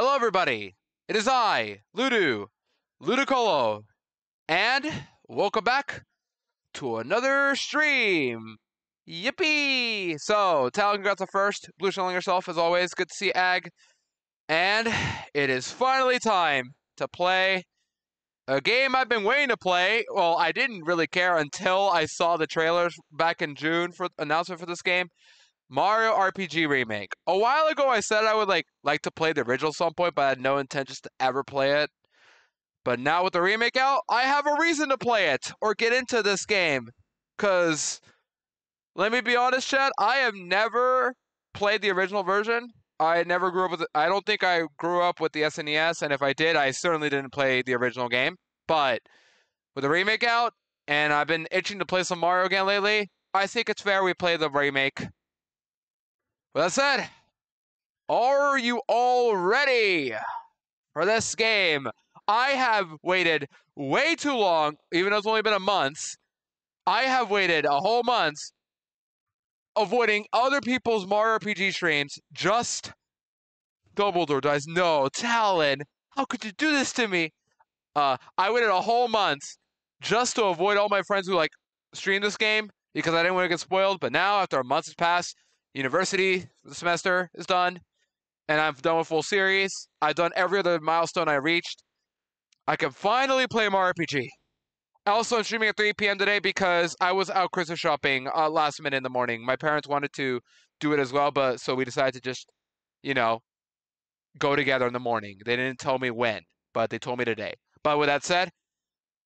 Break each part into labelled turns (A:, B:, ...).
A: Hello, everybody. It is I, Ludu, Ludicolo, and welcome back to another stream. Yippee! So, Talon, congrats on first. Blue shilling yourself, as always. Good to see Ag. And it is finally time to play a game I've been waiting to play. Well, I didn't really care until I saw the trailers back in June for announcement for this game. Mario RPG remake. A while ago, I said I would like like to play the original some point, but I had no intentions to ever play it. But now with the remake out, I have a reason to play it or get into this game. Cause let me be honest, Chad, I have never played the original version. I never grew up with. I don't think I grew up with the SNES, and if I did, I certainly didn't play the original game. But with the remake out, and I've been itching to play some Mario again lately, I think it's fair we play the remake. With that said, are you all ready for this game? I have waited way too long, even though it's only been a month. I have waited a whole month avoiding other people's Mario RPG streams just Dumbledore dies. No, Talon, how could you do this to me? Uh, I waited a whole month just to avoid all my friends who like stream this game because I didn't want to get spoiled. But now, after a month has passed, university the semester is done, and I'm done with full series. I've done every other milestone I reached. I can finally play Mario RPG. Also, I'm streaming at 3 p.m. today because I was out Christmas shopping uh, last minute in the morning. My parents wanted to do it as well, but so we decided to just, you know, go together in the morning. They didn't tell me when, but they told me today. But with that said,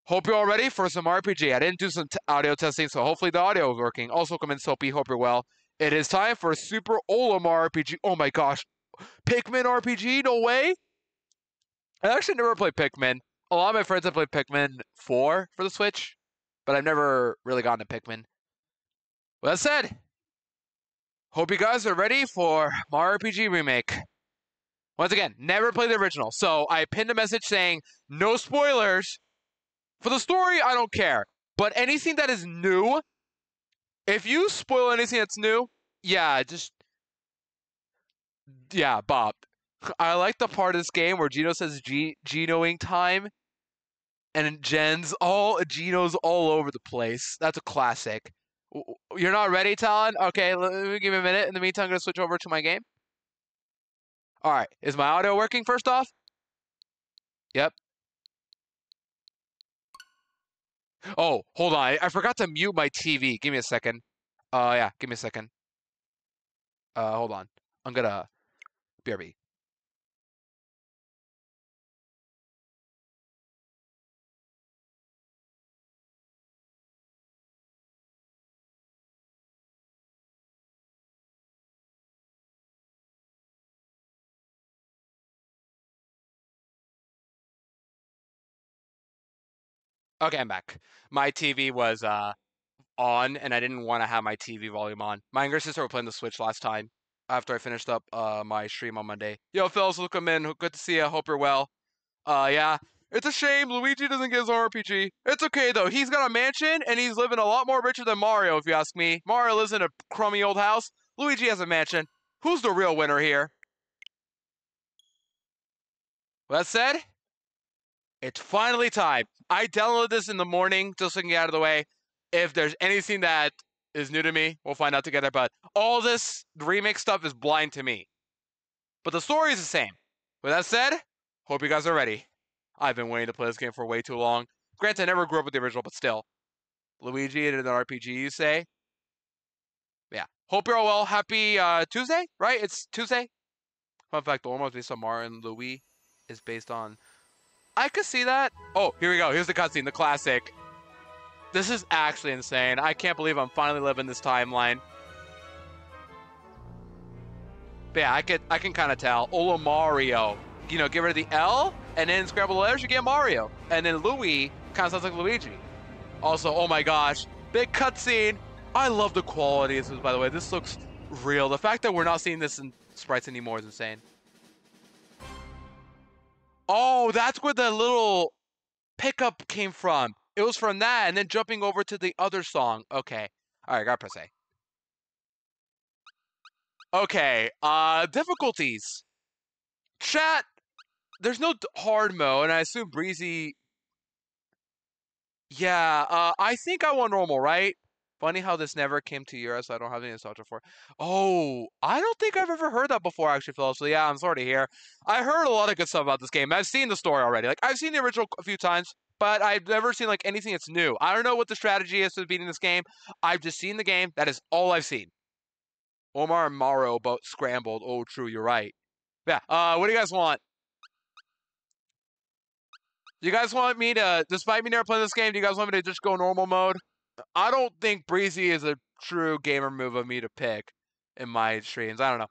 A: hope you're all ready for some RPG. I didn't do some audio testing, so hopefully the audio is working. Also, come in, Soapy. Hope you're well. It is time for Super Olimar RPG. Oh my gosh. Pikmin RPG? No way? I actually never played Pikmin a lot of my friends have played Pikmin 4 for the Switch, but I've never really gotten to Pikmin. Well, that said, hope you guys are ready for Mario RPG Remake. Once again, never played the original, so I pinned a message saying no spoilers. For the story, I don't care, but anything that is new, if you spoil anything that's new, yeah, just yeah, Bob. I like the part of this game where Geno says G- Genoing time and Jen's all Geno's all over the place. That's a classic. You're not ready, Talon? Okay, let me give me a minute. In the meantime, I'm gonna switch over to my game. All right, is my audio working? First off, yep. Oh, hold on. I forgot to mute my TV. Give me a second. Uh, yeah, give me a second. Uh, hold on. I'm gonna BRB. Okay, I'm back. My TV was uh on, and I didn't want to have my TV volume on. My younger sister were playing the Switch last time after I finished up uh my stream on Monday. Yo, fellas, welcome in. Good to see you. Hope you're well. Uh, yeah. It's a shame Luigi doesn't get his own RPG. It's okay though. He's got a mansion and he's living a lot more richer than Mario, if you ask me. Mario lives in a crummy old house. Luigi has a mansion. Who's the real winner here? that said, it's finally time. I downloaded this in the morning just so I can get out of the way. If there's anything that is new to me, we'll find out together. But all this remake stuff is blind to me. But the story is the same. With that said, hope you guys are ready. I've been waiting to play this game for way too long. Granted, I never grew up with the original, but still. Luigi in an RPG, you say? Yeah. Hope you're all well. Happy uh, Tuesday, right? It's Tuesday. Fun fact, the almost based on Mario and Louie is based on I could see that. Oh, here we go. Here's the cutscene, the classic. This is actually insane. I can't believe I'm finally living this timeline. But yeah, I could I can kind of tell. Ola Mario. You know, get rid of the L, and then scramble the letters, you get Mario. And then Louie kind of sounds like Luigi. Also, oh my gosh, big cutscene. I love the quality of this, by the way. This looks real. The fact that we're not seeing this in sprites anymore is insane. Oh, that's where the little pickup came from. It was from that, and then jumping over to the other song. Okay. All right, gotta press A. Okay, uh, difficulties. Chat, there's no hard mode, and I assume Breezy. Yeah, uh, I think I want normal, right? Funny how this never came to Europe, so I don't have any nostalgia for. Oh, I don't think I've ever heard that before, actually, Phil. So yeah, I'm sorry to hear. I heard a lot of good stuff about this game. I've seen the story already. Like I've seen the original a few times, but I've never seen like anything that's new. I don't know what the strategy is to beating this game. I've just seen the game. That is all I've seen. Omar and Mario both scrambled. Oh, true. You're right. Yeah. Uh, what do you guys want? You guys want me to, despite me never playing this game, do you guys want me to just go normal mode? I don't think Breezy is a true gamer move of me to pick in my streams. I don't know.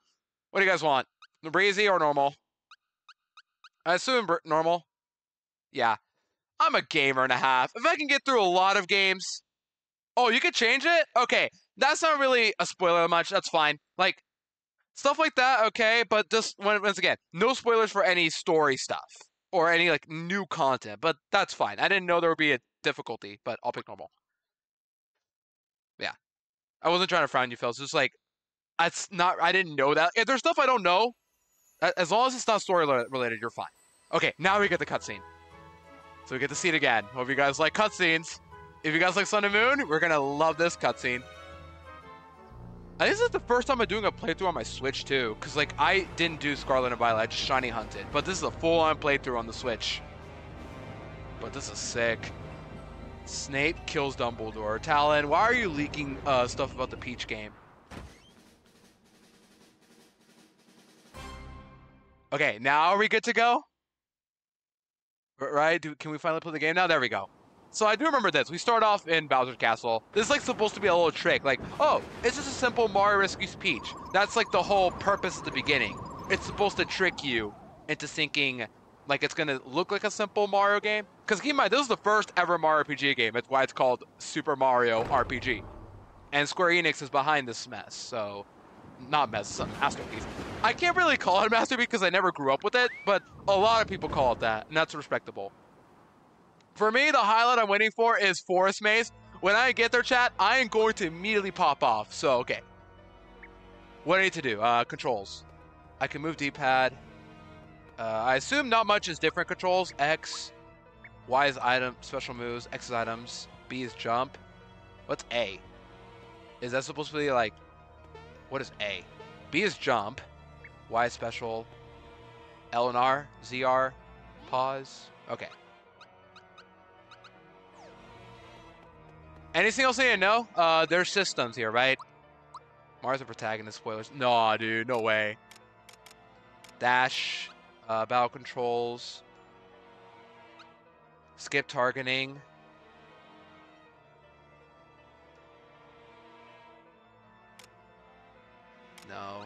A: What do you guys want? Breezy or normal? I assume normal. Yeah. I'm a gamer and a half. If I can get through a lot of games. Oh, you could change it? Okay. That's not really a spoiler much. That's fine. Like, stuff like that, okay. But just, once again, no spoilers for any story stuff or any, like, new content. But that's fine. I didn't know there would be a difficulty, but I'll pick normal. Yeah. I wasn't trying to frown you, Phil. It's just like, that's not, I didn't know that. If there's stuff I don't know, as long as it's not story related, you're fine. Okay, now we get the cutscene. So we get to see it again. Hope you guys like cutscenes. If you guys like Sun and Moon, we're gonna love this cutscene. I think this is the first time I'm doing a playthrough on my Switch too, because like I didn't do Scarlet and Violet, I just shiny hunted. But this is a full-on playthrough on the Switch. But this is sick. Snape kills Dumbledore. Talon, why are you leaking uh, stuff about the Peach game? Okay, now are we good to go? Right? Do, can we finally play the game now? There we go. So I do remember this. We start off in Bowser's Castle. This is like supposed to be a little trick. Like, oh, it's just a simple Mario Rescues Peach. That's like the whole purpose at the beginning. It's supposed to trick you into thinking like it's gonna look like a simple Mario game. Because keep in mind, this is the first ever Mario RPG game. That's why it's called Super Mario RPG. And Square Enix is behind this mess, so not mess, masterpiece. I can't really call it a masterpiece because I never grew up with it, but a lot of people call it that, and that's respectable. For me, the highlight I'm waiting for is Forest Maze. When I get there, chat, I am going to immediately pop off. So, okay. What do I need to do? Uh, controls. I can move D-pad. Uh, I assume not much is different controls. X, Y is item, special moves, X is items, B is jump. What's A? Is that supposed to be like, what is A? B is jump, Y is special, L and R, ZR, pause. Okay. Anything else I need to know? Uh, there's systems here, right? Mars the protagonist, spoilers. No, dude, no way. Dash, uh, battle controls. Skip targeting. No.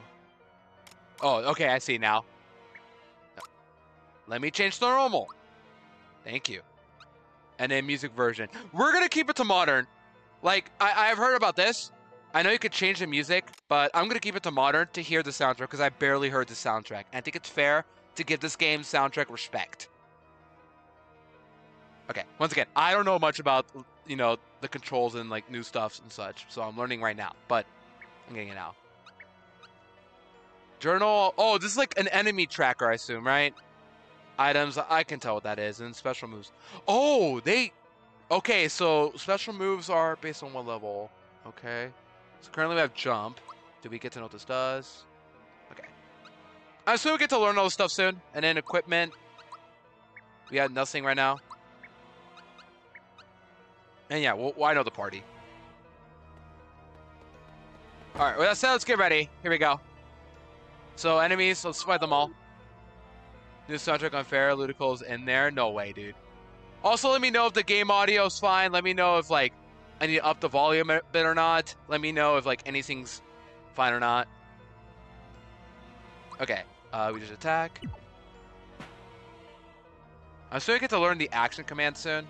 A: Oh, okay, I see now. Let me change to normal. Thank you. And then music version. We're gonna keep it to modern. Like, I I've heard about this. I know you could change the music, but I'm gonna keep it to modern to hear the soundtrack because I barely heard the soundtrack. And I think it's fair to give this game's soundtrack respect. Okay, once again, I don't know much about, you know, the controls and, like, new stuffs and such, so I'm learning right now, but I'm getting it now. Journal, oh, this is like an enemy tracker, I assume, right? Items, I can tell what that is, and special moves. Oh, they, okay, so special moves are based on what level? Okay, so currently we have jump. Do we get to know what this does? Okay. I assume we get to learn all this stuff soon. And then equipment. We have nothing right now. And yeah, well, I know the party. Alright, well, that said, let's get ready. Here we go. So, enemies, let's fight them all. New soundtrack unfair, Ludicolo's in there. No way, dude. Also, let me know if the game audio is fine. Let me know if, like, I need to up the volume a bit or not. Let me know if, like, anything's fine or not. Okay. Uh, we just attack. I'm still get to learn the action command soon.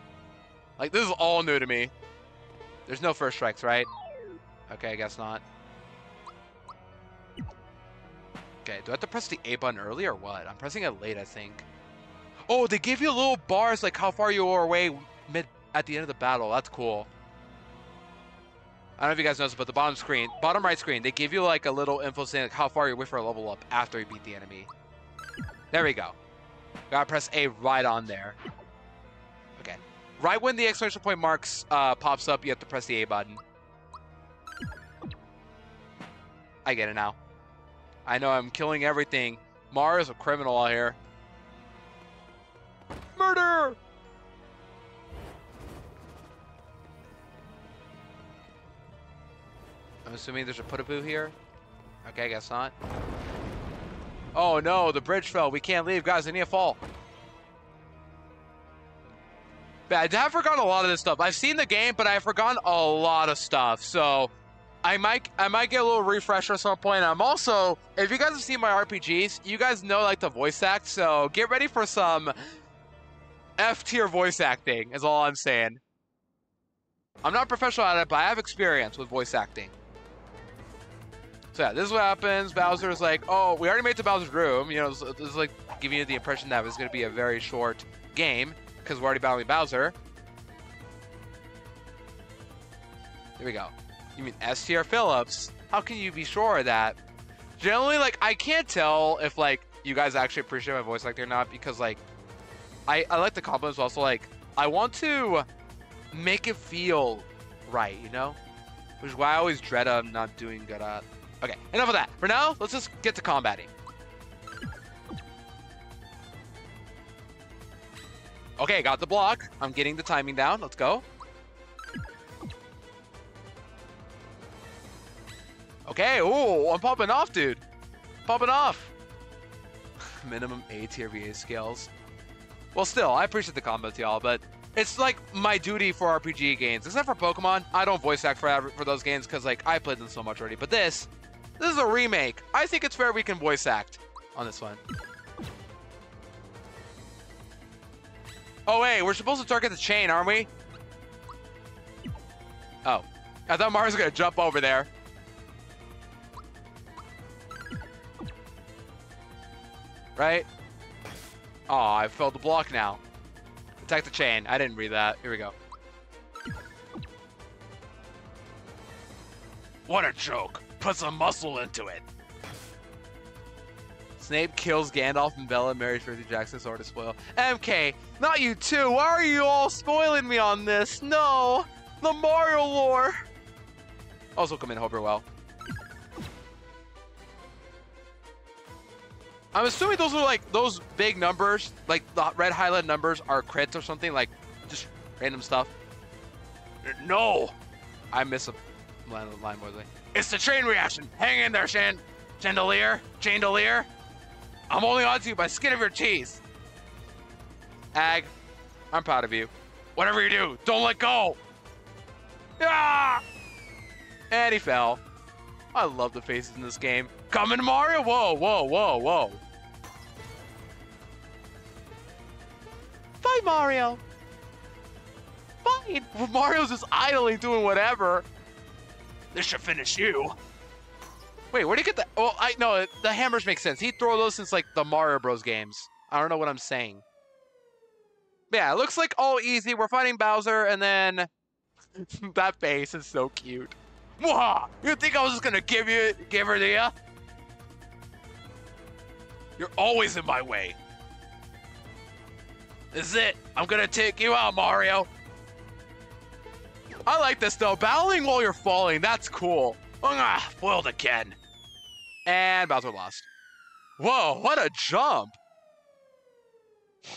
A: Like, this is all new to me. There's no first strikes, right? Okay, I guess not. Okay, do I have to press the A button early or what? I'm pressing it late, I think. Oh, they give you little bars like how far you are away mid at the end of the battle. That's cool. I don't know if you guys noticed, but the bottom screen, bottom right screen, they give you like a little info saying like how far you're away for a level up after you beat the enemy. There we go. Gotta press A right on there. Okay. Right when the exclamation point marks uh, pops up, you have to press the A button. I get it now. I know I'm killing everything. Mario's a criminal out here. Murder! I'm assuming there's a put-a-boo here. Okay, I guess not. Oh no, the bridge fell. We can't leave. Guys, I need to fall. But I have forgotten a lot of this stuff. I've seen the game, but I've forgotten a lot of stuff. So I might I might get a little refresher at some point. I'm also, if you guys have seen my RPGs, you guys know like the voice act. So get ready for some F tier voice acting, is all I'm saying. I'm not professional at it, but I have experience with voice acting. So yeah, this is what happens. Bowser's like, oh, we already made to Bowser's room. You know, this, this is like giving you the impression that it's going to be a very short game because we're already battling Bowser. Here we go. You mean S.T.R. Phillips? How can you be sure of that? Generally, like, I can't tell if, like, you guys actually appreciate my voice like they're not because, like, I, I like the compliments, also, like, I want to make it feel right, you know? Which is why I always dread I'm not doing good at. Okay, enough of that. For now, let's just get to combating. Okay, got the block. I'm getting the timing down. Let's go. Okay, ooh, I'm popping off, dude. Popping off. Minimum A tier VA skills. Well, still, I appreciate the combo, y'all, but it's like my duty for RPG games. Except for Pokemon, I don't voice act for for those games because like I played them so much already. But this, this is a remake. I think it's fair we can voice act on this one. Oh wait, we're supposed to target the chain, aren't we? Oh, I thought Mars was gonna jump over there. Right? Oh, I failed the block now. Attack the chain. I didn't read that. Here we go. What a joke. Put some muscle into it. Snape kills Gandalf and Bella, marries Percy Jackson, sword to spoil. MK, not you too. Why are you all spoiling me on this? No, the Mario lore. Also come in, hope I'm assuming those are like those big numbers, like the red highlight numbers are crits or something, like just random stuff. No, I miss a line, line more than It's the train reaction. Hang in there, Shan Chandelier, Chandelier. I'm holding on to you by skin of your teeth. Ag, I'm proud of you. Whatever you do, don't let go. Ah! And he fell. I love the faces in this game. Coming Mario? Whoa, whoa, whoa, whoa. Bye, Mario. Fine. Mario's just idly doing whatever. This should finish you. Wait, where'd he get the... Oh, I know the hammers make sense. He throw those since like the Mario Bros. games. I don't know what I'm saying. But yeah, it looks like all easy. We're fighting Bowser, and then that face is so cute. Mwah! You think I was just gonna give you, give her to you? Uh, You're always in my way. This is it. I'm gonna take you out, Mario. I like this though. Battling while you're falling, that's cool. Ah, foiled again. And Bowser lost. Whoa, what a jump.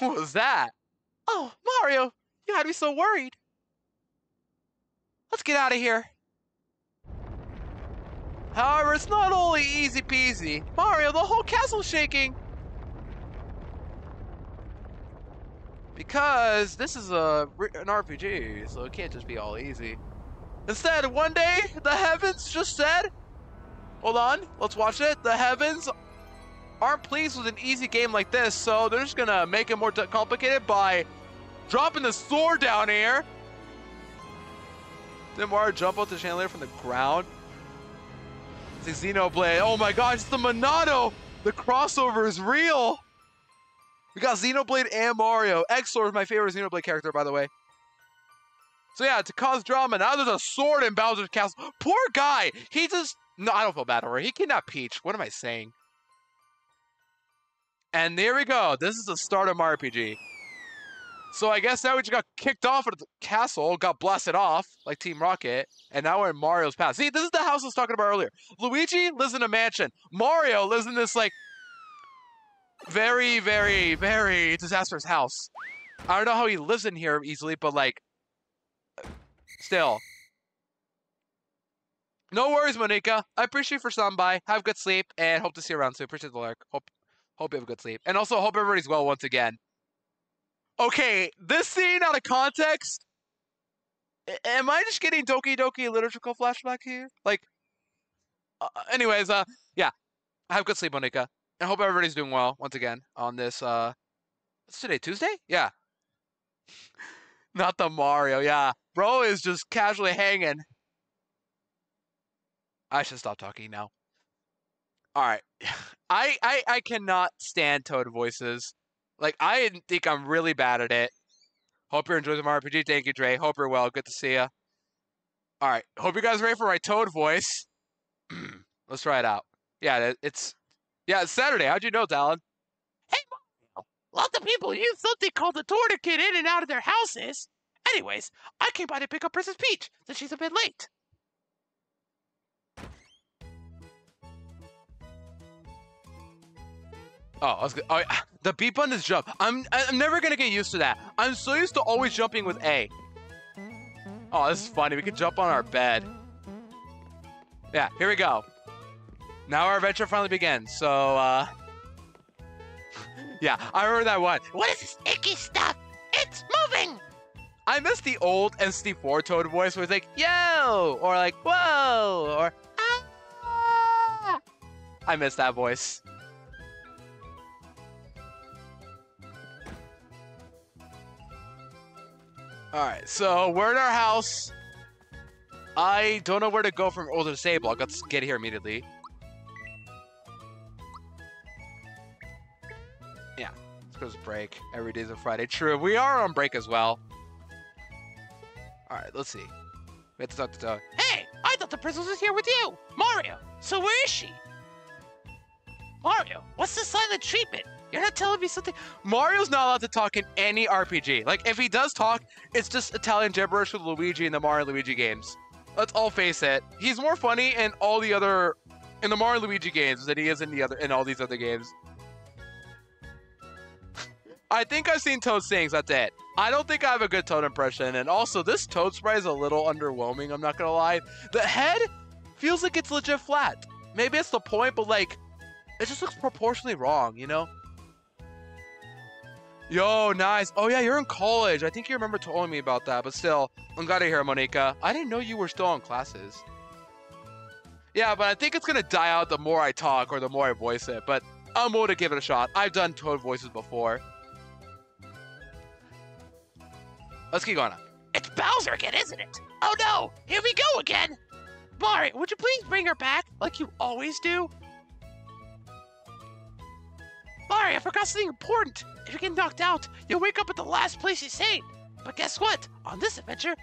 A: What was that? Oh, Mario, you had me so worried. Let's get out of here. However, it's not only easy peasy. Mario, the whole castle's shaking. Because this is a an RPG, so it can't just be all easy. Instead, one day, the heavens just said, hold on, let's watch it. The heavens aren't pleased with an easy game like this, so they're just gonna make it more complicated by dropping the sword down here. Then Mario jump out the chandelier from the ground. A Xenoblade. Oh my gosh, it's the Monado! The crossover is real! We got Xenoblade and Mario. Exor is my favorite Xenoblade character, by the way. So yeah, to cause drama, now there's a sword in Bowser's castle. Poor guy! He just... No, I don't feel bad for him. He kidnapped Peach. What am I saying? And there we go. This is the start of my RPG. So I guess now we just got kicked off of the castle, got blasted off like Team Rocket, and now we're in Mario's Pad. See, this is the house I was talking about earlier. Luigi lives in a mansion. Mario lives in this like very, very, very disastrous house. I don't know how he lives in here easily, but like, still. No worries, Monica. I appreciate you for stopping by. Have good sleep, and hope to see you around soon. Appreciate the lurk. Hope, hope you have a good sleep, and also hope everybody's well once again. Okay, this scene out of context. Am I just getting Doki Doki Literature Club flashback here? Like, uh, anyways, uh, yeah. I have good sleep, Monica. I hope everybody's doing well once again on this. Uh, what's today? Tuesday? Yeah. Not the Mario. Yeah, bro is just casually hanging. I should stop talking now. All right, I I I cannot stand Toad voices. Like I think I'm really bad at it. Hope you're enjoying the RPG. Thank you, Dre. Hope you're well. Good to see you. All right. Hope you guys are ready for my Toad voice. Let's try it out. Yeah, it's yeah, it's Saturday. How'd you know, Talon?
B: Hey, Mario. Lots of people use something called the tourniquet in and out of their houses. Anyways, I came by to pick up Princess Peach, since she's a bit late.
A: Oh, I was oh, the B button is jump. I'm I'm never gonna get used to that. I'm so used to always jumping with A. Oh, this is funny. We can jump on our bed. Yeah, here we go. Now our adventure finally begins. So, uh... yeah, I remember that one.
B: What is this icky stuff? It's moving!
A: I miss the old N64 Toad voice where it's like, yo! Or like, whoa! Or, ah! I miss that voice. Alright, so we're in our house. I don't know where to go from. Oh, the save block. Let's get here immediately. Yeah, this goes break. Every day's a Friday. True, we are on break as well. Alright, let's see. We have to talk to Toad.
B: Hey, I thought the princess was here with you! Mario, so where is she? Mario, what's the silent treatment? You're not telling me something.
A: Mario's not allowed to talk in any RPG. Like, if he does talk, it's just Italian gibberish with Luigi in the Mario Luigi games. Let's all face it. He's more funny in all the other, in the Mario Luigi games than he is in the other, in all these other games. I think I've seen Toad sings. That's it. I don't think I have a good Toad impression. And also, this Toad sprite is a little underwhelming. I'm not gonna lie. The head feels like it's legit flat. Maybe it's the point, but like, it just looks proportionally wrong. You know? Yo, nice. Oh yeah, you're in college. I think you remember telling me about that. But still, I'm glad to hear, Monica. I didn't know you were still in classes. Yeah, but I think it's gonna die out the more I talk or the more I voice it. But I'm willing to give it a shot. I've done Toad voices before. Let's keep going on.
B: It's Bowser again, isn't it? Oh no, here we go again. Mario, would you please bring her back like you always do? Mario, I forgot something important. If you get knocked out, you'll wake up at the last place you saved. But guess what? On this adventure,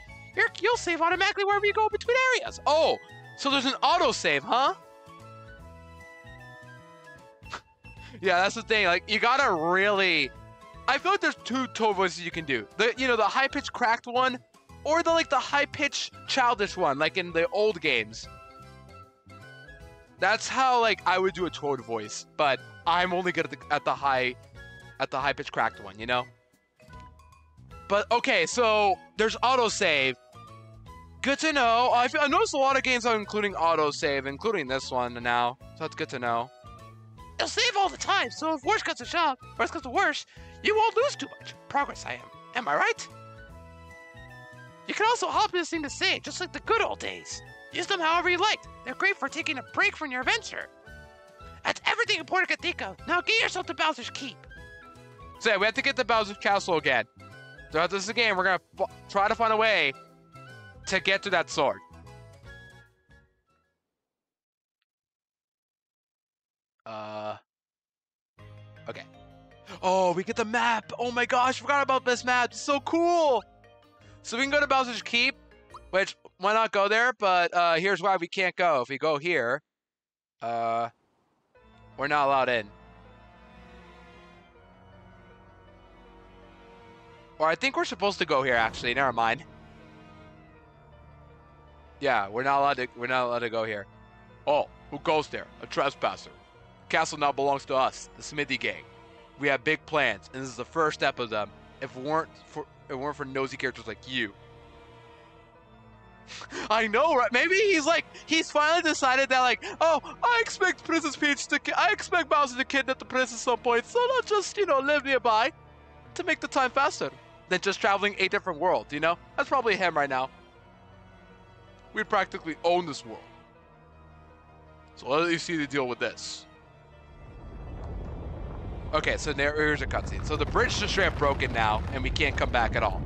B: you'll save automatically wherever you go between areas.
A: Oh, so there's an autosave, huh? yeah, that's the thing. Like, you gotta really I feel like there's two Toad voices you can do. The you know the high pitched cracked one, or the like the high pitched childish one, like in the old games. That's how like I would do a Toad voice, but I'm only good at the at the high at the high pitched cracked one, you know. But okay, so there's autosave. Good to know. I, I noticed a lot of games are including autosave, including this one now. So that's good to know.
B: It'll save all the time, so if worse comes to shove, worse comes to worse, you won't lose too much. Progress I am. Am I right? You can also hop in this thing to save, just like the good old days. Use them however you like. They're great for taking a break from your adventure. That's everything important I can think of. Now get yourself to Bowser's Keep.
A: So yeah, we have to get to Bowser's Castle again. Throughout this game, we're gonna try to find a way to get to that sword. Uh. Okay. Oh, we get the map. Oh my gosh, forgot about this map. It's so cool. So we can go to Bowser's Keep, which why not go there? But uh, here's why we can't go. If we go here, uh, we're not allowed in. Or I think we're supposed to go here, actually. Never mind. Yeah, we're not allowed to. We're not allowed to go here. Oh, who goes there? A trespasser. Castle now belongs to us, the Smithy Gang. We have big plans, and this is the first step of them. If it weren't for, if it weren't for nosy characters like you, I know, right? Maybe he's like he's finally decided that like, oh, I expect Princess Peach to, ki- I expect Bowser to kidnap the princess at some point, so I'll just you know live nearby to make the time faster than just traveling a different world. You know, that's probably him right now. We practically own this world. So let me see the deal with this. Okay, so there, here's a cutscene. So the bridge just up broken now, and we can't come back at all.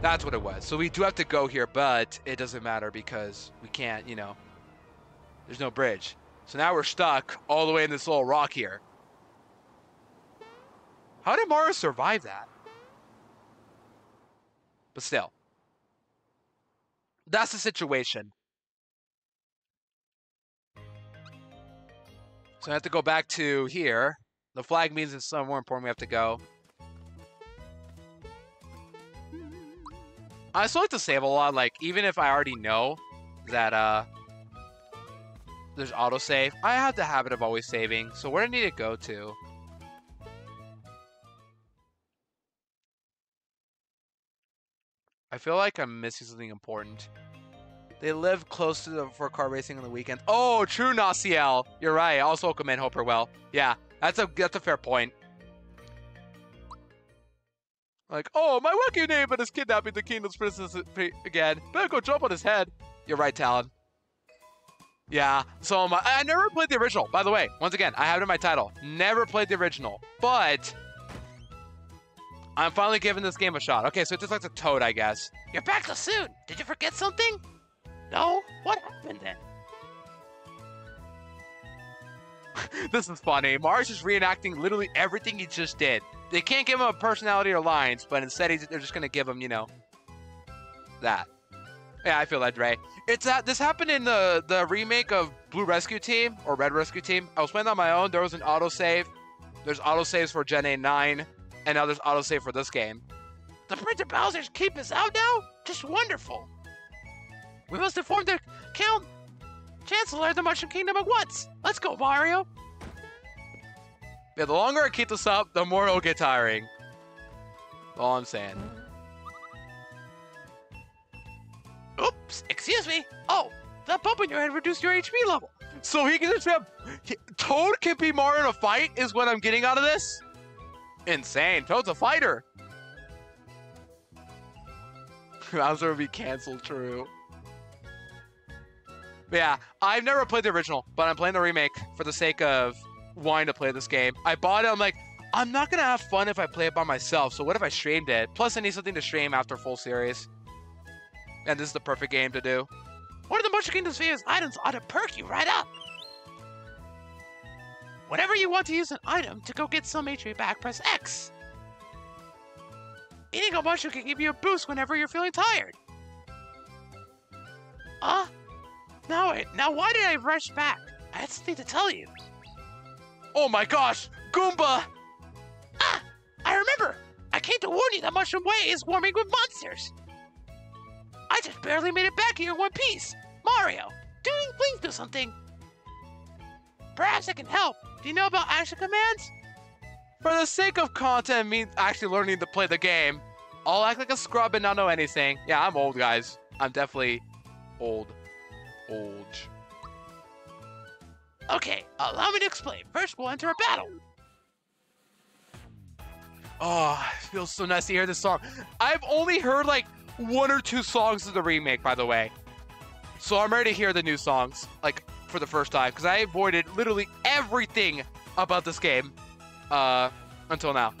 A: That's what it was. So we do have to go here, but it doesn't matter because we can't, you know, there's no bridge. So now we're stuck all the way in this little rock here. How did Mario survive that? But still, that's the situation. So I have to go back to here. The flag means it's somewhere important we have to go. I still like to save a lot, like, even if I already know that, uh, there's autosave. I have the habit of always saving, so where do I need to go to? I feel like I'm missing something important. They live close to the for car racing on the weekend. Oh, true, Naciel. You're right. Also, commend Hoper well. Yeah, that's a that's a fair point. Like, oh, my wacky neighbor is kidnapping the kingdom's princess again. Better go jump on his head. You're right, Talon. Yeah, so um, I, I never played the original, by the way. Once again, I have it in my title. Never played the original, but I'm finally giving this game a shot. Okay, so it's just like a Toad, I guess.
B: You're back so soon. Did you forget something? No? What happened then?
A: this is funny. Mario's just reenacting literally everything he just did. They can't give him a personality or lines, but instead they're just gonna give him, you know, that. Yeah, I feel that, Dre. It's that this happened in the the remake of Blue Rescue Team or Red Rescue Team. I was playing on my own. There was an autosave. There's autosaves for Gen A 9, and now there's autosave for this game.
B: The Prince of Bowser's keep us out now? Just wonderful. We must inform the Count Chancellor of the Mushroom Kingdom at once. Let's go, Mario.
A: Yeah, the longer I keep this up, the more it'll get tiring. All I'm saying.
B: Oops, excuse me. Oh, that bump in your head reduced your HP level.
A: So he can just have Toad can be Mario in a fight is what I'm getting out of this. Insane. Toad's a fighter. Bowser would be canceled. True. But yeah, I've never played the original, but I'm playing the remake for the sake of wanting to play this game. I bought it. I'm like, I'm not gonna have fun if I play it by myself. So what if I streamed it? Plus, I need something to stream after full series. And this is the perfect game to do.
B: One of the Mushroom Kingdom's famous items ought to perk you right up. Whenever you want to use an item to go get some HP back, press X. Eating a mushroom can give you a boost whenever you're feeling tired. Uh, now now why did I rush back? I had something to tell you.
A: Oh my gosh, Goomba!
B: Ah, I remember. I came to warn you that Mushroom Way is warming with monsters. I just barely made it back here in one piece. Mario, do you please do something? Perhaps I can help. Do you know about action commands?
A: For the sake of content and me actually learning to play the game, I'll act like a scrub and not know anything. Yeah, I'm old, guys. I'm definitely old. Old.
B: Okay, allow me to explain. First, we'll enter a battle.
A: Oh, it feels so nice to hear this song. I've only heard like one or two songs of the remake, by the way. So I'm ready to hear the new songs, like for the first time, because I avoided literally everything about this game uh, until now.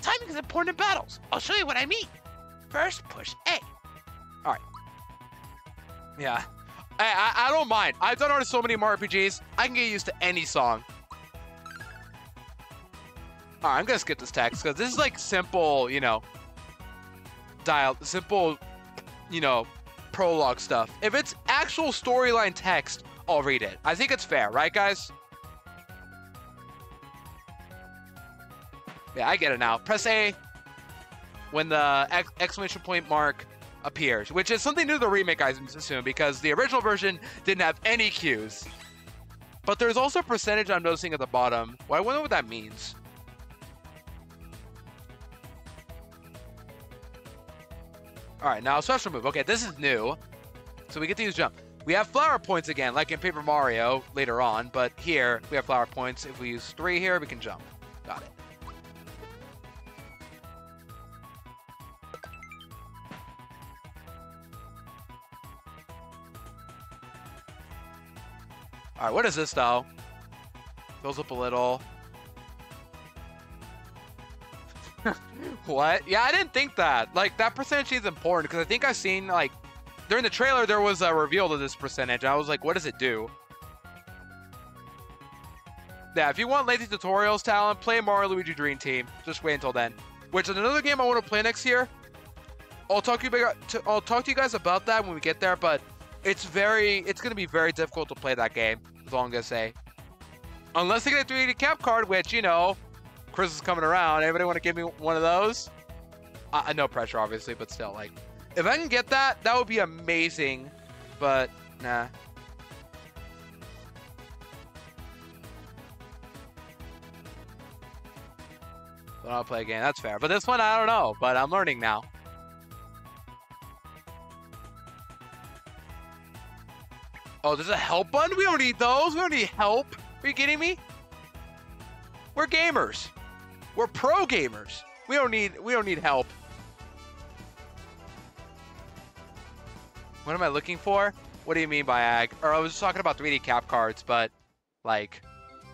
B: Timing is important in battles. I'll show you what I mean. First, push A. All right.
A: Yeah. I, I, I don't mind. I've done so many Mario RPGs. I can get used to any song. Alright, I'm gonna skip this text because this is like simple, you know, dial, simple, you know, prologue stuff. If it's actual storyline text, I'll read it. I think it's fair, right, guys? Yeah, I get it now. Press A. when the exclamation point mark appears, which is something new to the remake, I assume, because the original version didn't have any cues. But there's also a percentage I'm noticing at the bottom. Well, I wonder what that means. All right, now special move. Okay, this is new. So we get to use jump. We have flower points again, like in Paper Mario later on, but here we have flower points. If we use three here, we can jump. All right, what is this though? Fills up a little. what? Yeah, I didn't think that. Like that percentage is important because I think I've seen like during the trailer there was a reveal to this percentage. I was like, what does it do? Yeah, if you want lazy tutorials Talon, play Mario Luigi Dream Team. Just wait until then. Which is another game I want to play next year. I'll talk to you about, I'll talk to you guys about that when we get there, but it's very it's gonna be very difficult to play that game. All I'm gonna say. Unless they get a 3D cap card, which you know, Chris is coming around. Anybody want to give me one of those? Uh, no pressure, obviously, but still, like, if I can get that, that would be amazing. But nah. But I'll play a game. That's fair. But this one, I don't know. But I'm learning now. Oh, there's a help button? We don't need those. We don't need help. Are you kidding me? We're gamers. We're pro gamers. We don't need we don't need help. What am I looking for? What do you mean by ag? Or I was talking about 3D cap cards, but like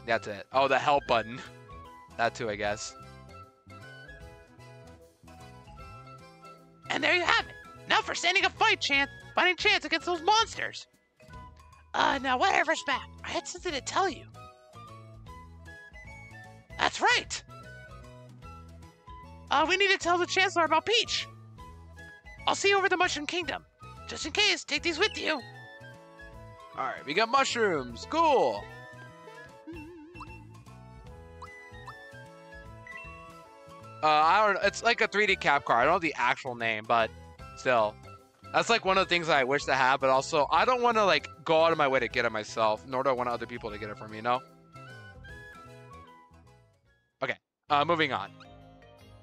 A: that's it. Oh, the help button. That too, I guess.
B: And there you have it. Now for standing a fight chance, fighting chance against those monsters. Uh, now whatever's back, I had something to tell you. That's right. Uh, we need to tell the Chancellor about Peach. I'll see you over the Mushroom Kingdom. Just in case, take these with you.
A: All right, we got mushrooms. Cool. Uh, I don't know. It's like a 3D cap car. I don't know the actual name, but still. That's like one of the things I wish to have, but also I don't want to like go out of my way to get it myself, nor do I want other people to get it for me, you know? Okay, uh, moving on.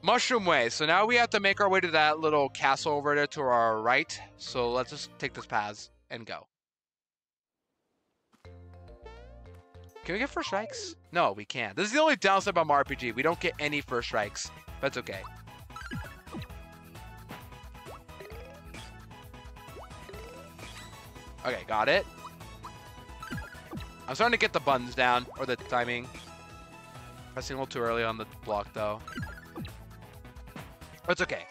A: Mushroom Way. So now we have to make our way to that little castle over there to our right. So let's just take this path and go. Can we get first strikes? No, we can't. This is the only downside about Mario RPG. We don't get any first strikes. That's okay. Okay, got it. I'm starting to get the buttons down, or the timing. Pressing a little too early on the block, though. It's okay.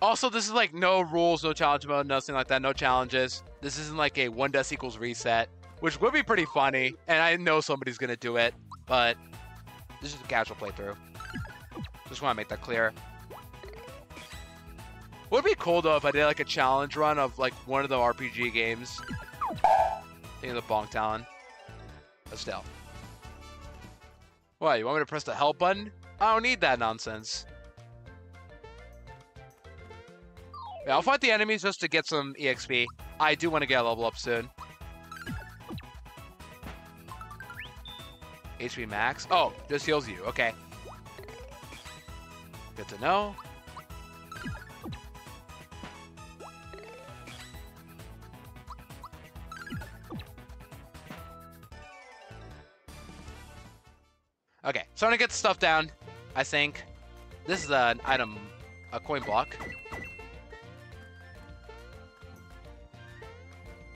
A: Also, this is like no rules, no challenge mode, nothing like that, no challenges. This isn't like a one death equals reset, which would be pretty funny, and I know somebody's gonna do it, but this is a casual playthrough. Just want to make that clear. Would be cool though if I did like a challenge run of like one of the RPG games. In the Bonk Talon. Still. What, you want me to press the help button? I don't need that nonsense. Yeah, I'll fight the enemies just to get some EXP. I do want to get a level up soon. HP max? Oh, this heals you. Okay. Good to know. Okay, so I'm gonna get stuff down, I think. This is an item, a coin block.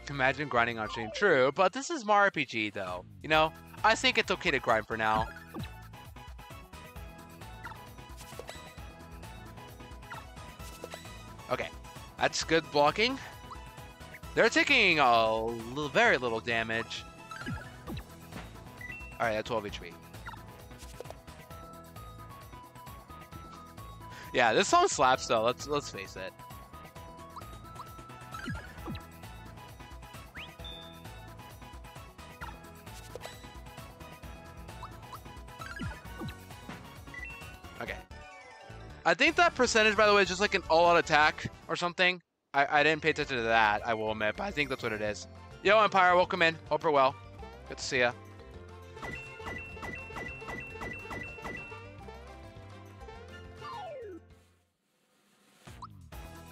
A: Imagine grinding on stream. True, but this is Mario RPG, though. You know, I think it's okay to grind for now. Okay, that's good blocking. They're taking a little, very little damage. All right, that's 12 HP. Yeah, this song slaps though. Let's let's face it. Okay. I think that percentage, by the way, is just like an all-out attack or something. I, I didn't pay attention to that, I will admit, but I think that's what it is. Yo, Empire, welcome in. Hope you're well. Good to see ya.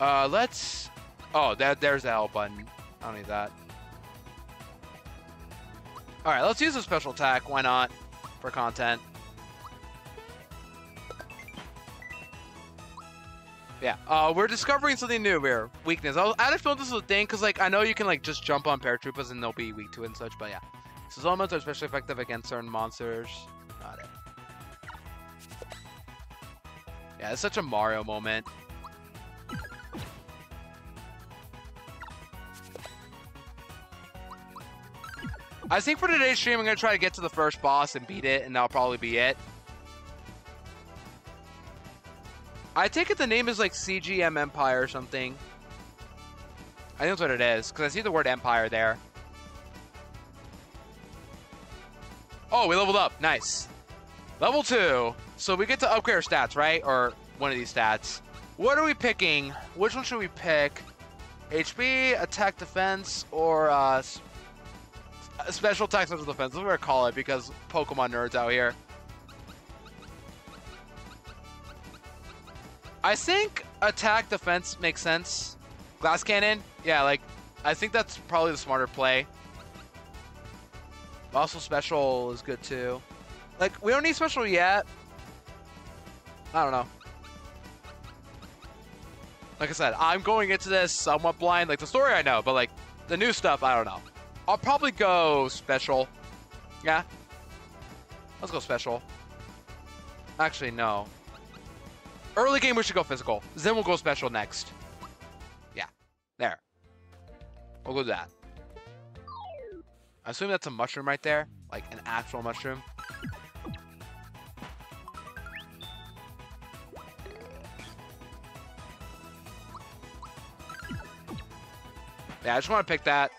A: Uh, let's... Oh, that there's the L button. I don't need that. Alright, let's use a special attack. Why not? For content. Yeah, uh, we're discovering something new here. Weakness. I, was, I just know this is a thing because, like, I know you can like just jump on Paratroopas and they'll be weak to it and such. But yeah, so elements are especially effective against certain monsters. Got it. Yeah, it's such a Mario moment. I think for today's stream, I'm gonna try to get to the first boss and beat it, and that'll probably be it. I take it the name is like CGM Empire or something. I think that's what it is, because I see the word Empire there. Oh, we leveled up. Nice. Level 2. So we get to upgrade our stats, right? Or one of these stats. What are we picking? Which one should we pick? HP, attack defense, or uh, special attack special defense? We're call it because Pokemon nerds out here. I think attack defense makes sense. Glass cannon, yeah, like I think that's probably the smarter play. Also special is good too. Like we don't need special yet. I don't know. Like I said, I'm going into this somewhat blind. Like the story I know, but like the new stuff, I don't know. I'll probably go special. Yeah. Let's go special. Actually, no. Early game, we should go physical. Then we'll go special next. Yeah. There. We'll go that. I assume that's a mushroom right there. Like an actual mushroom. Yeah, I just want to pick that.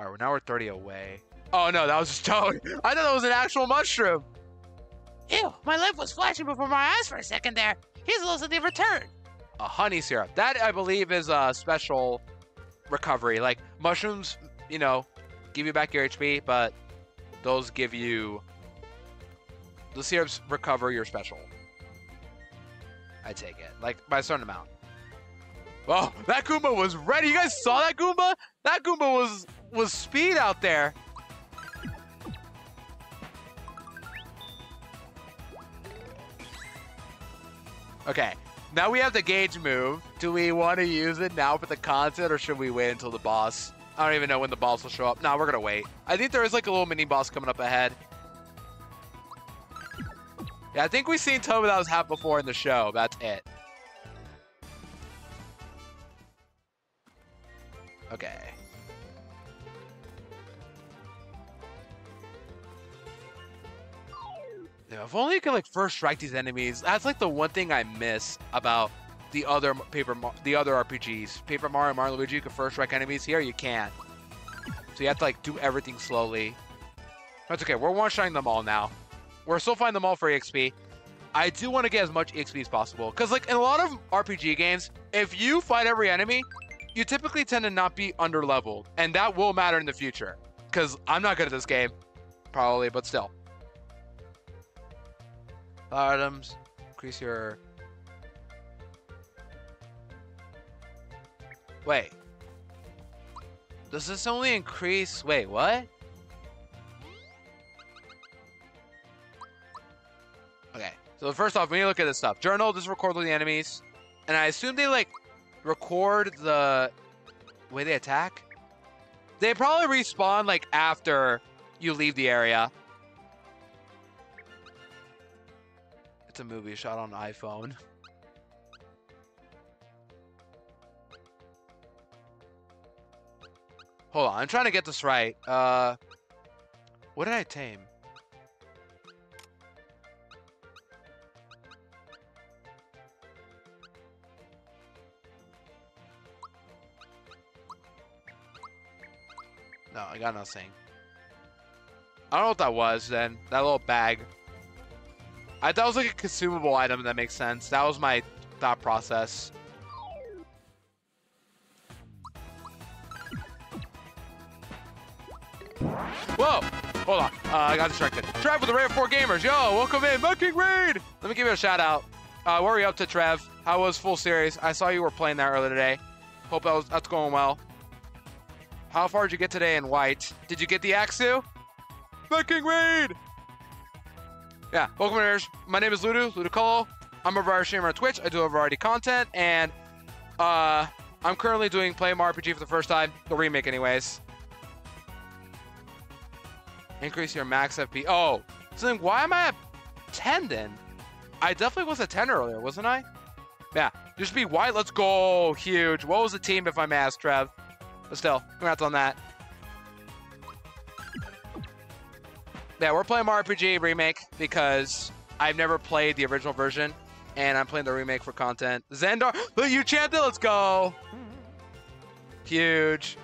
A: Alright, now we're 30 away. Oh no, that was just Toad. I thought that was an actual mushroom.
B: Ew, my life was flashing before my eyes for a second there. He's losing the return.
A: A honey syrup. That, I believe, is a special recovery. Like, mushrooms, you know, give you back your HP, but those give you... The syrups recover your special. I take it. Like, by a certain amount. Oh, that Goomba was ready. You guys saw that Goomba? That Goomba was was speed out there. Okay, now we have the gauge move. Do we want to use it now for the content or should we wait until the boss? I don't even know when the boss will show up. No, we're to wait. I think there is like a little mini boss coming up ahead. Yeah, I think we've seen Toba that was half before in the show. That's it. Okay. Yeah, if only you could like first strike these enemies. That's like the one thing I miss about the other paper, the other RPGs. Paper Mario, Mario Luigi, you can first strike enemies. Here you can't. So you have to like do everything slowly. That's okay. We're one-shotting them all now. We're still finding them all for EXP. I do want to get as much EXP as possible. Because like in a lot of RPG games, if you fight every enemy, you typically tend to not be under-leveled. And that will matter in the future. Because I'm not good at this game. Probably, but still items, increase your... Wait. Does this only increase... Wait, what? Okay, so first off, we need to look at this stuff. Journal, just record all the enemies. And I assume they, like, record the way they attack? They probably respawn, like, after you leave the area. A movie shot on iPhone. Hold on, I'm trying to get this right. Uh, what did I tame? No, I got nothing. I don't know what that was then. That little bag. I thought it was like a consumable item. That makes sense. That was my thought process. Whoa! Hold on. Uh, I got distracted. Trev with the Raid 4 Gamers. Yo, welcome in. Mucking Raid! Let me give you a shout out. Uh, what were you up to, Trev? How was Full Series? I saw you were playing that earlier today. Hope that was, that's going well. How far did you get today in white? Did you get the Axew? Mucking Raid! Yeah, welcome viewers. My name is Ludu, Ludicolo. I'm a variety streamer on Twitch. I do a variety content, and uh, I'm currently doing Play Mario RPG for the first time. The remake, anyways. Increase your max FP. Oh, so then why am I at 10 then? I definitely was at 10 earlier, wasn't I? Yeah, just be white. Let's go. Huge. What was the team, if I may ask, Trev? But still, congrats on that. Yeah, we're playing Mario RPG Remake because I've never played the original version, and I'm playing the remake for content. Zendar, you chanted, let's go. Huge.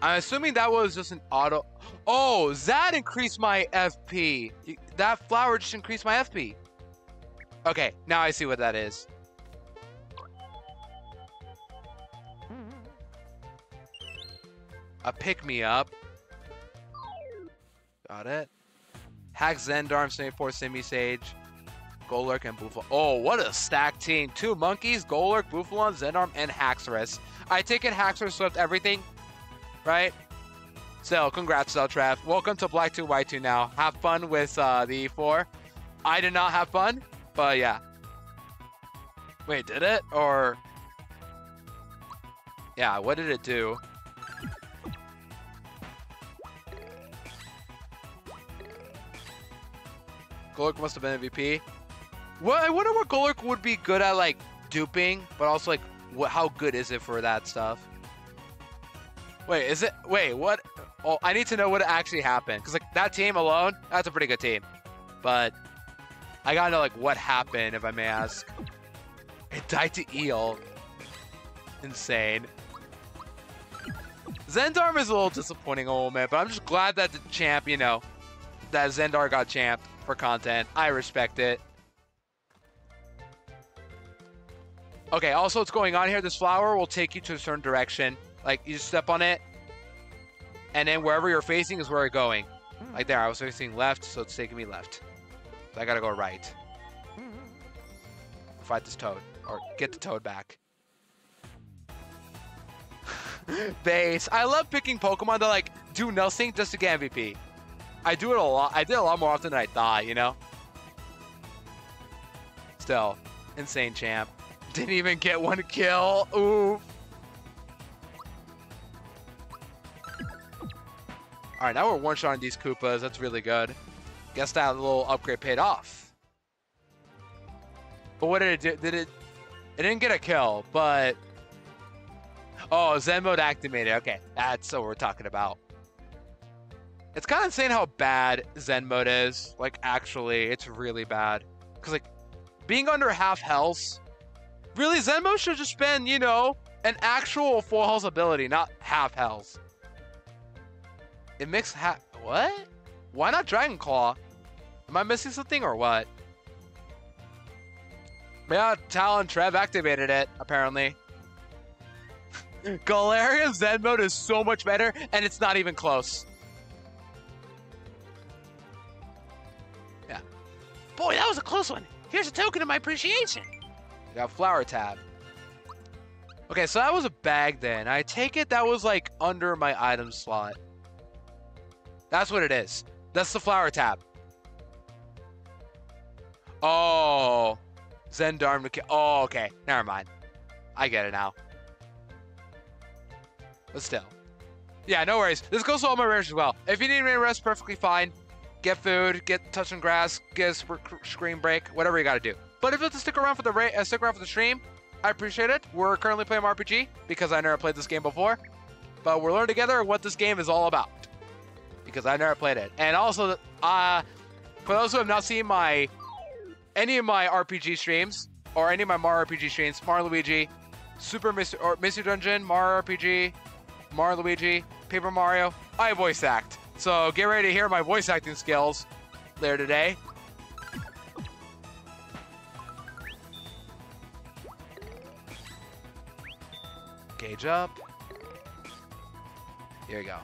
A: I'm assuming that was just an auto. Oh, that increased my FP. That flower just increased my FP. Okay, now I see what that is. A pick-me-up. Got it. Hack Zendarm, 74 Simisage, Golurk, and Bouffalant. Oh, what a stacked team. Two monkeys, Golurk, Bouffalant, Zendarm, and Haxorus. I take it Haxorus swept everything, right? So, congrats, Trav. Welcome to Black 2 White 2 now. Have fun with uh, the E4. I did not have fun, but yeah. Wait, did it? Or... Yeah, what did it do? Golurk must have been MVP. Well, I wonder what Golurk would be good at, like, duping, but also, like, what, how good is it for that stuff? Wait, is it? Wait, what? Oh, I need to know what actually happened. Because, like, that team alone, that's a pretty good team. But I gotta know, like, what happened, if I may ask. It died to Eel. Insane. Zendarm is a little disappointing, old man, but I'm just glad that the champ, you know, that Zendar got champ for content. I respect it. Okay, also what's going on here, this flower will take you to a certain direction. Like, you just step on it, and then wherever you're facing is where you're going. Hmm. Like there, I was facing left, so it's taking me left. So I gotta go right. Hmm. Fight this toad, or get the toad back. Base. I love picking Pokemon that like do nothing just to get MVP. I do it a lot. I did it a lot more often than I thought, you know? Still, insane champ. Didn't even get one kill. Ooh. All right, now we're one-shotting these Koopas. That's really good. Guess that little upgrade paid off. But what did it do? Did it... It didn't get a kill, but... Oh, Zen mode activated. Okay, that's what we're talking about. It's kind of insane how bad Zen mode is. Like, actually, it's really bad. Because, like, being under half health, really, Zen mode should just been, you know, an actual full health ability, not half health. It makes half. What? Why not Dragon Claw? Am I missing something or what? Yeah, Talon Trev activated it, apparently. Galarian Zen mode is so much better, and it's not even close.
B: Boy, that was a close one. Here's a token of my appreciation.
A: Got flower tab. Okay, so that was a bag then. I take it that was like under my item slot. That's what it is. That's the flower tab. Oh. Zendarm. Oh, okay. Never mind. I get it now. But still. Yeah, no worries. This goes to all my rares as well. If you need rain rest, perfectly fine get food, get touch some grass, get a screen break, whatever you got to do. But if you have to stick around for the uh, stick around for the stream, I appreciate it. We're currently playing RPG because I never played this game before, but we're learning together what this game is all about because I never played it. And also, uh, for those who have not seen my any of my RPG streams or any of my Mario RPG streams, Mario Luigi, Super Mystery, or Mystery Dungeon, Mario RPG, Mario Luigi, Paper Mario, I voice act. So get ready to hear my voice acting skills there today. Gauge up. Here we go.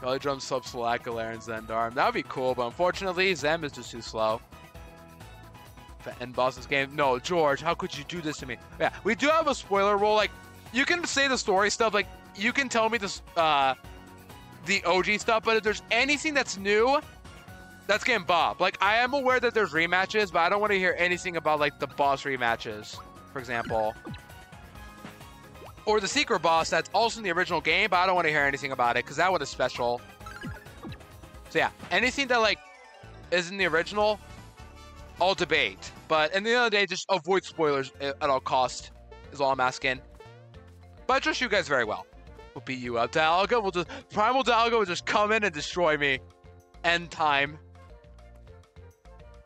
A: Belly drum slopes Lacalaran Zendarm. That would be cool, but unfortunately, Zem is just too slow. And this game. No, George, how could you do this to me? Yeah, we do have a spoiler rule. Like, you can say the story stuff. Like, you can tell me this. Uh, the OG stuff, but if there's anything that's new, that's getting Bob. Like, I am aware that there's rematches, but I don't want to hear anything about, like, the boss rematches, for example. Or the secret boss that's also in the original game, but I don't want to hear anything about it, because that one is special. So yeah, anything that, like, is in the original, I'll debate. But in the end of the day, just avoid spoilers at all cost, is all I'm asking. But I trust you guys very well. We'll beat you up. Dialga will just, Primal Dialga will just come in and destroy me. End time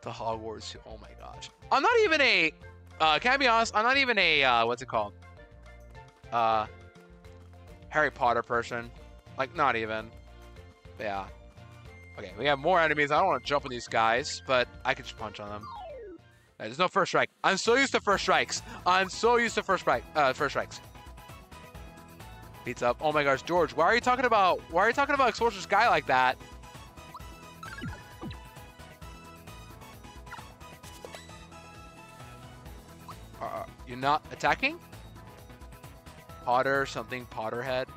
A: the Hogwarts. Oh my gosh. I'm not even a. Uh, can I be honest? I'm not even a. Uh, what's it called? Uh, Harry Potter person. Like, not even. Yeah. Okay, we have more enemies. I don't want to jump on these guys, but I can just punch on them. there's no first strike. I'm so used to first strikes. I'm so used to first strike. Uh, first strikes. Beats up. Oh my gosh, George, why are you talking about? Why are you talking about Sorcerer's Guy like that? Uh, you're not attacking? Potter, something, Potterhead.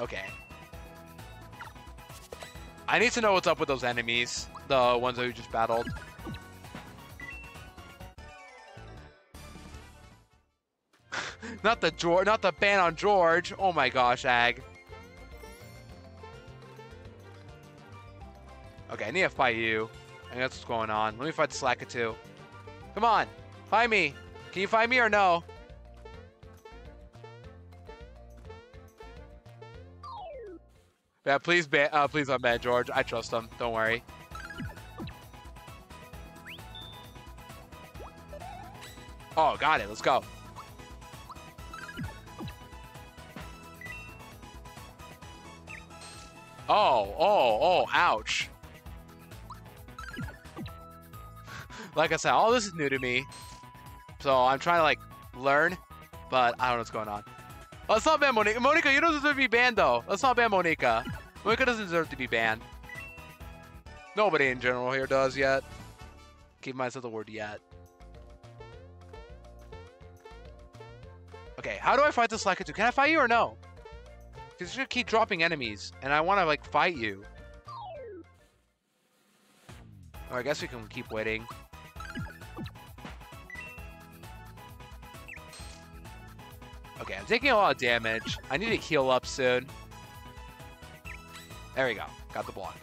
A: Okay. I need to know what's up with those enemies. The ones that we just battled. not the George, not the ban on George. Oh my gosh, Ag. Okay, I need to fight you. I think that's what's going on. Let me fight the Slackatu. Come on, find me. Can you find me or no? Yeah, please ban, uh, please unban George. I trust him. Don't worry. Oh, got it. Let's go. Oh, oh, oh, ouch. like I said, all this is new to me. So I'm trying to like learn, but I don't know what's going on. Oh, Let's not ban Monica. Monica, you don't deserve to be banned though. Let's not ban Monica. Monica doesn't deserve to be banned. Nobody in general here does yet. Keep myself the word yet. Okay, how do I fight this Lakitu? Can I fight you or no? Because you're gonna keep dropping enemies, and I want to like fight you. Or I guess we can keep waiting. Okay, I'm taking a lot of damage. I need to heal up soon. There we go. Got the block.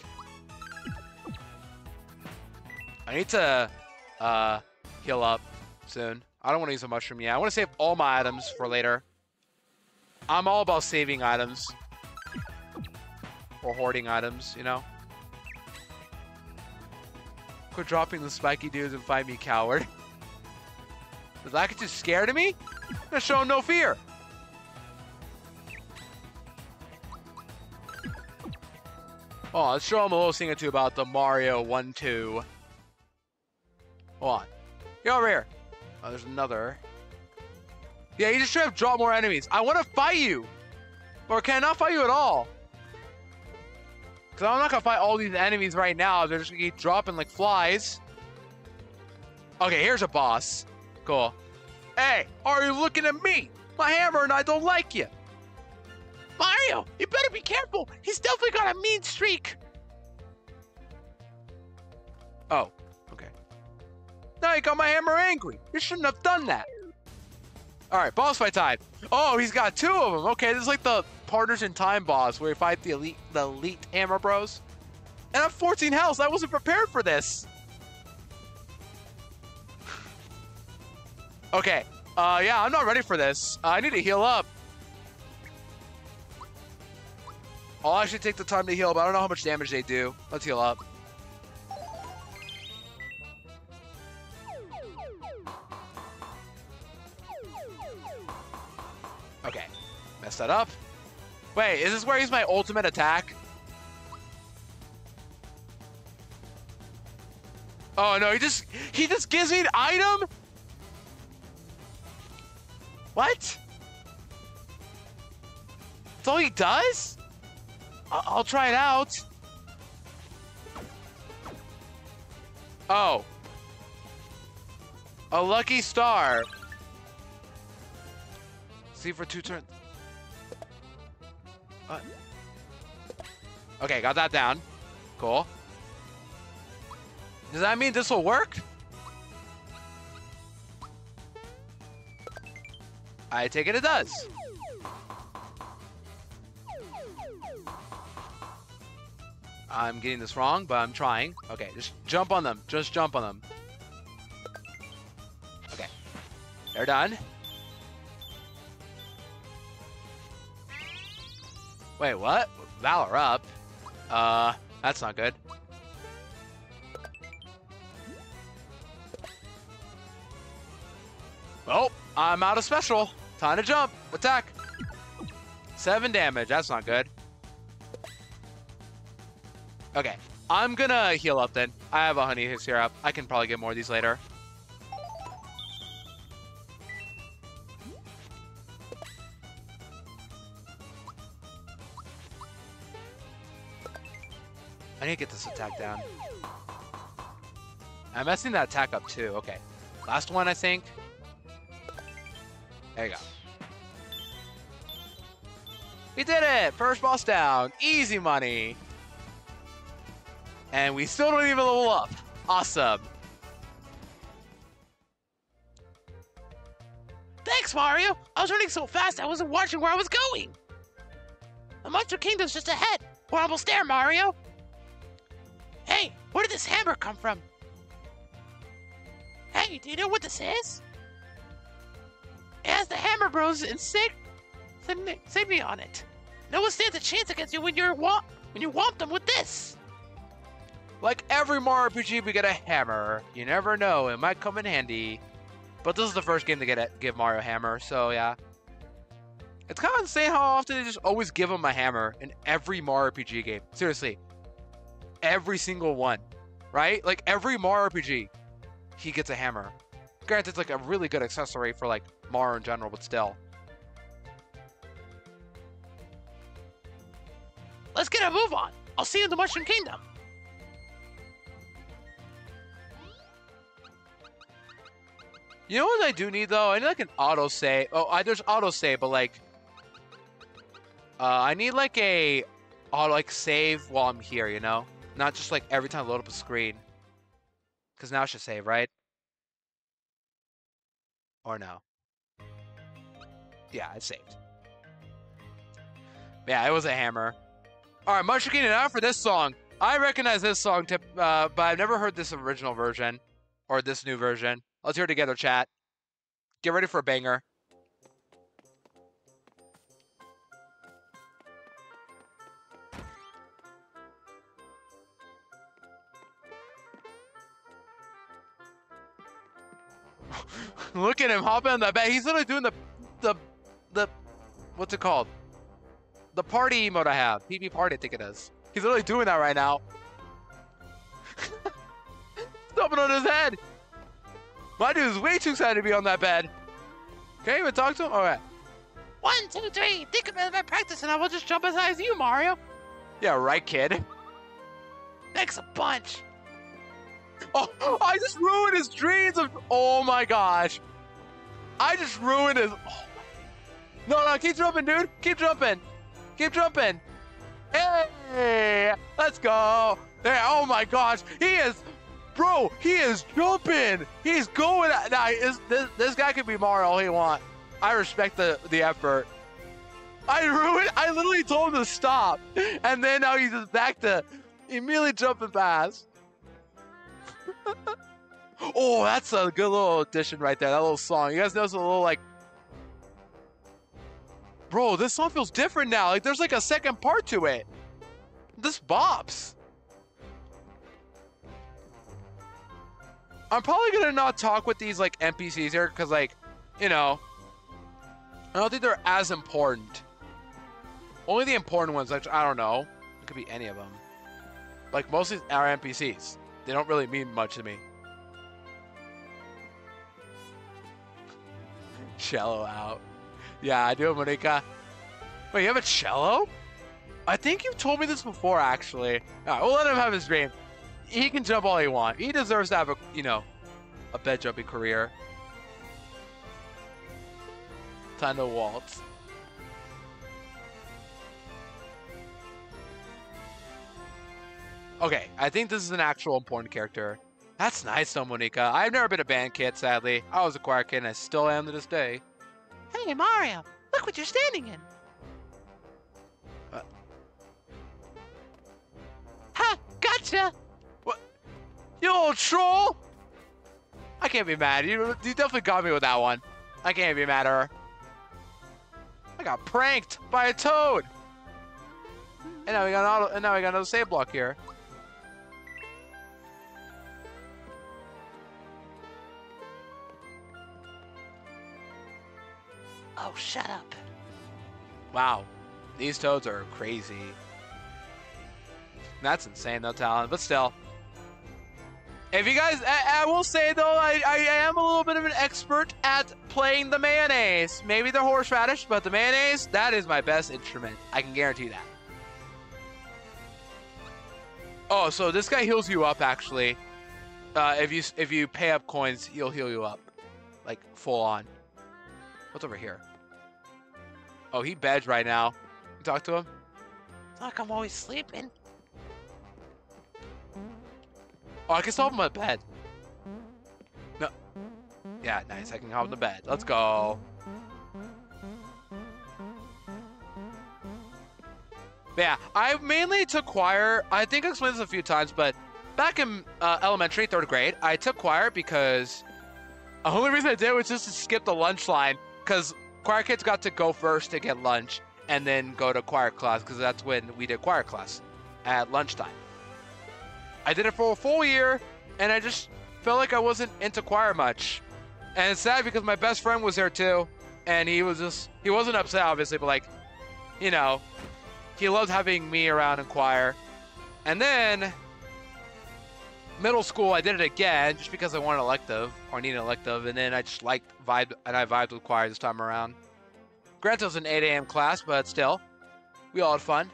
A: I need to uh, heal up soon. I don't want to use a mushroom yet. I want to save all my items for later. I'm all about saving items. Or hoarding items, you know? Quit dropping the spiky dudes and find me, coward. Is Lakitu scared of me? I'm gonna show no fear. Oh, let's show him a little thing or two about the Mario 1-2. Hold on. Get over here. Oh, there's another. Yeah, you just should have dropped more enemies. I want to fight you. Or can I not fight you at all? Because I'm not going to fight all these enemies right now. They're just going to keep dropping like flies. Okay, here's a boss. Cool. Hey, are you looking at me? My hammer and I don't like you.
B: Mario, you better be careful. He's definitely got a mean streak.
A: Oh, okay. Now you got my hammer angry. You shouldn't have done that. All right, boss fight time. Oh, he's got two of them. Okay, this is like the Partners in Time boss where you fight the elite, the elite Hammer Bros. And I'm 14 health. I wasn't prepared for this. okay. Uh, yeah, I'm not ready for this. Uh, I need to heal up. I'll actually take the time to heal, but I don't know how much damage they do. Let's heal up. Mess that up. Wait, is this where he's my ultimate attack? Oh no, he just he just gives me an item? What? That's all he does? I- I'll try it out. Oh. A lucky star. See for two turns. What? Okay, got that down. Cool. Does that mean this will work? I take it it does. I'm getting this wrong, but I'm trying. Okay, just jump on them. Just jump on them. Okay. They're done. Wait, what? Valor up? Uh, that's not good. Oh, I'm out of special. Time to jump. Attack. Seven damage. That's not good. Okay. I'm gonna heal up then. I have a honey syrup. I can probably get more of these later. I need to get this attack down. I'm messing that attack up too. Okay. Last one, I think. There you go. We did it! First boss down. Easy money. And we still don't even level up. Awesome.
B: Thanks, Mario! I was running so fast I wasn't watching where I was going! The Monster Kingdom's just ahead! We're almost there, Mario! Hey, where did this hammer come from? Hey, do you know what this is? It has the Hammer Bros and sig sig- signy on it. No one stands a chance against you when you're wa- when you whomp them with this.
A: Like every Mario RPG, we get a hammer. You never know, it might come in handy. But this is the first game to get it, give Mario a hammer, so yeah. It's kind of insane how often they just always give him a hammer in every Mario RPG game. Seriously. Every single one. Right? Like every Mar RPG, he gets a hammer. Granted, it's like a really good accessory for like Mar in general, but still.
B: Let's get a move on. I'll see you in the Mushroom Kingdom.
A: You know what I do need though? I need like an auto save. Oh, I, there's auto save, but like, uh, I need like a auto like save while I'm here. You know, not just like every time I load up a screen. Cause now I should save, right? Or no? Yeah, I saved. Yeah, it was a hammer. All right, Mushroom Kingdom now for this song. I recognize this song, tip, uh, but I've never heard this original version or this new version. Let's hear it together, chat. Get ready for a banger. Look at him hopping on that bed. He's literally doing the, the, the, what's it called? The party emote I have. PB party, I think it is. He's literally doing that right now. Stomping on his head. My dude's way too excited to be on that bed. Can I even talk to him? All right.
B: One, two, three. Think about my practice, and I will just jump as high as you, Mario.
A: Yeah, right, kid.
B: Thanks a bunch.
A: Oh, I just ruined his dreams of. Oh my gosh. I just ruined his. Oh. No, no, keep jumping, dude. Keep jumping. Keep jumping. Hey, let's go. There. Oh my gosh, he is. Bro, he is jumping. He's going. Nah, is, this, this guy can be Mario all he want. I respect the the effort. I ruined. I literally told him to stop, and then now he's just back to immediately jumping past. oh, that's a good little addition right there. That little song. You guys notice a little like. Bro, this song feels different now. Like there's like a second part to it. This bops. I'm probably gonna not talk with these like NPCs here because like, you know, I don't think they're as important. Only the important ones, which I don't know. It could be any of them. Like mostly are NPCs. They don't really mean much to me. Cello out. Yeah, I do, Monica. Wait, you have a cello? I think you've told me this before, actually. All right, we'll let him have his dream. He can jump all he wants. He deserves to have a, you know, a bed jumping career. Time to waltz. Okay, I think this is an actual important character. That's nice though, Monica. I've never been a band kid, sadly. I was a choir kid and I still am to this day.
B: Hey, Mario, look what you're standing in.
A: Uh.
B: Ha! Gotcha! What?
A: You old troll! I can't be mad. You, you definitely got me with that one. I can't be mad at her. I got pranked by a toad. And now we got an auto, and now we got another save block here.
B: Oh, shut up.
A: Wow, these toads are crazy. That's insane though, Talon, but still. If you guys, I, I will say though, I, I am a little bit of an expert at playing the mayonnaise. Maybe the horseradish, but the mayonnaise, that is my best instrument. I can guarantee that. Oh, so this guy heals you up actually. Uh, if you if you pay up coins, he'll heal you up, like full on. What's over here? Oh, he beds right now. You talk to him.
B: It's like I'm always sleeping.
A: Oh, I can still have him on the bed. No. Yeah, nice. I can hop on the bed. Let's go. But yeah, I mainly took choir. I think I explained this a few times, but back in uh, elementary, third grade, I took choir because the only reason I did was just to skip the lunch line because choir kids got to go first to get lunch and then go to choir class because that's when we did choir class at lunchtime. I did it for a full year and I just felt like I wasn't into choir much. And it's sad because my best friend was there too and he was just he wasn't upset obviously, but like you know, he loved having me around in choir. And then middle school I did it again just because I wanted elective or needed an elective and then I just liked vibe and I vibed with choir this time around. Granted it was an 8 a.m. class, but still, we all had fun.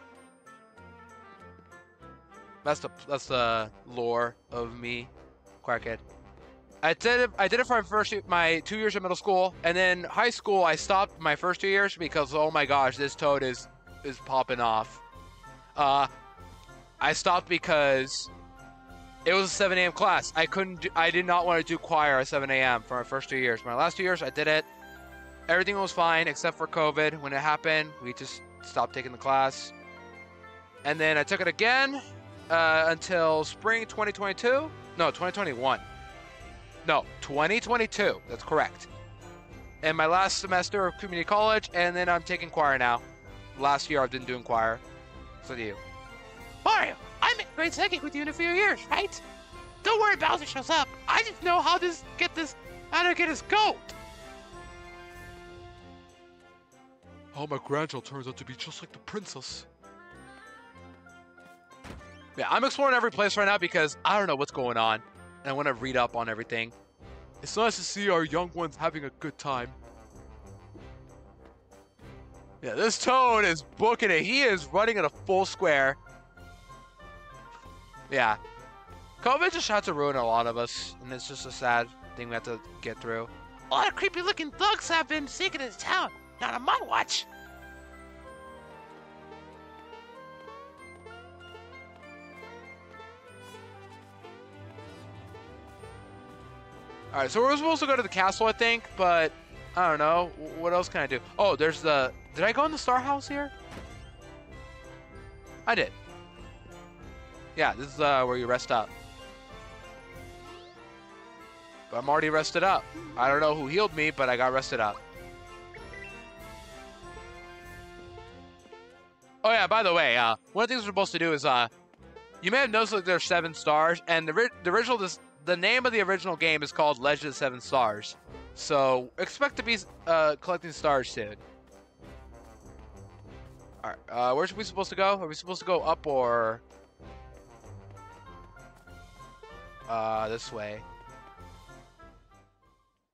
A: That's the that's the lore of me, choir kid. I did it. I did it for my first my two years of middle school, and then high school. I stopped my first two years because oh my gosh, this toad is is popping off. Uh, I stopped because it was a 7 a.m. class. I couldn't. Do, I did not want to do choir at 7 a.m. for my first two years. My last two years, I did it. Everything was fine except for COVID. When it happened, we just stopped taking the class. And then I took it again uh, until spring 2022. No, 2021. No, 2022. That's correct. And my last semester of community college, and then I'm taking choir now. Last year I've been doing choir. So do you.
B: Mario, I'm in grade second with you in a few years, right? Don't worry, Bowser shows up. I just know how to get this, how to get his goat.
A: Oh, my grandchild turns out to be just like the princess. Yeah, I'm exploring every place right now because I don't know what's going on. And I want to read up on everything. It's nice to see our young ones having a good time. Yeah, this toad is booking it. He is running in a full square. Yeah. COVID just had to ruin a lot of us. And it's just a sad thing we have to get through.
B: A lot of creepy looking thugs have been sneaking into town. Not on my watch.
A: Alright, so we're supposed to go to the castle, I think, but I don't know. What else can I do? Oh, there's the... Did I go in the star house here? I did. Yeah, this is uh, where you rest up. But I'm already rested up. I don't know who healed me, but I got rested up. Oh yeah, by the way, uh, one of the things we're supposed to do is, uh, you may have noticed that there's seven stars, and the, the original, this, the name of the original game is called Legend of Seven Stars. So expect to be uh, collecting stars soon. Alright, uh, where are we supposed to go? Are we supposed to go up or... Uh, this way.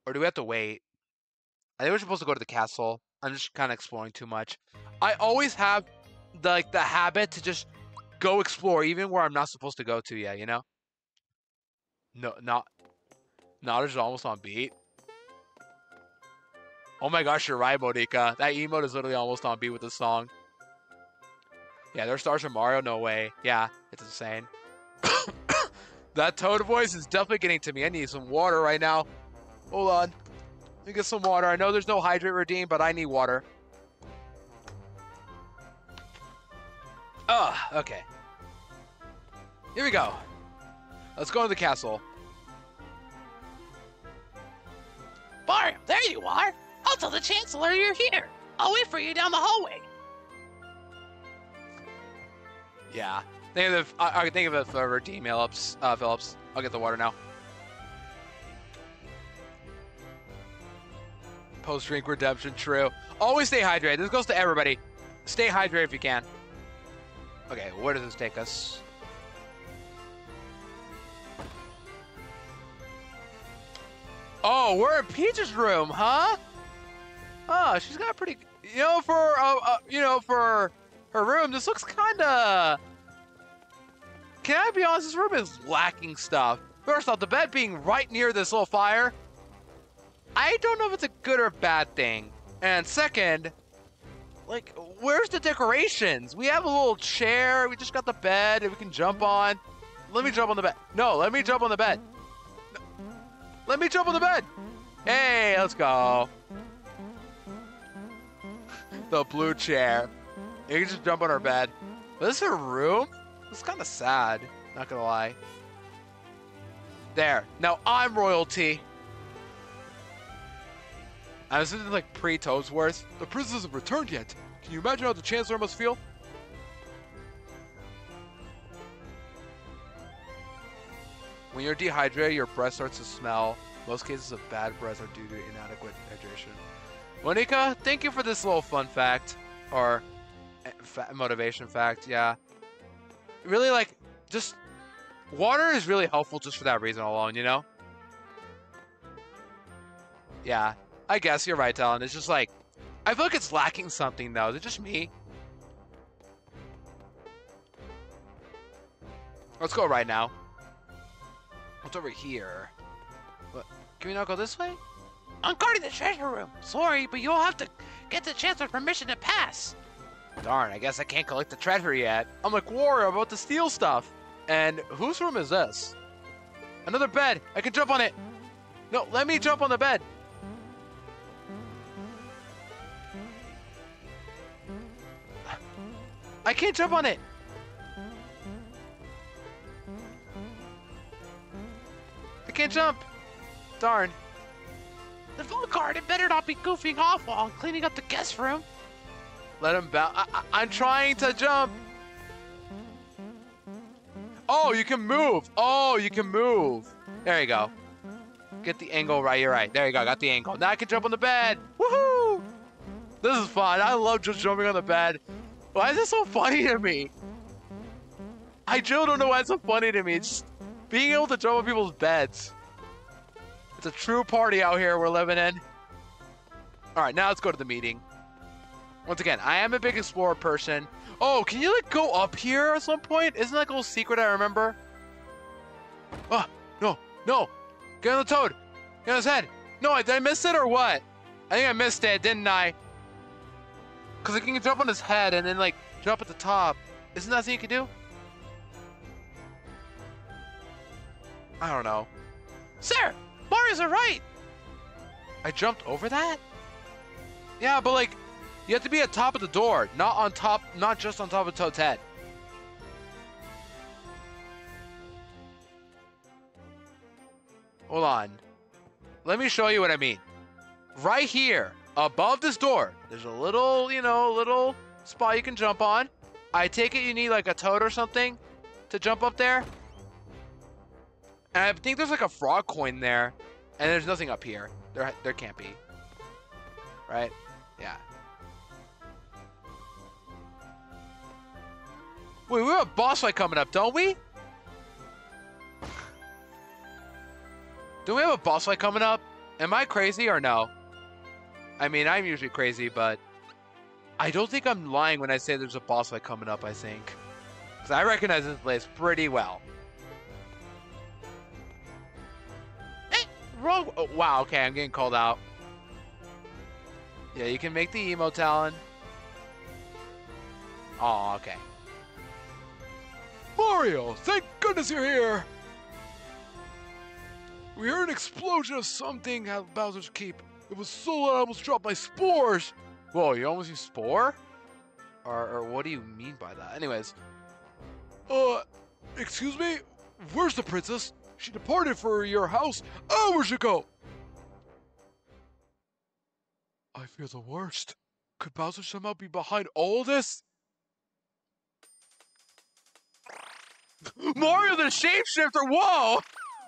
A: Or do we have to wait? I think we're supposed to go to the castle. I'm just kind of exploring too much. I always have the, like the habit to just go explore even where I'm not supposed to go to yet, you know? No, not not is almost on beat. Oh my gosh, you're right, Monika. That emote is literally almost on beat with the song. Yeah, there's stars from Mario, no way. Yeah, it's insane. that Toad voice is definitely getting to me. I need some water right now. Hold on. Let me get some water. I know there's no hydrate redeem, but I need water. Ugh, okay. Here we go. Let's go to the castle.
B: Mario, there you are. I'll tell the Chancellor you're here. I'll wait for you down the hallway.
A: Yeah. Think of the, I, can think of it for redeem Phillips. Uh, Phillips. I'll get the water now. Post drink redemption, true. Always stay hydrated. This goes to everybody. Stay hydrated if you can. Okay, where does this take us? Oh, we're in Peach's room, huh? Oh, she's got pretty. You know, for uh, uh you know, for her room, this looks kind of. Can I be honest? This room is lacking stuff. First off, the bed being right near this little fire. I don't know if it's a good or bad thing. And second, like, where's the decorations? We have a little chair. We just got the bed and we can jump on. Let me jump on the bed. No, let me jump on the bed. Let me jump on the bed. Hey, let's go. the blue chair. You can just jump on our bed. This is a room? It's kind of sad. Not gonna lie. There. Now I'm royalty. I was like pre-Toadsworth. The prisoners have returned yet. Can you imagine how the Chancellor must feel? When you're dehydrated, your breath starts to smell. Most cases of bad breath are due to inadequate hydration. Monika, thank you for this little fun fact. Or eh, motivation fact, yeah. Really, like, just... Water is really helpful just for that reason alone, you know? Yeah, I guess you're right, Talon. It's just like, I feel like it's lacking something, though. Is it just me? Let's go right now. What's over here? What? Can we not go this way?
B: I'm guarding the treasure room. Sorry, but you'll have to get the Chancellor's permission to pass.
A: Darn, I guess I can't collect the treasure yet. I'm like, Wario, about to steal stuff. And whose room is this? Another bed. I can jump on it. No, let me jump on the bed. I can't jump on it. I can't jump. Darn.
B: The phone card had better not be goofing off while I'm cleaning up the guest room.
A: Let him bounce. I am trying to jump. Oh, you can move. Oh, you can move. There you go. Get the angle right. You're right. There you go. Got the angle. Now I can jump on the bed. Woohoo! This is fun. I love just jumping on the bed. Why is this so funny to me? I still don't know why it's so funny to me. It's just being able to jump on people's beds. It's a true party out here we're living in. All right, now let's go to the meeting. Once again, I am a big explorer person. Oh, can you like go up here at some point? Isn't that a little secret I remember? Oh, no, no. Get on the toad. Get on his head. No, did I miss it or what? I think I missed it, didn't I? Because I can jump on his head and then like jump at the top. Isn't that something you can do? I don't know.
B: Sir, Mario's are right.
A: I jumped over that? Yeah, but like, you have to be at top of the door, not on top, not just on top of Toad's head. Hold on. Let me show you what I mean. Right here, above this door, there's a little, you know, little spot you can jump on. I take it you need like a toad or something to jump up there. And I think there's like a frog coin there. And there's nothing up here. There, there can't be. Right? Yeah. Wait, we have a boss fight coming up, don't we? Do we have a boss fight coming up? Am I crazy or no? I mean, I'm usually crazy, but I don't think I'm lying when I say there's a boss fight coming up, I think. Because I recognize this place pretty well.
B: Hey,
A: Wrong. Oh, wow, okay, I'm getting called out. Yeah, you can make the emo talon. Oh, okay.
C: Mario, thank goodness you're here! We heard an explosion of something at Bowser's Keep. It was so loud I almost dropped my spores!
A: Whoa, you almost used spore? Or, or what do you mean by that? Anyways,
C: Uh, excuse me? Where's the princess? She departed for your house hours ago! I fear the worst. Could Bowser somehow be behind all this?
A: Mario the shapeshifter. Whoa,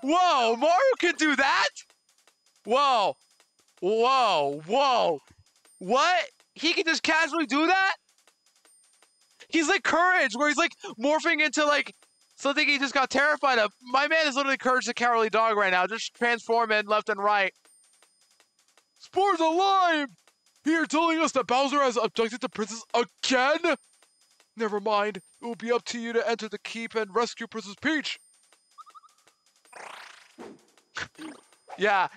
A: whoa, Mario can do that. Whoa, whoa, whoa. What? He can just casually do that? He's like Courage, where he's like morphing into like something he just got terrified of. My man is literally Courage the Cowardly Dog right now, just transforming left and right.
C: Spore's alive! Here telling us that Bowser has abducted the princess again? Never mind. It will be up to you to enter the keep and rescue Princess Peach.
A: Yeah,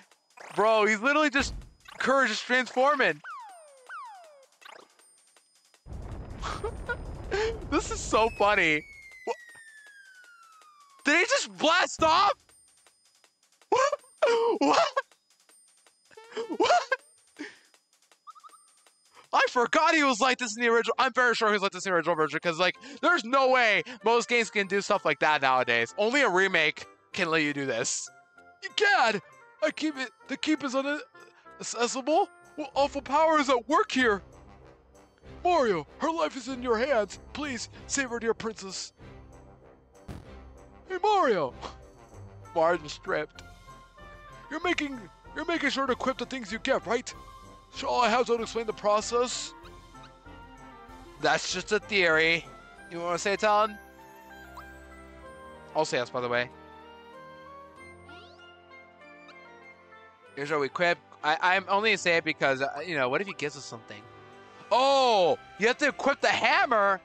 A: bro, he's literally just Courage is transforming. this is so funny. Wha- Did he just blast off? What? What? What? I forgot he was like this in the original. I'm very sure he was like this in the original version because, like, there's no way most games can do stuff like that nowadays. Only a remake can let you do this.
C: Gad! I keep it. The keep is inaccessible? What awful power is at work here? Mario, her life is in your hands. Please save her dear princess. Hey Mario!
A: Margin stripped.
C: You're making you're making sure to equip the things you get, right? Shall I have to explain the process?
A: That's just a theory. You want to say it, Talon? I'll say yes, by the way. Here's we equip. I, I'm only gonna say it because, uh, you know, what if he gives us something? Oh, you have to equip the hammer?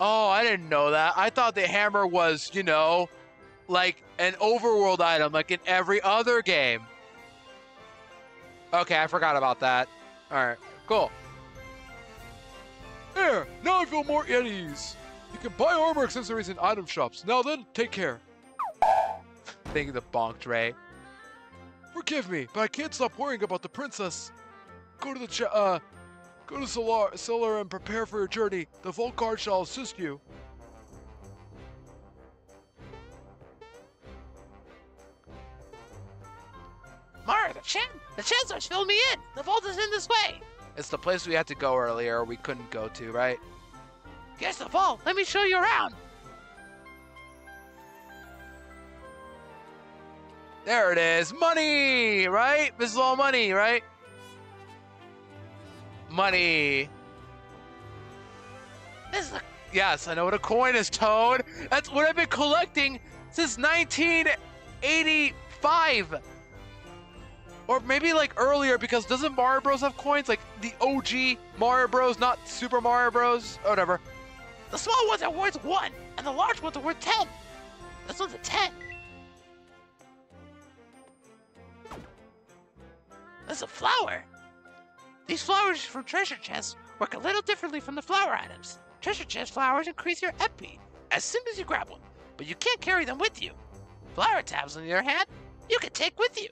A: Oh, I didn't know that. I thought the hammer was, you know, like an overworld item, like in every other game. Okay, I forgot about that. All right, cool.
C: There! Now I feel more at ease. You can buy armor accessories in item shops. Now then, take care.
A: Thank the bonk tray.
C: Forgive me, but I can't stop worrying about the princess. Go to the uh, go to Solar cellar and prepare for your journey. The Guard shall assist you.
B: Mario, the chan, the chancellor's filled me in. The vault is in this way.
A: It's the place we had to go earlier. We couldn't go to, right?
B: Here's the vault. Let me show you around.
A: There it is. Money, right? This is all money, right? Money.
B: This is the
A: Yes, I know what a coin is, Toad. That's what I've been collecting since 1985. Or maybe like earlier because doesn't Mario Bros have coins? Like the OG Mario Bros, not Super Mario Bros. Whatever.
B: the small ones are worth one, and the large ones are worth ten. This one's a ten. This is a flower. These flowers from treasure chests work a little differently from the flower items. Treasure chest flowers increase your FP as soon as you grab one, but you can't carry them with you. Flower tabs, on the other hand, you can take with you.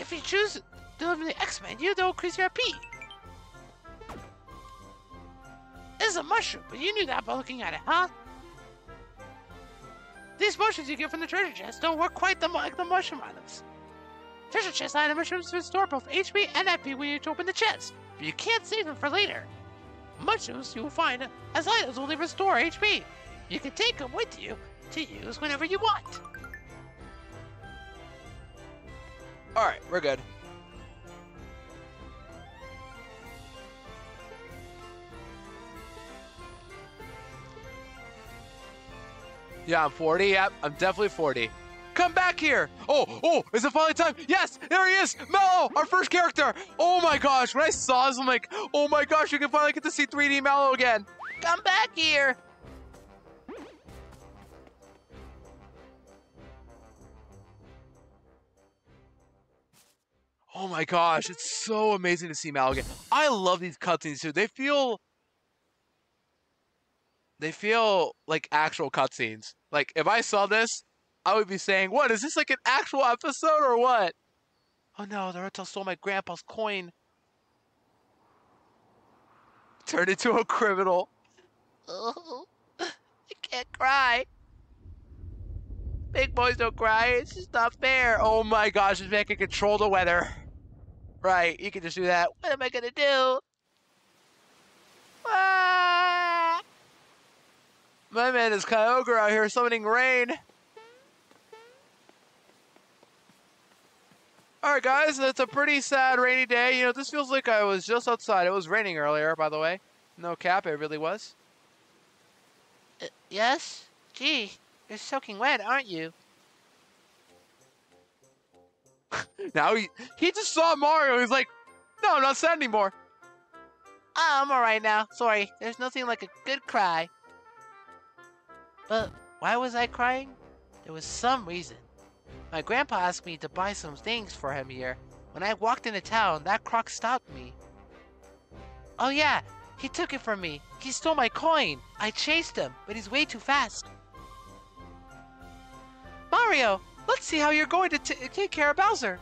B: If you choose to the X-Men, you they'll increase your. This is a mushroom, but you knew that by looking at it, huh? These mushrooms you get from the treasure chest don't work quite the, like the mushroom items. Treasure chest item mushrooms restore both HP and FP when you open the chest, but you can't save them for later. Mushrooms you will find as items only restore HP. You can take them with you to use whenever you want.
A: All right, we're good. Yeah, I'm 40. Yep, I'm definitely 40. Come back here. Oh, oh, is it finally time? Yes, there he is. Mallow, our first character. Oh my gosh, when I saw this, I'm like, oh my gosh, you can finally get to see 3D Mallow again.
B: Come back here.
A: Oh my gosh, it's so amazing to see Mallow again. I love these cutscenes too. They feel they feel like actual cutscenes. Like if I saw this, I would be saying, "What is this like an actual episode or what?"
B: Oh no, the Naruto stole my grandpa's coin.
A: Turned into a criminal.
B: Oh, I can't cry. Big boys don't cry. It's just not fair.
A: Oh my gosh, this man can control the weather. Right, you can just do that.
B: What am I gonna do? Ah!
A: My man is Kyogre out here summoning rain. Alright guys, it's a pretty sad rainy day. You know, this feels like I was just outside. It was raining earlier, by the way. No cap, it really was.
B: Uh, yes? Gee, you're soaking wet, aren't you?
A: now he, he just saw Mario. He's like, no, I'm not sad anymore.
B: Oh, I'm alright now. Sorry, there's nothing like a good cry. But why was I crying? There was some reason. My grandpa asked me to buy some things for him here. When I walked into town, that croc stopped me. Oh yeah, he took it from me. He stole my coin. I chased him, but he's way too fast. Mario, let's see how you're going to take care of Bowser.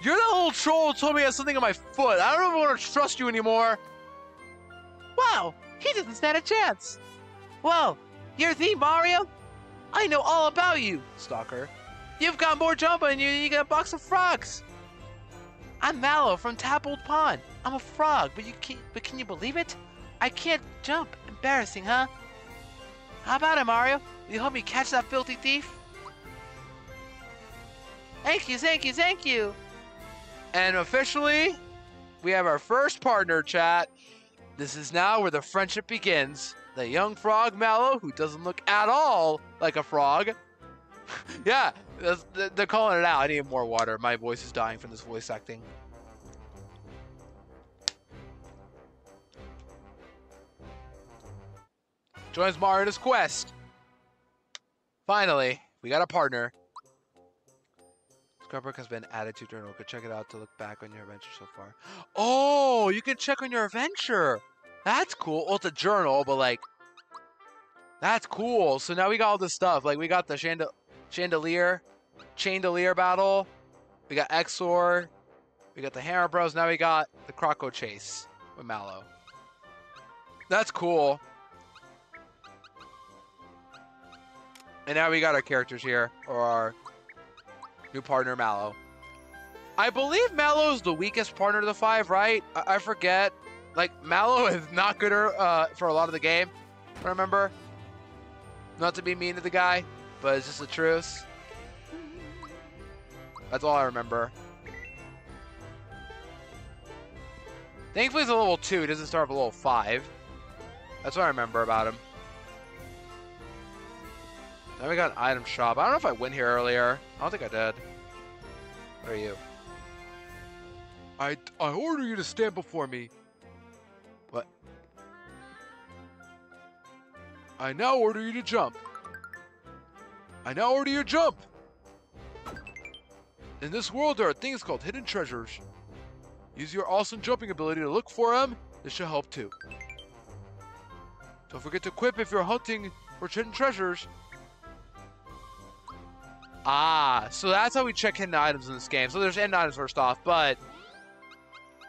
A: You're that little troll who told me I had something on my foot. I don't even want to trust you anymore.
B: Wow, he doesn't stand a chance. Whoa, you're the Mario? I know all about you, Stalker. You've got more jump on you than you got a box of frogs. I'm Mallow from Tadpole Pond. I'm a frog, but you can but can you believe it? I can't jump. Embarrassing, huh? How about it, Mario? Will you help me catch that filthy thief? Thank you, thank you, thank you.
A: And officially, we have our first partner chat. This is now where the friendship begins. The young frog Mallow, who doesn't look at all like a frog. yeah, they're calling it out. I need more water. My voice is dying from this voice acting. Joins Mario in his quest. Finally, we got a partner. Scrapbook has been added to journal. Go check it out to look back on your adventure so far. Oh, you can check on your adventure. That's cool. Well, it's a journal, but like, that's cool. So now we got all this stuff. Like, we got the chandel chandelier, chandelier battle. We got Exor. We got the Hammer Bros. Now we got the Croco Chase with Mallow. That's cool. And now we got our characters here, or our new partner, Mallow. I believe Mallow is the weakest partner of the five, right? I, I forget. Like, Mallow is not good uh, for a lot of the game, I remember. Not to be mean to the guy, but it's just the truth. That's all I remember. Thankfully, he's a level 2. He doesn't start with a level 5. That's what I remember about him. Now we got an item shop. I don't know if I went here earlier. I don't think I did. Where are you?
C: I, I order you to stand before me.
A: What?
C: I now order you to jump. I now order you to jump. In this world, there are things called hidden treasures. Use your awesome jumping ability to look for them. This should help too. Don't forget to equip if you're hunting for hidden treasures.
A: Ah, so that's how we check hidden items in this game. So there's hidden items first off, but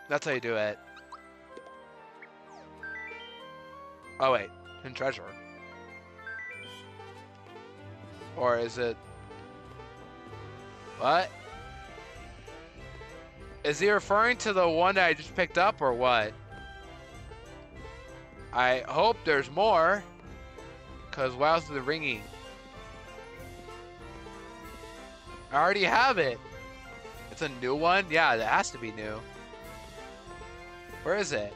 A: that's how you do it. Oh wait, hidden treasure. Or is it... What? Is he referring to the one that I just picked up or what? I hope there's more. Because wow's the ringing? I already have it. It's a new one? Yeah, it has to be new. Where is it?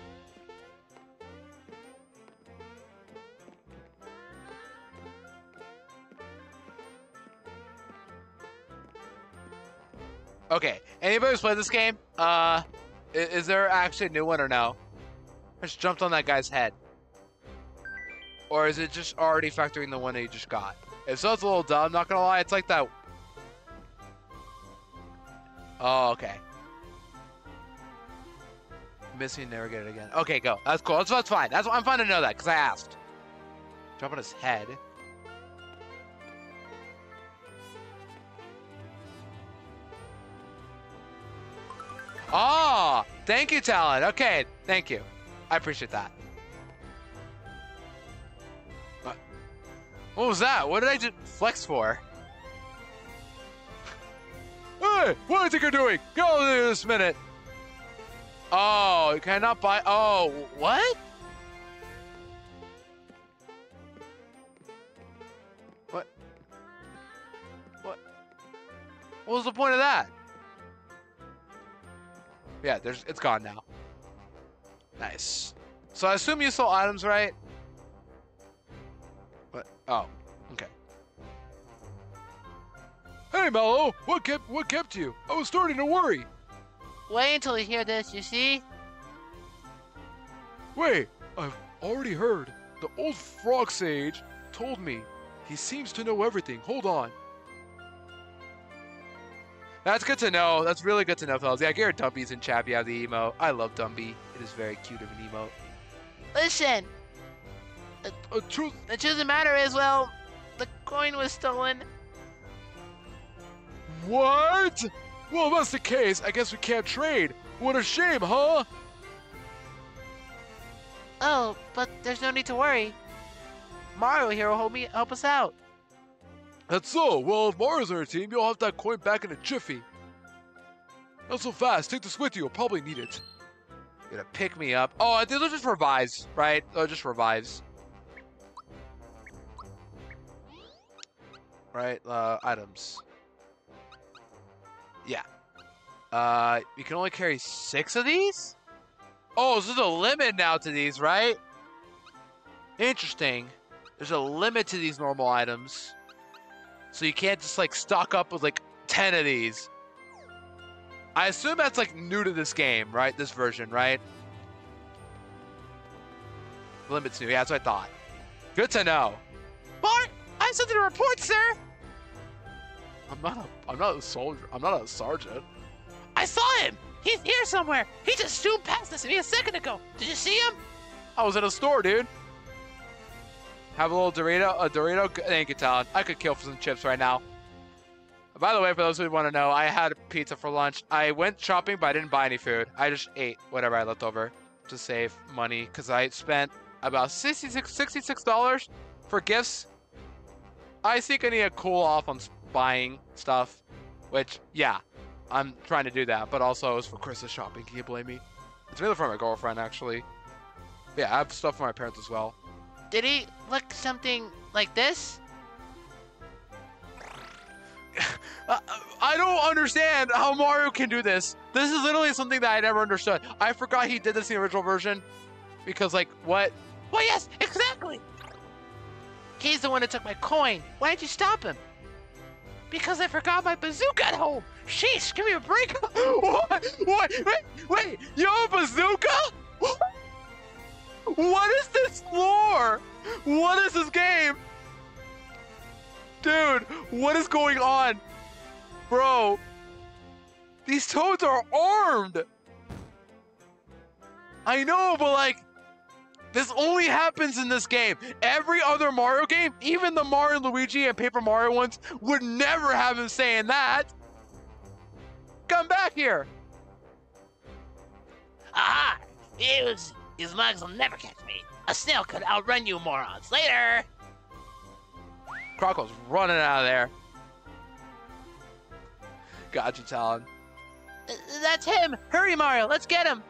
A: Okay, anybody who's played this game, uh, is, is there actually a new one or no? I just jumped on that guy's head. Or is it just already factoring the one that you just got? If so, it's a little dumb, not gonna lie. It's like that Oh, okay. Missing, never get it again. Okay, go. That's cool. That's, that's fine. That's I'm fine to know that because I asked. Jump on his head. Ah, thank you, Talon. Okay, thank you. I appreciate that. What? What was that? What did I just flex for? Hey, what do you think you're doing? Go this minute. Oh, you cannot buy. Oh, what? What? What? What was the point of that? Yeah, there's it's gone now. Nice. So I assume you sold items, right? What? Oh, okay.
C: Hey, Mallow, what kept what kept you? I was starting to worry.
B: Wait until you hear this, you see?
C: Wait, I've already heard. The old frog sage told me. He seems to know everything. Hold on.
A: That's good to know. That's really good to know, fellas. Yeah, Garrett Dumby's in chat. You have the emote. I love Dumby. It is very cute of an emote.
B: Listen,
C: A truth.
B: the truth of the matter is, well, the coin was stolen.
C: What? Well, if that's the case, I guess we can't trade. What a shame, huh?
B: Oh, but there's no need to worry. Mario here will help me help us out.
C: That's so. Well, if Mario's on our team, you'll have that coin back in a jiffy. Not so fast. Take this with you. You'll probably need it.
A: You're gonna pick me up. Oh, are just revives, right? They're just revives. Right, uh, items. Yeah. Uh, you can only carry six of these? Oh, so there's a limit now to these, right? Interesting. There's a limit to these normal items. So you can't just like stock up with like 10 of these. I assume that's like new to this game, right? This version, right? Limits new. Yeah, that's what I thought. Good to know.
B: Bart, I have something to report, sir.
C: I'm not a. I'm not a soldier. I'm not a sergeant.
B: I saw him. He's here somewhere. He just zoomed past us me a second ago. Did you see him?
C: I was in a store, dude.
A: Have a little Dorito. A Dorito. Thank you, Talon. I could kill for some chips right now. By the way, for those who want to know, I had pizza for lunch. I went shopping, but I didn't buy any food. I just ate whatever I left over to save money because I spent about 66 $66 for gifts. I think I need to cool off on buying stuff, which, yeah, I'm trying to do that. But also, it was for Christmas shopping. Can you blame me? It's mainly for my girlfriend, actually. Yeah, I have stuff for my parents as well.
B: Did he look something like this?
A: Uh, I don't understand how Mario can do this. This is literally something that I never understood. I forgot he did this in the original version. Because, like, what?
B: Well, yes, exactly. He's the one that took my coin. Why didn't you stop him? Because I forgot my bazooka at home. Sheesh, give me a break.
A: what? What? Wait, wait, you have a bazooka? What is this lore? What is this game? Dude, what is going on? Bro, these toads are armed. I know, but like, this only happens in this game. Every other Mario game, even the Mario, Luigi, and Paper Mario ones, would never have him saying that. Come back here.
B: Aha! It was, these mugs will never catch me. A snail could outrun you morons. Later!
A: Croco's running out of there. Gotcha, Talon.
B: That's him! Hurry, Mario, let's get him!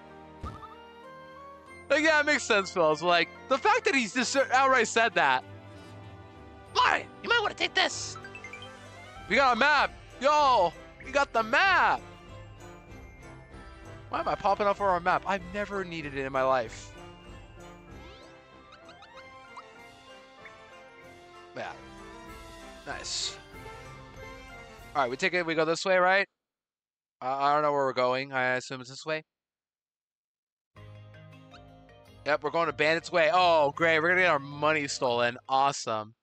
A: Like, yeah, it makes sense, fellas. Like, the fact that he's just outright said that.
B: Mario, you might want to take this.
A: We got a map. Yo, we got the map. Why am I popping up for our map? I've never needed it in my life. Yeah. Nice. All right, we take it. We go this way, right? I don't know where we're going. I assume it's this way. Yep, we're going to Bandit's Way. Oh, great. We're going to get our money stolen. Awesome.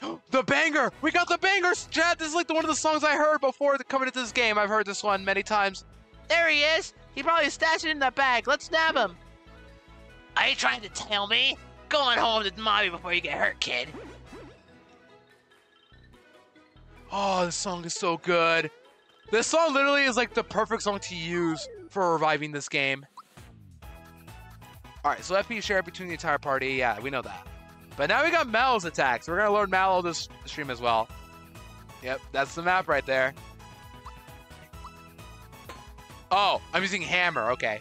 A: the banger! We got the bangers! Chad, this is like the, one of the songs I heard before coming into this game. I've heard this one many times.
B: There he is. He probably stashed it in the bag. Let's nab him. Are you trying to tell me? Going home to mommy before you get hurt, kid.
A: Oh, this song is so good. This song literally is like the perfect song to use for reviving this game. Alright, so FP shared between the entire party. Yeah, we know that. But now we got Mallow's attacks. We're going to learn Mallow this stream as well. Yep, that's the map right there. Oh, I'm using hammer. Okay.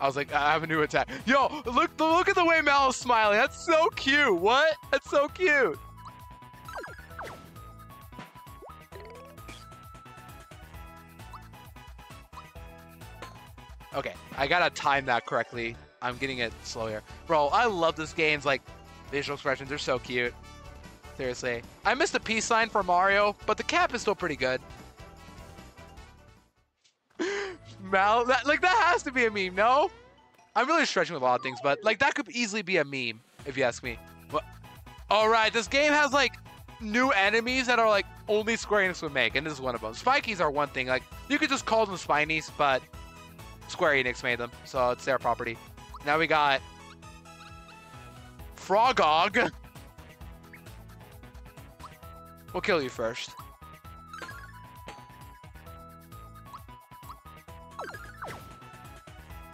A: I was like, I have a new attack. Yo, look look at the way Mallow's smiling. That's so cute. What? That's so cute. Okay, I gotta time that correctly. I'm getting it slow here. Bro, I love this game's like visual expressions. They're so cute. Seriously. I missed the peace sign for Mario, but the cap is still pretty good. Mal, that, like that has to be a meme, no? I'm really stretching with a lot of things, but like that could easily be a meme, if you ask me. But, all right, this game has like new enemies that are like only Square Enix would make, and this is one of them. Spikies are one thing, like you could just call them Spinies, but Square Enix made them, so it's their property. Now we got Frogog. We'll kill you first.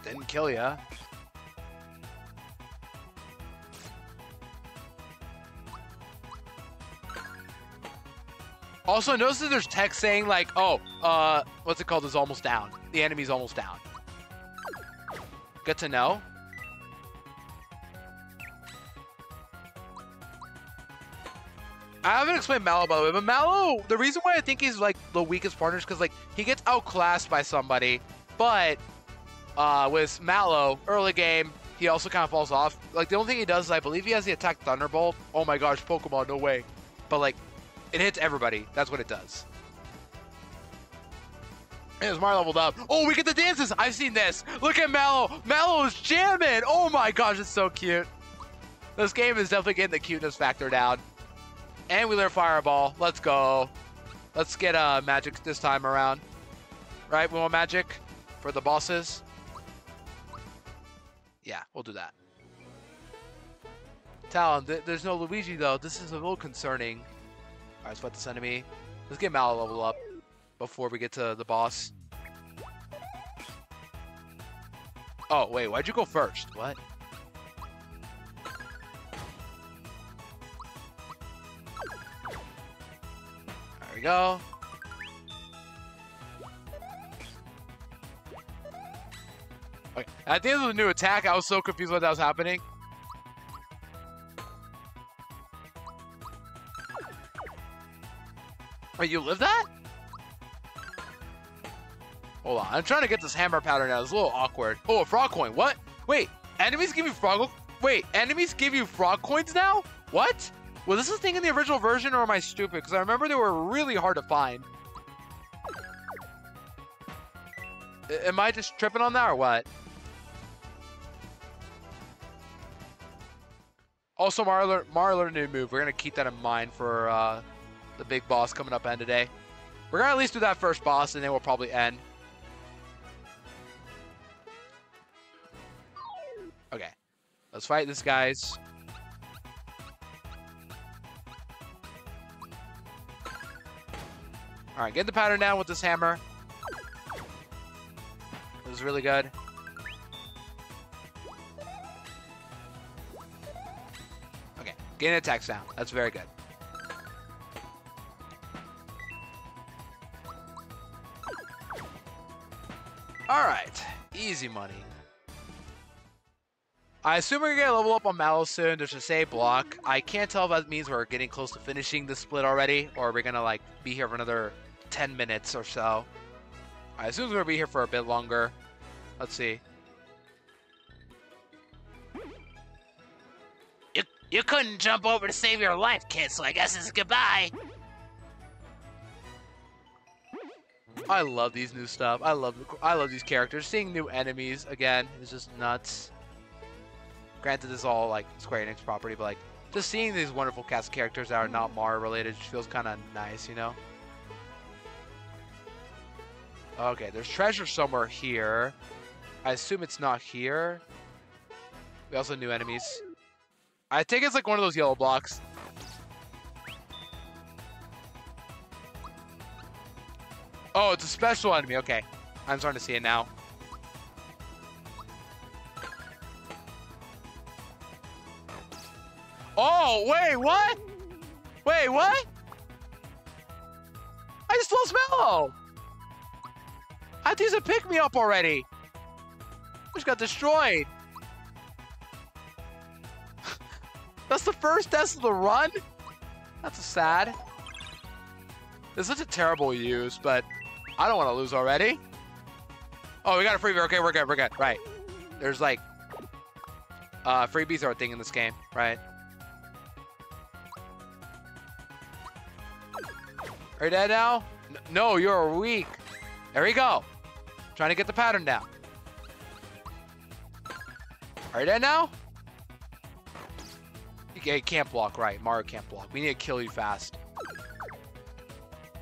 A: Didn't kill ya. Also, notice that there's text saying like, oh, uh, what's it called is almost down. The enemy's almost down. Good to know. I haven't explained Mallow by the way, but Mallow, the reason why I think he's like the weakest partner is because like he gets outclassed by somebody, but uh, with Mallow early game he also kind of falls off. Like the only thing he does is I believe he has the attack Thunderbolt. Oh my gosh, Pokemon, no way. But like it hits everybody. That's what it does. As Mario leveled up. Oh, we get the dances. I've seen this. Look at Mallow. Mallow is jamming. Oh my gosh, it's so cute. This game is definitely getting the cuteness factor down. And we learn Fireball. Let's go. Let's get uh, Magic this time around. Right? We want Magic for the bosses. Yeah, we'll do that. Talon, th there's no Luigi though. This is a little concerning. Alright, fight this enemy. Let's get Mallow level up before we get to the boss. Oh, wait, why'd you go first? What? There we go. Okay. At the end of the new attack, I was so confused what that was happening. Wait, you live that? Hold on, I'm trying to get this hammer pattern out. It's a little awkward. Oh, a frog coin. What? Wait, enemies give you frog... Wait, enemies give you frog coins now? What? Was this a thing in the original version, or am I stupid? Because I remember they were really hard to find. I- am I just tripping on that, or what? Also, learned a new move. We're going to keep that in mind for uh, the big boss coming up end today. We're going to at least do that first boss, and then we'll probably end. Let's fight this, guys. Alright, get the pattern down with this hammer. This is really good. Okay, getting attacks down. That's very good. Alright, easy money. I assume we're gonna level up on Mallow soon. There's a save block. I can't tell if that means we're getting close to finishing the split already, or we're gonna like be here for another 10 minutes or so. I assume we're gonna be here for a bit longer. Let's see.
B: You, you couldn't jump over to save your life, kid, so I guess it's goodbye.
A: I love these new stuff. I love I love these characters. Seeing new enemies again is just nuts. Granted, this is all like Square Enix property, but like just seeing these wonderful cast characters that are not Mario related just feels kind of nice, you know. Okay, there's treasure somewhere here. I assume it's not here. We also new enemies. I think it's like one of those yellow blocks. Oh, it's a special enemy. Okay. I'm starting to see it now. Oh, wait, what? Wait, what? I just lost Mallow. I had to use a pick me up already. Just got destroyed. That's the first test of the run? That's sad. It's such a terrible use, but I don't want to lose already. Oh, we got a freebie. Okay, we're good. We're good. Right. There's like uh, freebies are a thing in this game, right? Are you dead now? No, you're weak. There we go. Trying to get the pattern down. Are you dead now? You can't block right. Mario can't block. We need to kill you fast.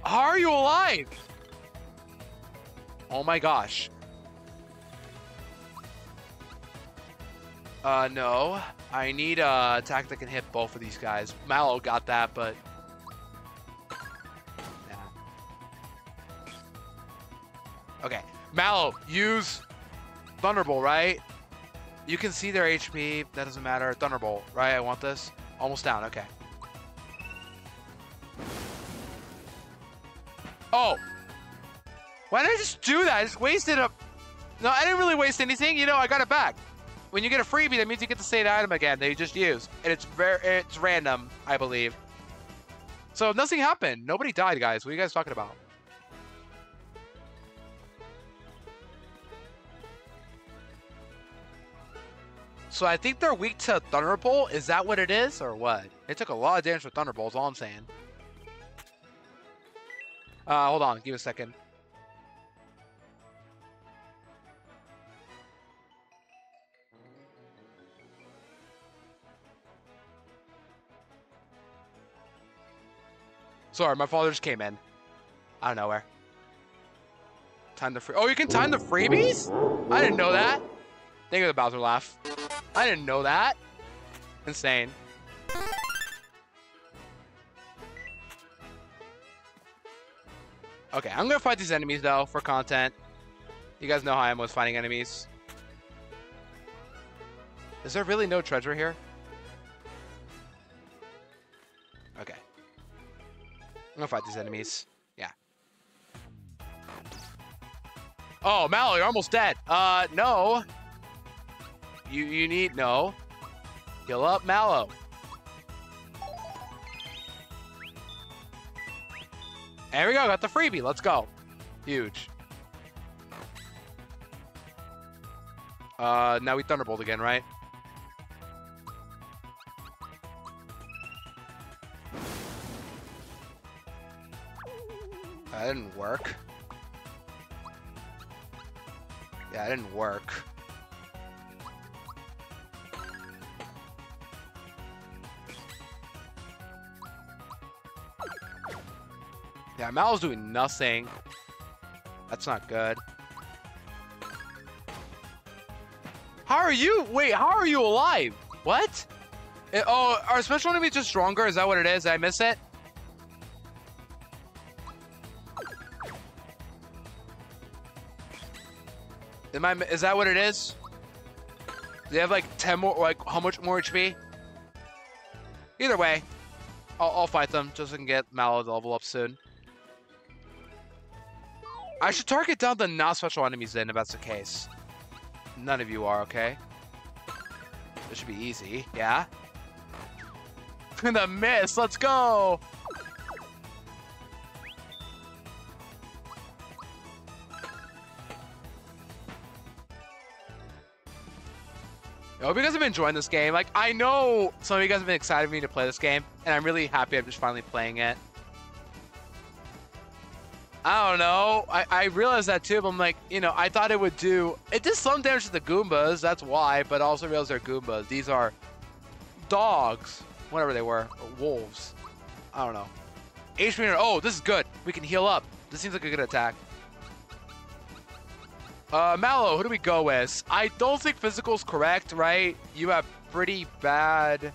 A: Are you alive? Oh my gosh. Uh, no. I need a attack that can hit both of these guys. Mallow got that, but... Okay. Mallow, use Thunderbolt, right? You can see their HP. That doesn't matter. Thunderbolt, right? I want this. Almost down. Okay. Oh. Why did I just do that? I just wasted a... No, I didn't really waste anything. You know, I got it back. When you get a freebie, that means you get the same item again that you just used. And it's very... It's random, I believe. So nothing happened. Nobody died, guys. What are you guys talking about? So I think they're weak to Thunderbolt. Is that what it is, or what? It took a lot of damage with Thunderbolt, is all I'm saying. Uh, hold on. Give me a second. Sorry, my father just came in. Out of nowhere. Time the free- Oh, you can time the freebies? I didn't know that. Think of the Bowser laugh. I didn't know that. Insane. Okay, I'm gonna fight these enemies though for content. You guys know how I am with fighting enemies. Is there really no treasure here? Okay. I'm gonna fight these enemies. Yeah. Oh, Mallow, you're almost dead. Uh, no. You you need no. Heal up, Mallow. There we go, got the freebie. Let's go. Huge. Uh, now we Thunderbolt again, right? That didn't work. Yeah, it didn't work. Yeah, Mal's doing nothing. That's not good. How are you? Wait, how are you alive? What? It, oh, are special enemies just stronger? Is that what it is? Did I miss it? Am I, is that what it is? Do they have like 10 more, like how much more HP? Either way, I'll, I'll fight them just so I can get Mallow to level up soon. I should target down the not special enemies then if that's the case. None of you are, okay? This should be easy, yeah? the miss, let's go! I hope you guys have been enjoying this game. Like, I know some of you guys have been excited for me to play this game, and I'm really happy I'm just finally playing it. I don't know. I, I realized that too, I'm like, you know, I thought it would do. It did some damage to the Goombas, that's why, but also realized they're Goombas. These are dogs, whatever they were, wolves. I don't know. HP. Oh, this is good. We can heal up. This seems like a good attack. Uh, Mallow, who do we go with? I don't think physical's correct, right? You have pretty bad.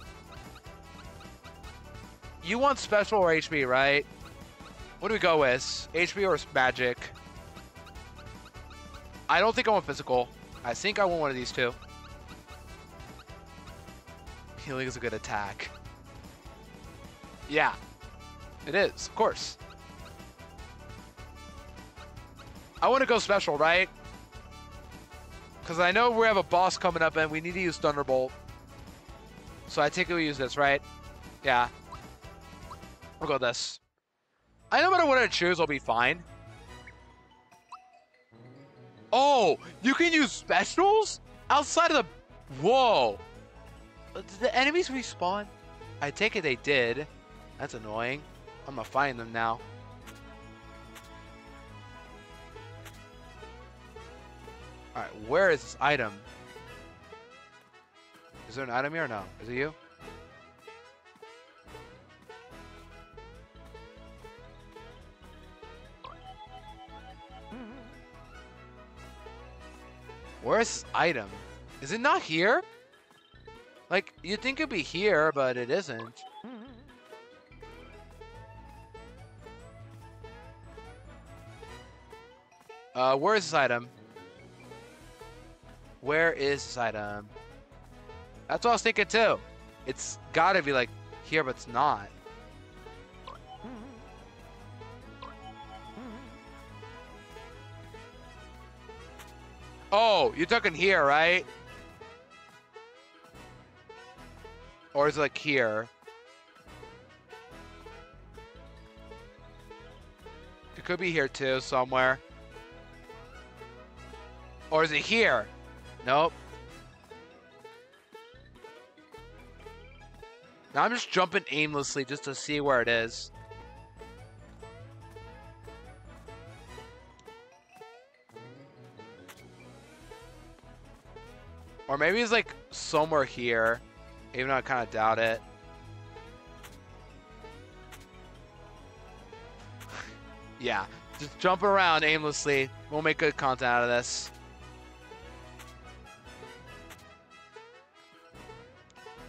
A: You want special or HP, right? What do we go with? HP or magic? I don't think I want physical. I think I want one of these two. Healing is a good attack. Yeah. It is, of course. I want to go special, right? Because I know we have a boss coming up and we need to use Thunderbolt. So I think we use this, right? Yeah. We'll go this. I know matter what I choose, I'll be fine. Oh, you can use specials? Outside of the... Whoa. Uh, Did the enemies respawn? I take it they did. That's annoying. I'm gonna find them now. Alright, where is this item? Is there an item here or no? Is it you? Where's this item? Is it not here? Like, you'd think it'd be here, but it isn't. Uh, where is this item? Where is this item? That's what I was thinking too. It's gotta be like here, but it's not. Oh, you're talking here, right? Or is it like here? It could be here too, somewhere. Or is it here? Nope. Now I'm just jumping aimlessly just to see where it is. Or maybe it's like somewhere here. Even though I kind of doubt it. yeah, just jumping around aimlessly. We'll make good content out of this.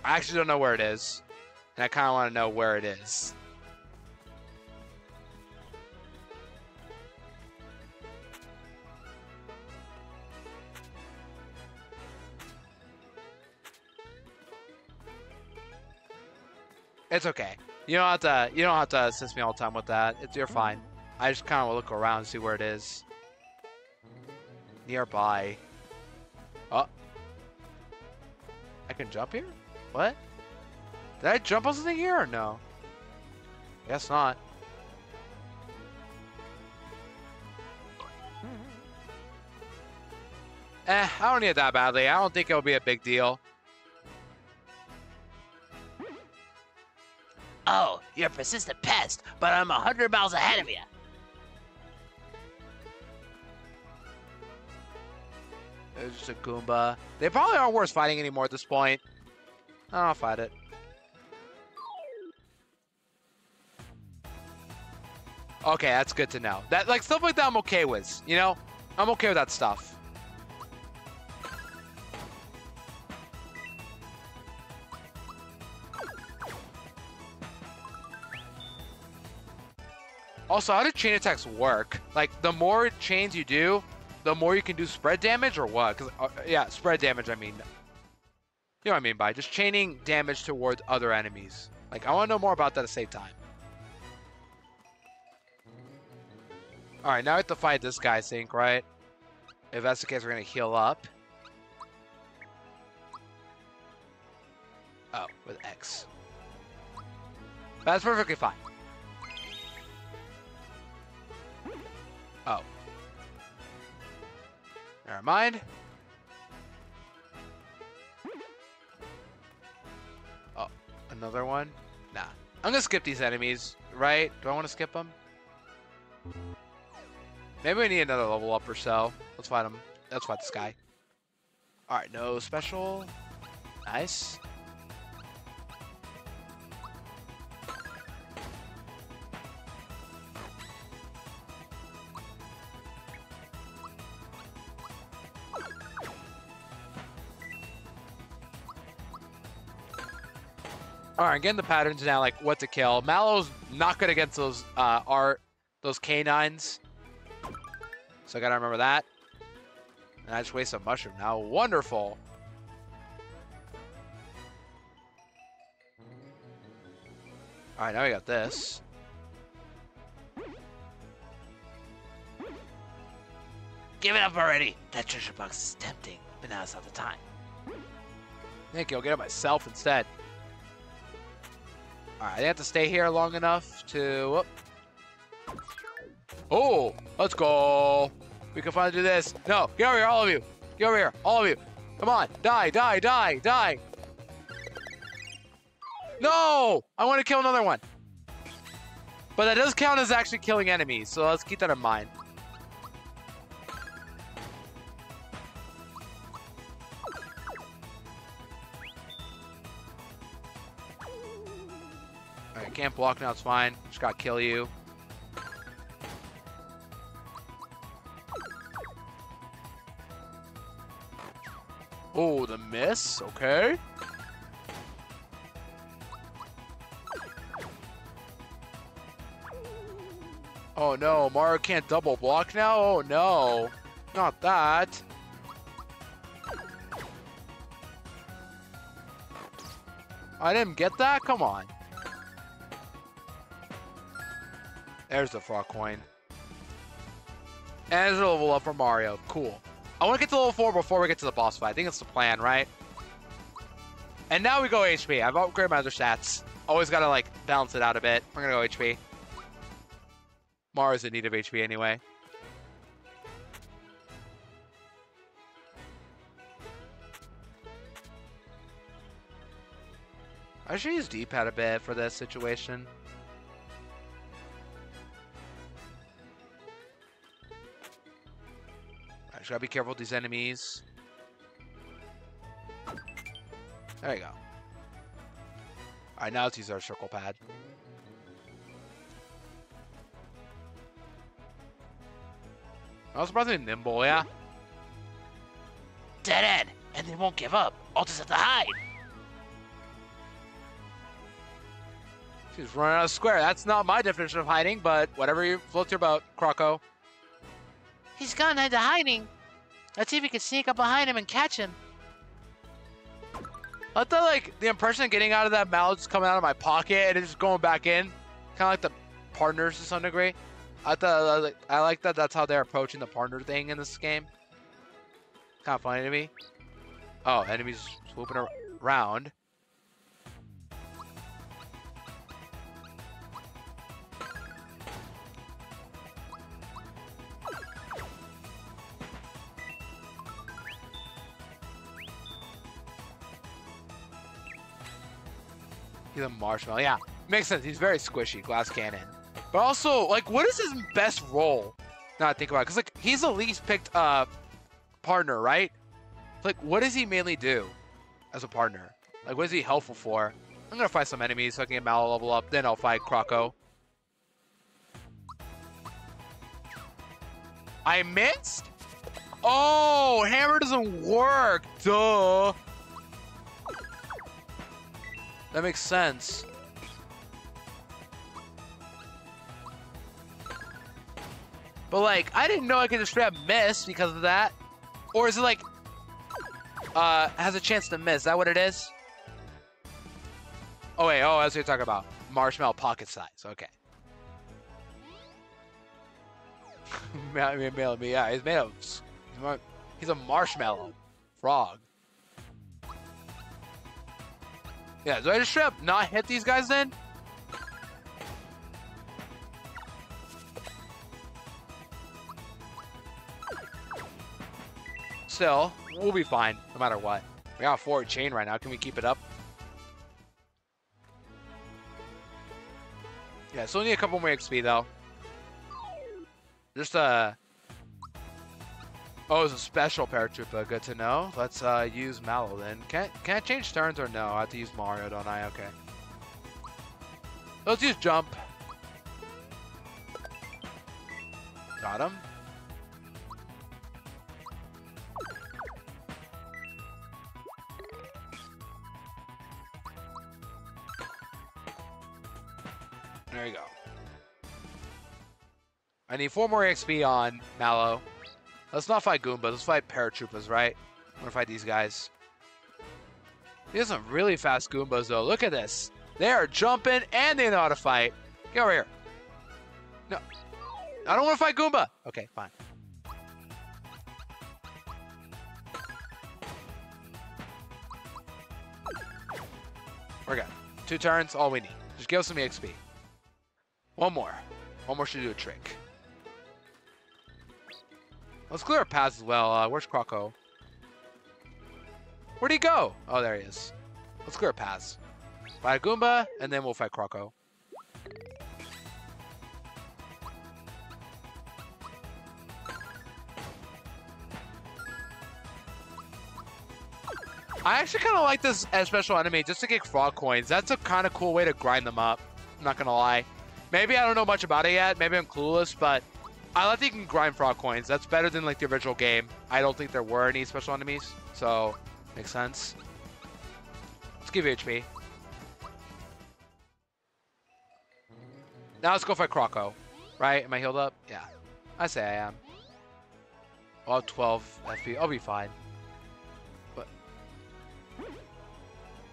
A: I actually don't know where it is. And I kind of want to know where it is. It's okay. You don't have to. You don't have to assist me all the time with that. It's you're fine. I just kind of look around and see where it is. Nearby. Oh. I can jump here? What? Did I jump on something here or no? Guess not. Eh, I don't need it that badly. I don't think it'll be a big deal.
B: Oh, you're a persistent pest, but I'm a hundred miles ahead of you.
A: It's just a Goomba. They probably aren't worth fighting anymore at this point. I'll fight it. Okay, that's good to know. That like stuff like that I'm okay with. You know? I'm okay with that stuff. Also, how do chain attacks work? Like, the more chains you do, the more you can do spread damage or what? Because, uh, yeah, spread damage, I mean. You know what I mean by just chaining damage towards other enemies. Like, I want to know more about that to save time. Alright, now we have to fight this guy, I think, right? If that's the case, we're going to heal up. Oh, with X. That's perfectly fine. Oh. Never mind. Oh, another one? Nah. I'm gonna skip these enemies, right? Do I want to skip them? Maybe we need another level up or so. Let's fight them. Let's fight this guy. All right, no special. Nice. All right, getting the patterns now, like what to kill. Mallow's not good against those uh, art, those canines. So I gotta remember that. And I just waste a mushroom now. Wonderful. All right, now we got this.
B: Give it up already. That treasure box is tempting, but now's not the time.
A: Thank you. I'll get it myself instead. All right, I have to stay here long enough to. Oh, let's go. We can finally do this. No, get over here, all of you. Get over here, all of you. Come on, die, die, die, die. No, I want to kill another one. But that does count as actually killing enemies, so let's keep that in mind. Can't block now, it's fine. Just gotta kill you. Oh, the miss, okay. Oh no, Mario can't double block now? Oh no, not that. I didn't get that? Come on. There's the frog coin. And there's a level up for Mario. Cool. I want to get to level 4 before we get to the boss fight. I think that's the plan, right? And now we go HP. I've upgraded my other stats. Always got to, like, balance it out a bit. We're going to go HP. Mario's in need of HP anyway. I should use D-pad a bit for this situation. Just gotta be careful with these enemies. There you go. Alright, now let's use our circle pad. I was surprisingly nimble, yeah?
B: Dead end, and they won't give up. I'll just have to hide.
A: She's running out of square. That's not my definition of hiding, but whatever you float your boat, Croco.
B: He's gone into hiding. Let's see if we can sneak up behind him and catch him.
A: I thought like the impression getting out of that mouth coming out of my pocket and it's just going back in, kind of like the partners to some degree. I thought I like I like that. That's how they're approaching the partner thing in this game. Kind of funny to me. Oh, enemies swooping around. He's a marshmallow. Yeah, makes sense. He's very squishy, glass cannon. But also, like, what is his best role? Now I think about it, because like he's the least picked uh partner, right? Like, what does he mainly do as a partner? Like, what is he helpful for? I'm gonna fight some enemies so I can get Mallow level up. Then I'll fight Croco. I missed. Oh, hammer doesn't work. Duh. That makes sense. But like, I didn't know I could just up miss because of that. Or is it like, uh, has a chance to miss? Is that what it is? Oh wait, oh, that's what you're talking about. Marshmallow pocket size, okay. Ma- ma- ma- yeah, he's made of, he's a marshmallow frog. Yeah, do I just straight up not hit these guys then? Still, we'll be fine no matter what. We got a forward chain right now. Can we keep it up? Yeah, so we need a couple more XP though. Just uh, Oh, it's a special Paratroopa. Good to know. Let's uh, use Mallow then. Can can I change turns or no? I have to use Mario, don't I? Okay. Let's use jump. Got him. There you go. I need four more XP on Mallow. Let's not fight Goombas. Let's fight Paratroopas, right? I'm gonna fight these guys. These are some really fast Goombas, though. Look at this. They are jumping and they know how to fight. Get over here. No. I don't want to fight Goomba. Okay, fine. We're good. Two turns, all we need. Just give us some XP. One more. One more should do a trick. Let's clear our paths as well. Uh, where's Croco? Where'd he go? Oh, there he is. Let's clear a path. Fight Goomba, and then we'll fight Croco. I actually kind of like this as special enemy just to get frog coins. That's a kind of cool way to grind them up. I'm not going to lie. Maybe I don't know much about it yet. Maybe I'm clueless, but I like that you can grind frog coins. That's better than like the original game. I don't think there were any special enemies, so makes sense. Let's give you HP. Now let's go fight Croco. Right? Am I healed up? Yeah. I say I am. I'll 12 FP. I'll be fine.
B: But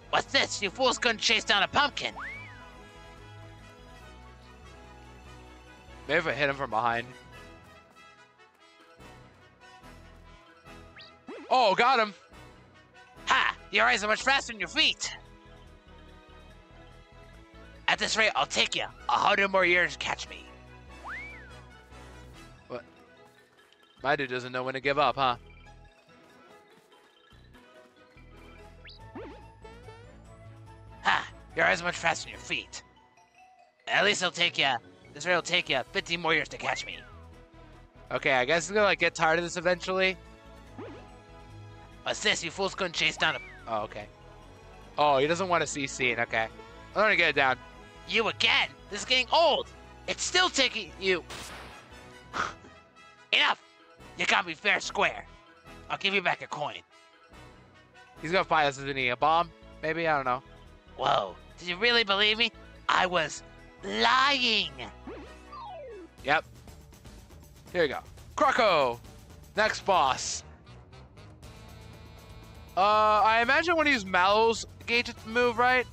B: What's this? You fools couldn't chase down a pumpkin.
A: Maybe if I hit him from behind. Oh, got him.
B: Ha! Your eyes are much faster than your feet. At this rate, I'll take you a hundred more years to catch me. What?
A: My dude doesn't know when to give up, huh?
B: Ha! Your eyes are much faster than your feet. At least it'll take you. This rate will take you 15 more years to catch me.
A: Okay, I guess I'm gonna like get tired of this eventually.
B: This? You fools couldn't chase down a.
A: Oh, okay. Oh, he doesn't want to see scene. Okay. I'm gonna get it down.
B: You again? This is getting old. It's still taking you. Enough! You got me fair square. I'll give you back a coin.
A: He's gonna fight us, isn't he? A bomb? Maybe? I don't know.
B: Whoa, did you really believe me? I was lying.
A: Yep. Here we go. Croco! Next boss. Uh, I imagine when use Mallow's gauge move, right?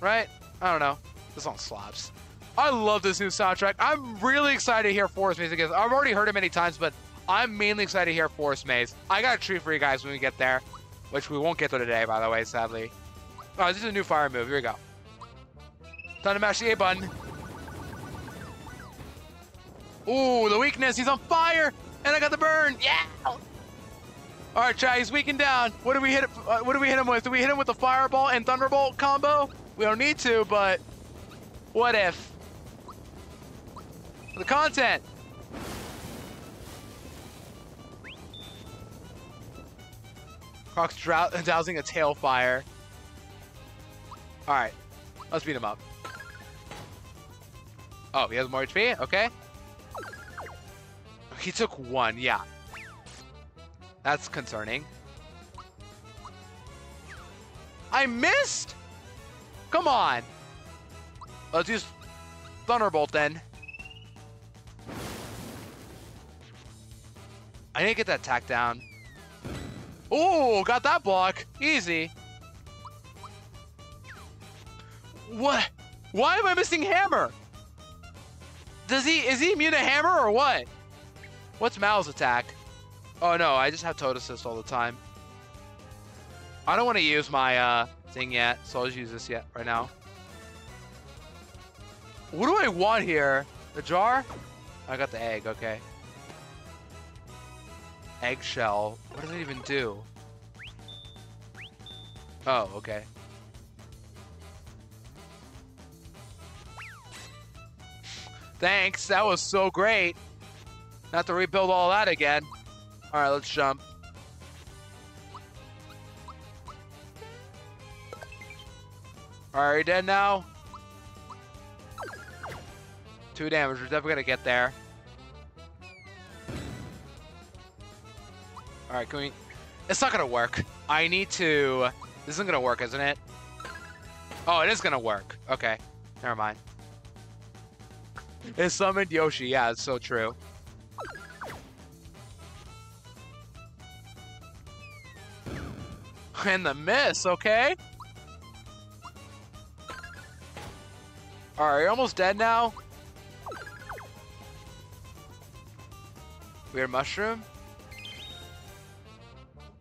A: Right? I don't know. This song slaps. I love this new soundtrack. I'm really excited to hear Forest Maze again. I've already heard it many times, but I'm mainly excited to hear Forest Maze. I got a treat for you guys when we get there, which we won't get to today, by the way, sadly. Oh, this is a new fire move. Here we go. Time to mash the A button. Ooh, the weakness. He's on fire, and I got the burn.
B: Yeah.
A: All right, Chad, he's weakened down. What do we hit? Uh, what do we hit him with? Do we hit him with a fireball and thunderbolt combo? We don't need to, but what if? The content. Croc's dousing a tail fire. All right, let's beat him up. Oh, he has more HP. Okay. He took one. Yeah. That's concerning. I missed? Come on. Let's use Thunderbolt then. I need to get that attack down. Oh, got that block. Easy. What? Why am I missing hammer? Does he, is he immune to hammer or what? What's Mal's attack? Oh no, I just have Toad Assist all the time. I don't want to use my uh, thing yet, so I'll just use this yet right now. What do I want here? The jar? I got the egg, okay. Eggshell. What does it even do? Oh, okay. Thanks, that was so great. Not to rebuild all that again. All right, let's jump. All right, dead now. Two damage. We're definitely gonna get there. All right, can we? It's not gonna work. I need to. This isn't gonna work, isn't it? Oh, it is gonna work. Okay, never mind. It summoned Yoshi. Yeah, it's so true. And the miss, okay? Alright, you're almost dead now. Weird mushroom.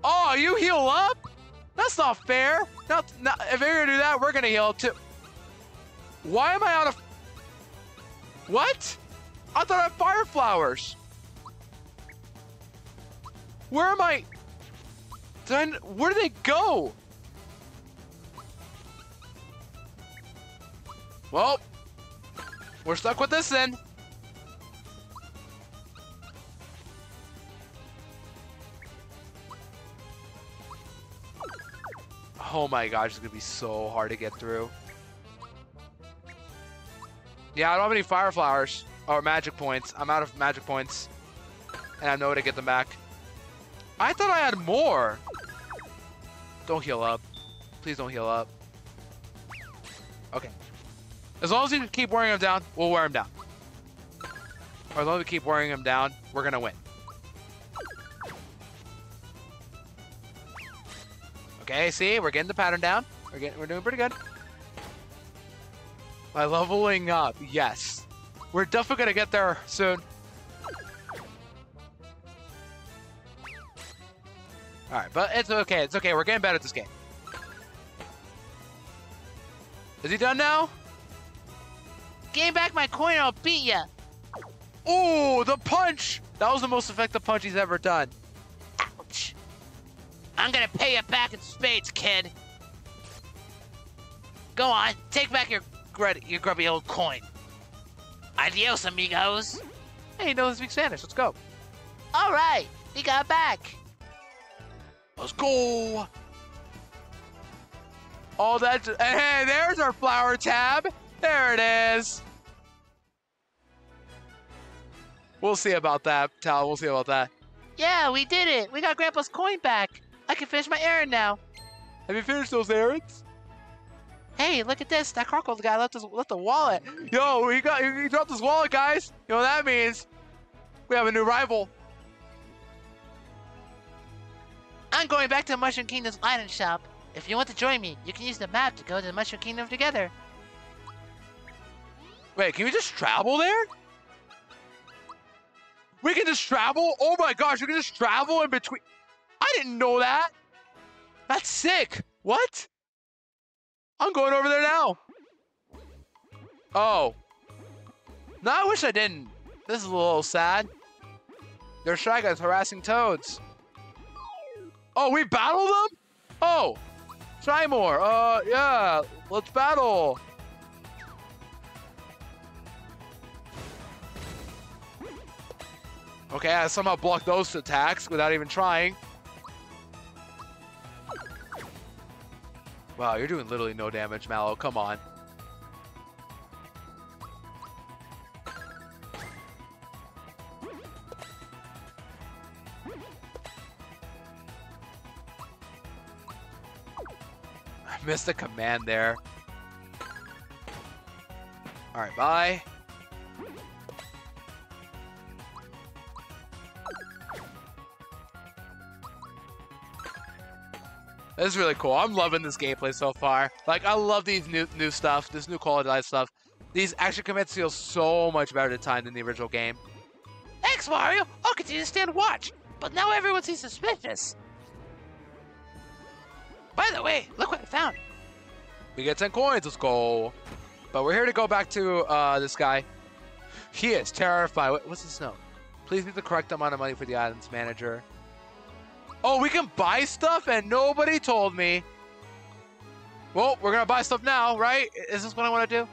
A: Oh, you heal up? That's not fair. Not, not, if you're gonna do that, we're gonna heal too. Why am I out of... What? I thought I had fire flowers. Where am I? Then where do they go? Well, we're stuck with this then. Oh my gosh, it's gonna be so hard to get through. Yeah, I don't have any fire flowers or magic points. I'm out of magic points. And I know where to get them back. I thought I had more. Don't heal up. Please don't heal up. Okay. As long as you keep wearing him down, we'll wear him down. Or as long as we keep wearing him down, we're gonna win. Okay, see, we're getting the pattern down. We're getting, we're doing pretty good. By leveling up, yes. We're definitely gonna get there soon. Alright, but it's okay, it's okay. We're getting better at this game. Is he done now?
B: Gain back my coin or I'll beat ya.
A: Oh, the punch! That was the most effective punch he's ever done.
B: Ouch. I'm gonna pay you back in spades, kid. Go on, take back your grud- your grubby old coin. Adios, amigos.
A: Hey, he knows speak Spanish. Let's go.
B: All right, we got back.
A: Let's go. Oh, that's hey, there's our flower tab. There it is. We'll see about that, Tal. We'll see about that.
B: Yeah, we did it. We got Grandpa's coin back. I can finish my errand now.
A: Have you finished those errands?
B: Hey, look at this. That crocodile guy left his left the wallet.
A: Yo, he got he dropped his wallet, guys. You know what that means? We have a new rival.
B: I'm going back to the Mushroom Kingdom's island shop. If you want to join me, you can use the map to go to the Mushroom Kingdom together.
A: Wait, can we just travel there? We can just travel? Oh my gosh, we can just travel in between. I didn't know that. That's sick. What? I'm going over there now. Oh. No, I wish I didn't. This is a little sad. There's Shy Guys harassing Toads. Oh, we battle them? Oh. Try more. Uh, yeah. Let's battle. Okay, I somehow blocked those attacks without even trying. Wow, you're doing literally no damage, Mallow. Come on. Missed a command there. Alright, bye. This is really cool. I'm loving this gameplay so far. Like, I love these new new stuff, this new quality stuff. These action commits feel so much better to time than the original game.
B: Thanks, Mario. I'll continue to stand watch. But now everyone seems suspicious. By the way, look what I found.
A: We get 10 coins, let's go. But we're here to go back to uh, this guy. He is terrified. What, what's this note? Please leave the correct amount of money for the items manager. Oh, we can buy stuff and nobody told me. Well, we're gonna buy stuff now, right? Is this what I want to do?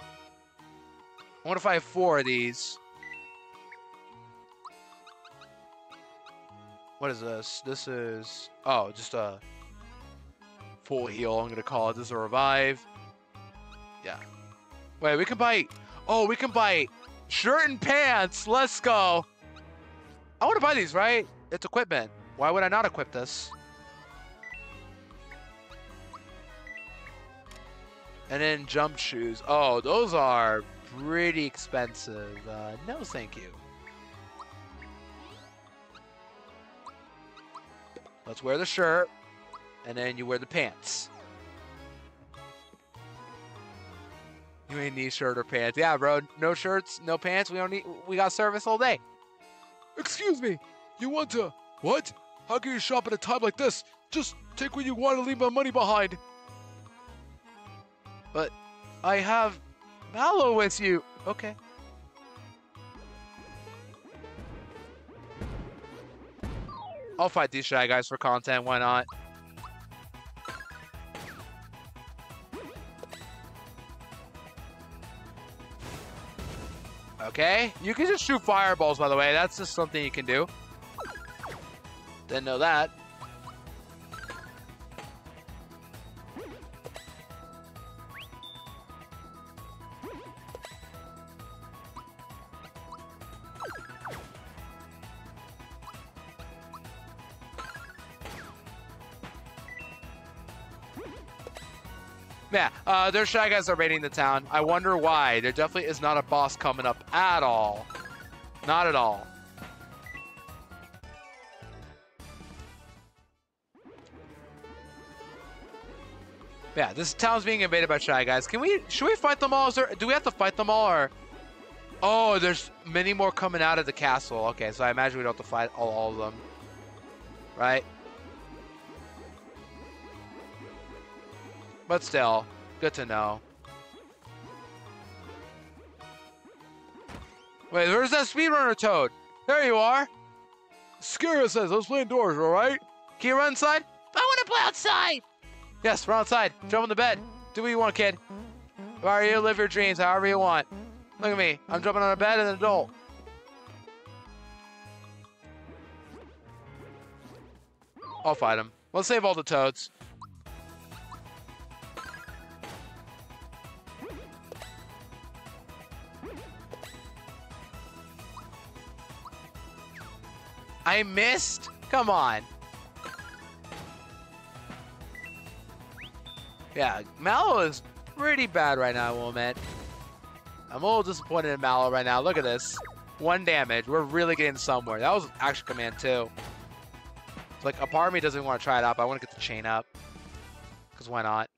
A: I wonder if I have four of these. What is this? This is oh, just a full heal. I'm gonna call it. This is a revive. Yeah. Wait, we can buy. Oh, we can buy shirt and pants. Let's go. I want to buy these, right? It's equipment. Why would I not equip this? And then jump shoes. Oh, those are pretty expensive. Uh, no, thank you. Let's wear the shirt, and then you wear the pants. You ain't need shirt or pants. Yeah, bro. No shirts, no pants. We don't need. We got service all day.
C: Excuse me. You want to. What? How can you shop at a time like this? Just take what you want and leave my money behind.
A: But I have Mallow with you. Okay. I'll fight these shy guys for content. Why not? Okay, you can just shoot fireballs, by the way. That's just something you can do. Didn't know that. Yeah, uh, their shy guys are raiding the town. I wonder why. There definitely is not a boss coming up at all. Not at all. Yeah, this town's being invaded by shy guys. Can we? Should we fight them all? Is there? Do we have to fight them all, or? Oh, there's many more coming out of the castle. Okay, so I imagine we don't have to fight all, all of them, right? But still, good to know. Wait, where's that speedrunner toad? There you are.
C: Skira says, let's play indoors, alright?
A: Can you run inside?
B: I want to play outside.
A: Yes, run outside. Jump on the bed. Do what you want, kid. Why are you live your dreams however you want? Look at me. I'm jumping on a bed and an adult. I'll fight him. Let's save all the toads. I missed? Come on. Yeah, Mallow is pretty bad right now, I will admit. I'm a little disappointed in Mallow right now. Look at this. One damage. We're really getting somewhere. That was action command too. It's like a part of me doesn't want to try it out, but I want to get the chain up. Because why not?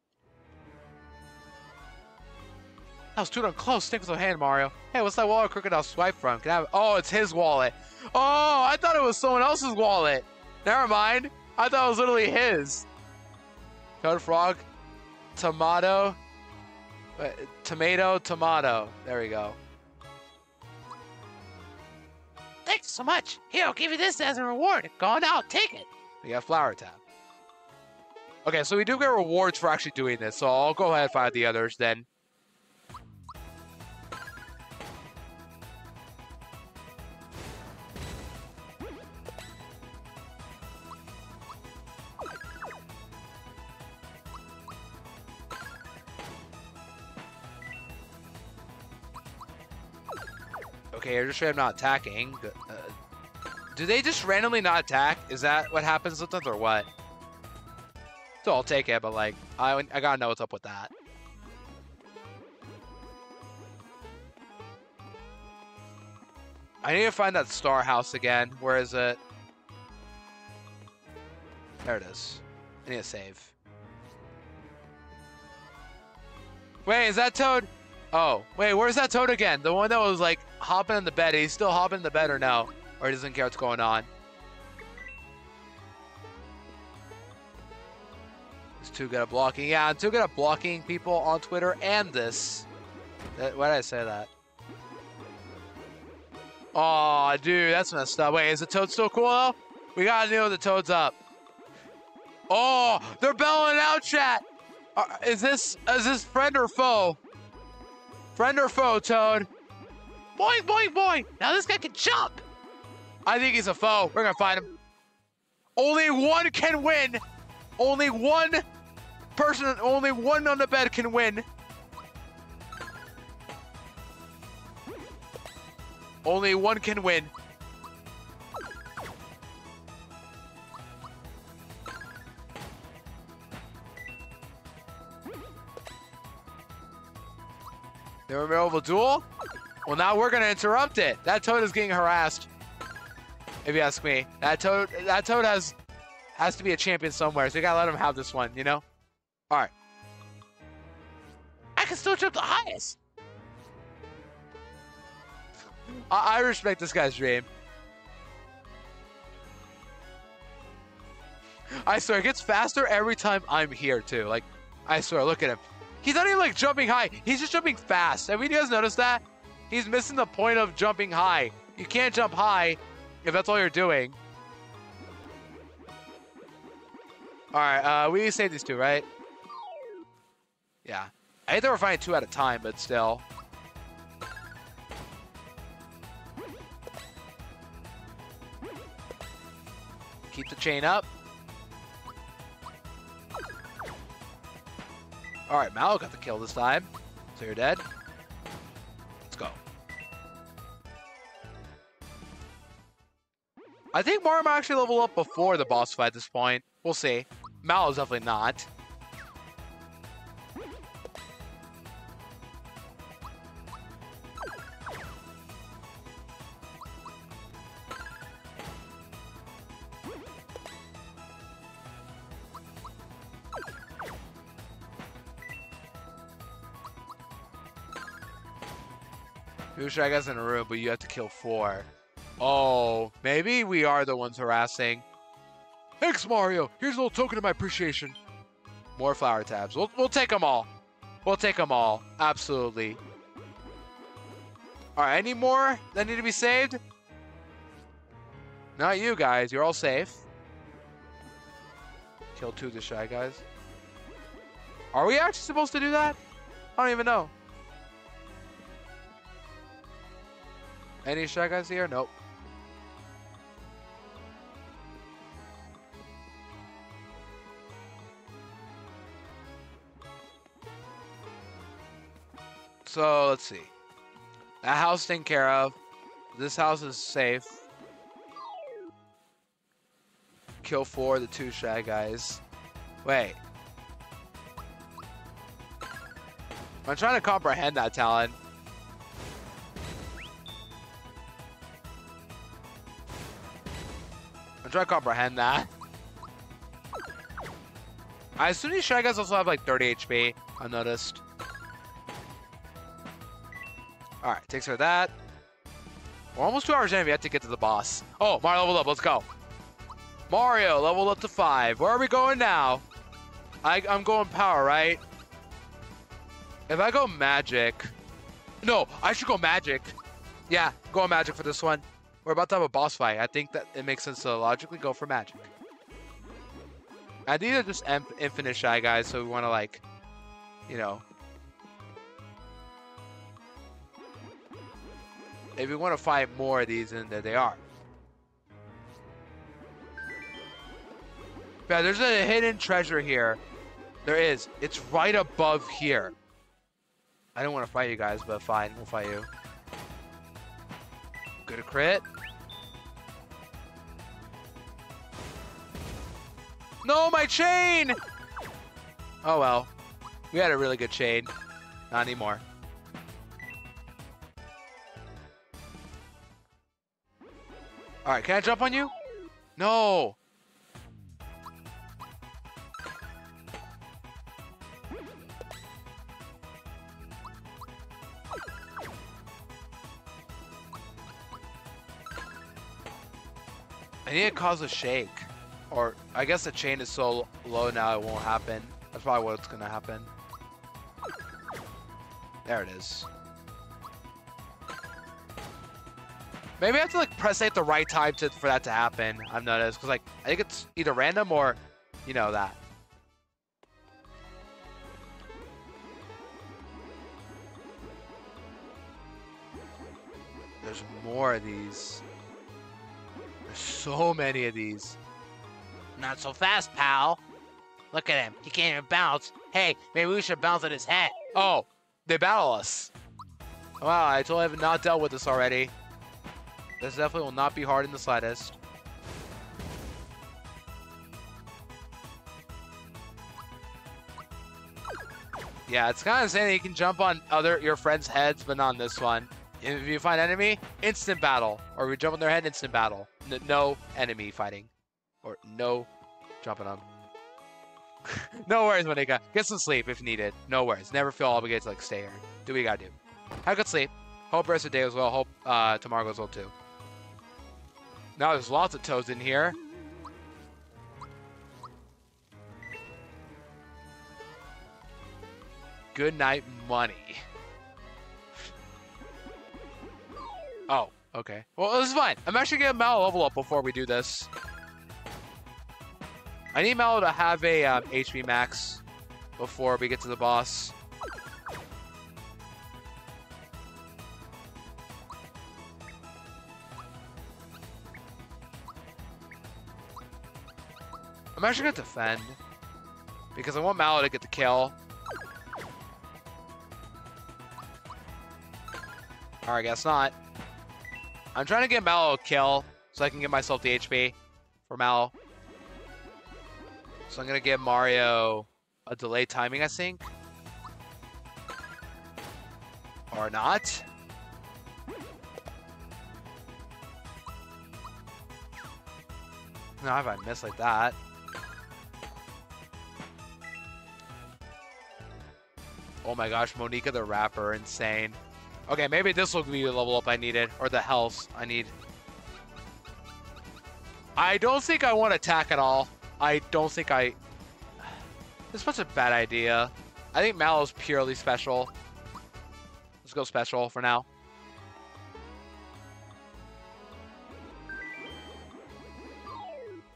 A: That was too damn close. Stick with the hand, Mario. Hey, what's that wallet Crocodile swipe from? Can I have Oh, it's his wallet. Oh, I thought it was someone else's wallet. Never mind. I thought it was literally his. Toad Frog. Tomato. Wait, tomato, tomato. There we go.
B: Thanks so much. Here, I'll give you this as a reward. Go on out, take it.
A: We got Flower Tab. Okay, so we do get rewards for actually doing this, so I'll go ahead and find the others then. Okay, you're just straight not attacking. Uh, do they just randomly not attack? Is that what happens with them or what? So I'll take it, but like, I, I gotta know what's up with that. I need to find that star house again. Where is it? There it is. I need to save. Wait, is that Toad? Oh, wait, where's that Toad again? The one that was like hopping in the bed. He's still hopping in the bed or no? Or he doesn't care what's going on? He's too good at blocking. Yeah, I'm too good at blocking people on Twitter and this. Why did I say that? Oh, dude, that's messed up. Wait, is the Toad still cool though? We gotta know the Toad's up. Oh, they're bellowing out, chat. Uh, is this is this friend or foe? Friend or foe, Toad?
B: Boing, boing, boing. Now this guy can jump.
A: I think he's a foe. We're gonna find him. Only one can win. Only one person, only one on the bed can win. Only one can win. They're in the middle of a duel? Well, now we're gonna interrupt it. That toad is getting harassed. If you ask me, that toad, that toad has has to be a champion somewhere. So you gotta let him have this one. You know? All right.
B: I can still jump the highest.
A: I, I respect this guy's dream. I swear, it gets faster every time I'm here too. Like, I swear, look at him. He's not even like jumping high. He's just jumping fast. Have you guys noticed that? He's missing the point of jumping high. You can't jump high if that's all you're doing. All right, uh, we save these two, right? Yeah. I think were finding two at a time, but still. Keep the chain up. All right, Mallow got the kill this time. So you're dead. I think Mario might actually level up before the boss fight at this point. We'll see. Mallow's definitely not. Two Shy Guys in a room, but you have to kill four. Oh, maybe we are the ones harassing.
C: Thanks, Mario. Here's a little token of my appreciation.
A: More flower tabs. We'll, we'll take them all. We'll take them all. Absolutely. All right, any more that need to be saved? Not you guys. You're all safe. Kill two of the Shy Guys. Are we actually supposed to do that? I don't even know. Any Shy Guys here? Nope. So let's see. That house taken care of. This house is safe. Kill four the two Shy Guys. Wait. I'm trying to comprehend that, Talon. I'm trying to comprehend that. I assume these Shy Guys also have like 30 HP, I noticed. Alright, takes care of that. We're almost two hours in, we have to get to the boss. Oh, Mario leveled up, let's go. Mario leveled up to five. Where are we going now? I, I'm going power, right? If I go magic... No, I should go magic. Yeah, go magic for this one. We're about to have a boss fight. I think that it makes sense to logically go for magic. I think they're just infinite shy guys, so we want to like, you know. If we want to fight more of these, then there they are. Yeah, there's a hidden treasure here. There is. It's right above here. I don't want to fight you guys, but fine. We'll fight you. Good crit. No, my chain! Oh well. We had a really good chain. Not anymore. Alright, can I jump on you? No! I need to cause a shake. Or, I guess the chain is so low now it won't happen. That's probably what's gonna happen. There it is. Maybe I have to like press A at the right time to, for that to happen. I've noticed because like I think it's either random or, you know that. There's more of these. There's so many of these.
B: Not so fast, pal. Look at him. He can't even bounce. Hey, maybe we should bounce at his head.
A: Oh, they battle us. Wow, I totally have not dealt with this already. This definitely will not be hard in the slightest. Yeah, it's kind of saying you can jump on other your friends' heads, but not on this one. If you find enemy, instant battle. Or if you jump on their head, instant battle. N no enemy fighting. Or no jumping on. no worries, Monica. Get some sleep if needed. No worries. Never feel obligated to like stay here. Do what you gotta do. Have a good sleep. Hope rest of the day as well. Hope uh, tomorrow goes well too. Now there's lots of toads in here. Good night, money. Oh, okay. Well, this is fine. I'm actually gonna Mallow level up before we do this. I need Mallow to have a um, HP max before we get to the boss. I'm actually gonna defend because I want Mallow to get the kill. Or I guess not. I'm trying to get Mallow a kill so I can get myself the HP for Mallow. So I'm gonna give Mario a delay timing, I think. Or not. No, if I miss like that. Oh my gosh, Monica the Rapper, insane. Okay, maybe this will be the level up I needed, or the health I need. I don't think I want to attack at all. I don't think I... This was a bad idea. I think Mallow's purely special. Let's go special for now.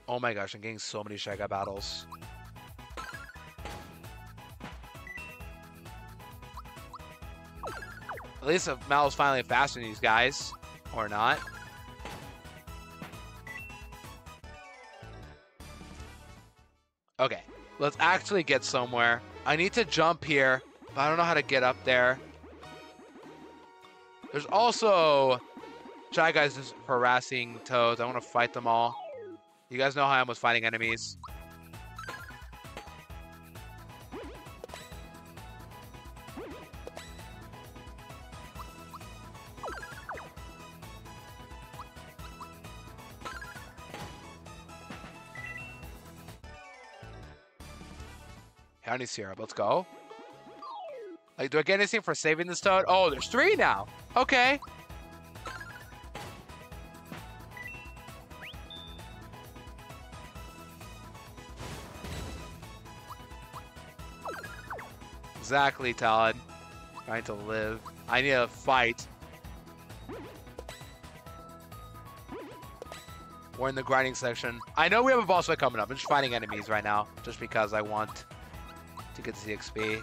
A: Oh my gosh, I'm getting so many Shy Guy battles. At least if Mallow's finally faster than these guys. Or not. Okay, let's actually get somewhere. I need to jump here, but I don't know how to get up there. There's also Shy Guys just harassing Toads. I want to fight them all. You guys know how I'm with fighting enemies. Honey syrup, let's go. Like, do I get anything for saving the toad? Oh, there's three now. Okay. Exactly, Todd. Trying to live. I need to fight. We're in the grinding section. I know we have a boss fight coming up. I'm just fighting enemies right now, just because I want to get the XP.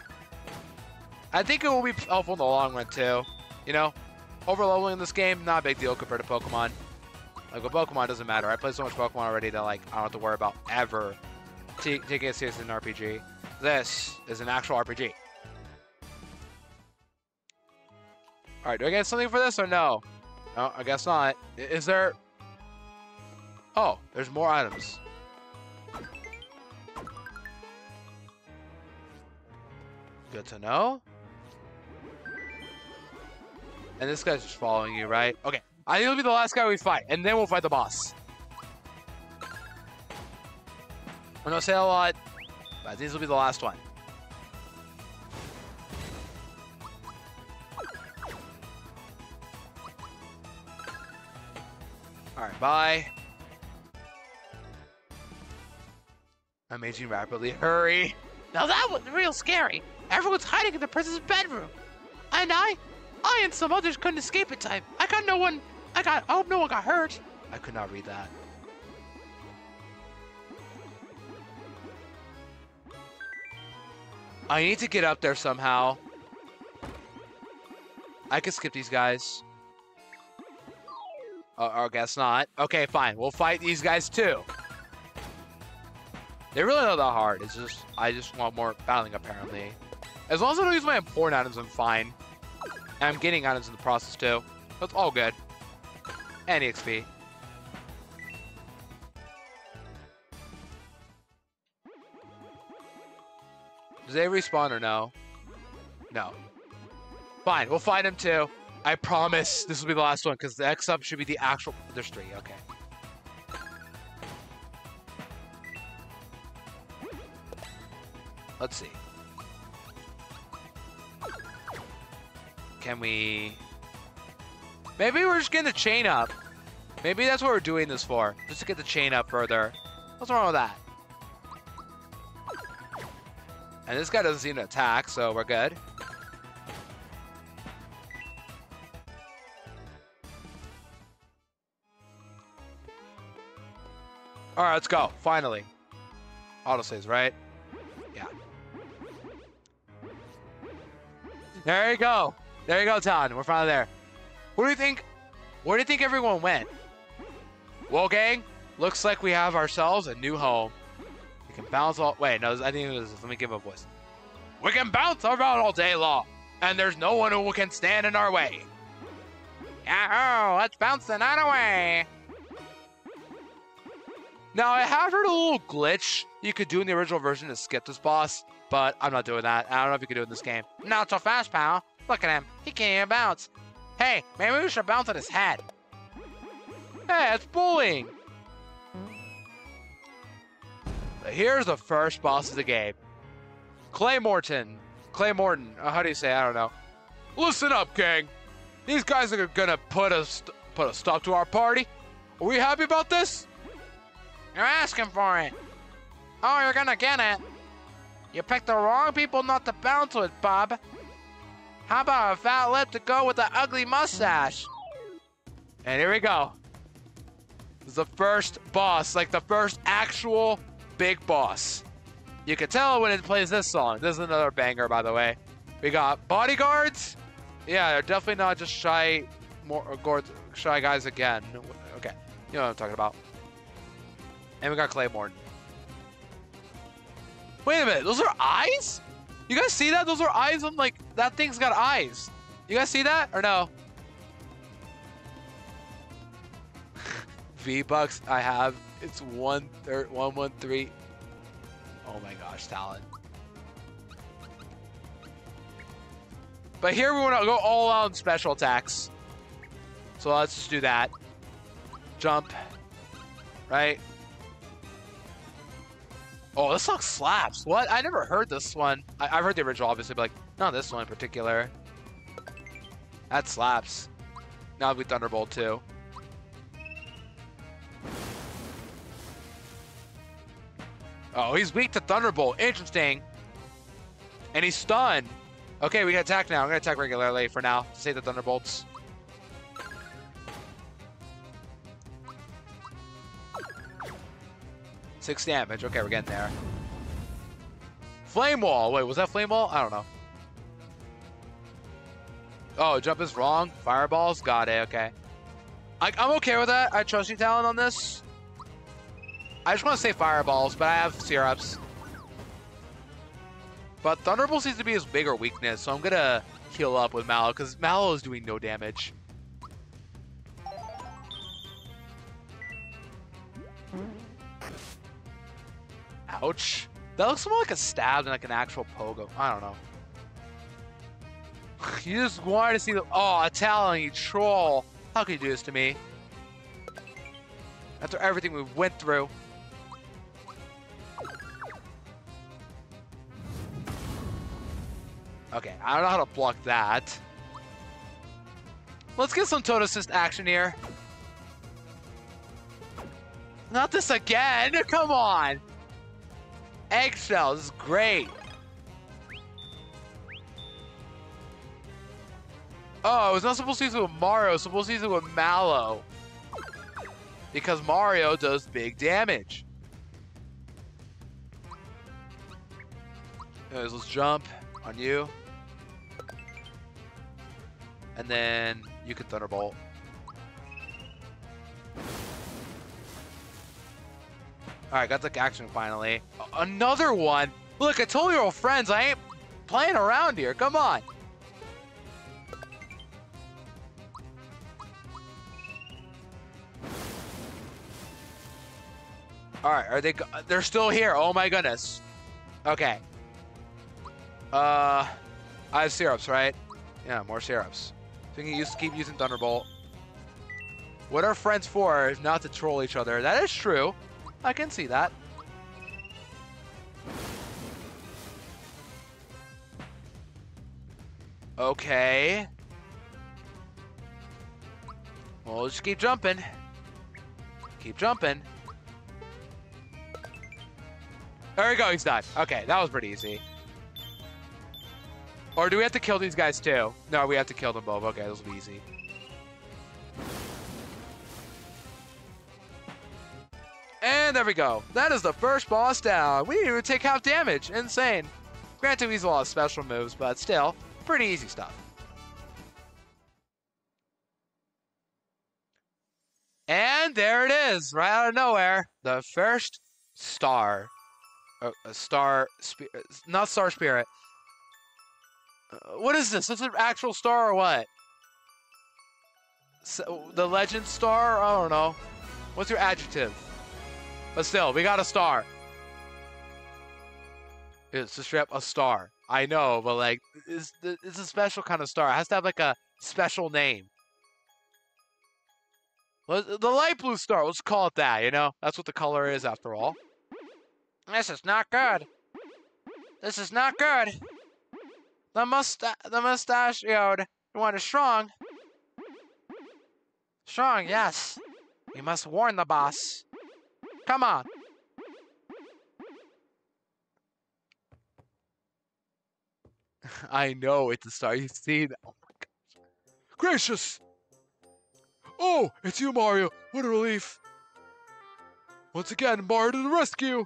A: I think it will be helpful in the long run too. You know, over leveling in this game, not a big deal compared to Pokemon. Like with Pokemon, doesn't matter. I play so much Pokemon already that like I don't have to worry about ever taking it serious in an RPG. This is an actual RPG. All right, do I get something for this or no? No, I guess not. Is there? Oh, there's more items. Good to know. And this guy's just following you, right? Okay. I think it'll be the last guy we fight, and then we'll fight the boss. I don't say a lot, but this will be the last one. Alright, bye. I'm aging rapidly. Hurry!
B: Now that was real scary. Everyone's hiding in the princess's bedroom. And I, I and some others couldn't escape in time. I got no one. I got. I hope no one got hurt.
A: I could not read that. I need to get up there somehow. I could skip these guys. Uh, or I guess not. Okay, fine. We'll fight these guys too. They're really not that hard. It's just I just want more battling apparently. As long as I don't use my important items, I'm fine. And I'm getting items in the process too. That's all good. And EXP. Does they respawn or no? No. Fine, we'll find him too. I promise this will be the last one because the X up should be the actual. There's three. Okay. Let's see. Can we... Maybe we're just getting the chain up. Maybe that's what we're doing this for. Just to get the chain up further. What's wrong with that? And this guy doesn't seem to attack, so we're good. Alright, let's go. Finally. Autosaves, right? Yeah. There you go. There you go, Town. We're finally there. What do you think? Where do you think everyone went? Well, gang, looks like we have ourselves a new home. We can bounce all. Wait, no, I think it was. Let me give a voice. We can bounce around all day long, and there's no one who can stand in our way. Yahoo! Let's bounce the night away. Now, I have heard a little glitch you could do in the original version to skip this boss, but I'm not doing that. I don't know if you can do it in this game. Not so fast, pal. Look at him. He can't even bounce. Hey, maybe we should bounce on his head. Hey, it's bullying. Here's the first boss of the game. Clay Morton. Clay Morton. Uh, how do you say? I don't know. Listen up, gang. These guys are gonna put a put a stop to our party. Are we happy about this? You're asking for it. Oh, you're gonna get it. You picked the wrong people not to bounce with, Bob. How about a fat lip to go with the ugly mustache? And here we go. This is the first boss, like the first actual big boss. You can tell when it plays this song. This is another banger, by the way. We got bodyguards. Yeah, they're definitely not just shy, more uh, shy guys again. Okay, you know what I'm talking about. And we got Claymore. Wait a minute, those are eyes? You guys see that? Those are eyes I'm like that thing's got eyes. You guys see that or no? V bucks I have. It's one third one one three. Oh my gosh, Talon. But here we want to go all out special attacks. So let's just do that. Jump. Right? Oh, this song slaps. What? I never heard this one. I have heard the original, obviously, but like, not this one in particular. That slaps. Now we Thunderbolt too. Oh, he's weak to Thunderbolt. Interesting. And he's stunned. Okay, we can attack now. I'm to attack regularly for now to save the Thunderbolts. Six damage. Okay, we're getting there. Flame Wall. Wait, was that Flame Wall? I don't know. Oh, jump is wrong. Fireballs. Got it. Okay. I, am okay with that. I trust you, Talon, on this. I just want to say Fireballs, but I have Syrups. But Thunderbolt seems to be his bigger weakness, so I'm going to heal up with Mallow, because Mallow is doing no damage. Ouch. That looks more like a stab than like an actual pogo. I don't know. you just wanted to see the- Oh, Italian, you troll. How could you do this to me? After everything we went through. Okay, I don't know how to block that. Let's get some Toad Assist action here. Not this again! Come on! Eggshell, this is great. Oh, I was not supposed to use it with Mario, I was supposed to use it with Mallow. Because Mario does big damage. Anyways, let's jump on you. And then you can Thunderbolt. All right, got the action finally. Another one. Look, I told you we're friends. I ain't playing around here. Come on. All right, are they? They're still here. Oh my goodness. Okay. Uh, I have syrups, right? Yeah, more syrups. So we can use keep using Thunderbolt. What are friends for if not to troll each other? That is true. I can see that. Okay. Well, just keep jumping. Keep jumping. There we go, he's done. Okay, that was pretty easy. Or do we have to kill these guys too? No, we have to kill them both. Okay, this will be easy. And there we go. That is the first boss down. We didn't even take half damage. Insane. Granted, he's a lot of special moves, but still, pretty easy stuff. And there it is, right out of nowhere. The first star. Uh, a star, not star spirit. Uh, what is this? Is it an actual star or what? The legend star? I don't know. What's your adjective? But still, we got a star. It's a strip a star. I know, but like, it's, it's a special kind of star. It has to have like a special name. The light blue star, let's call it that, you know? That's what the color is after all. This is not good. This is not good. The musta the mustachioed one is strong. Strong, yes. We must warn the boss. Come on. I know it's a star. You see that? Oh my god.
C: Gracious! Oh, it's you, Mario. What a relief. Once again, Mario to the rescue.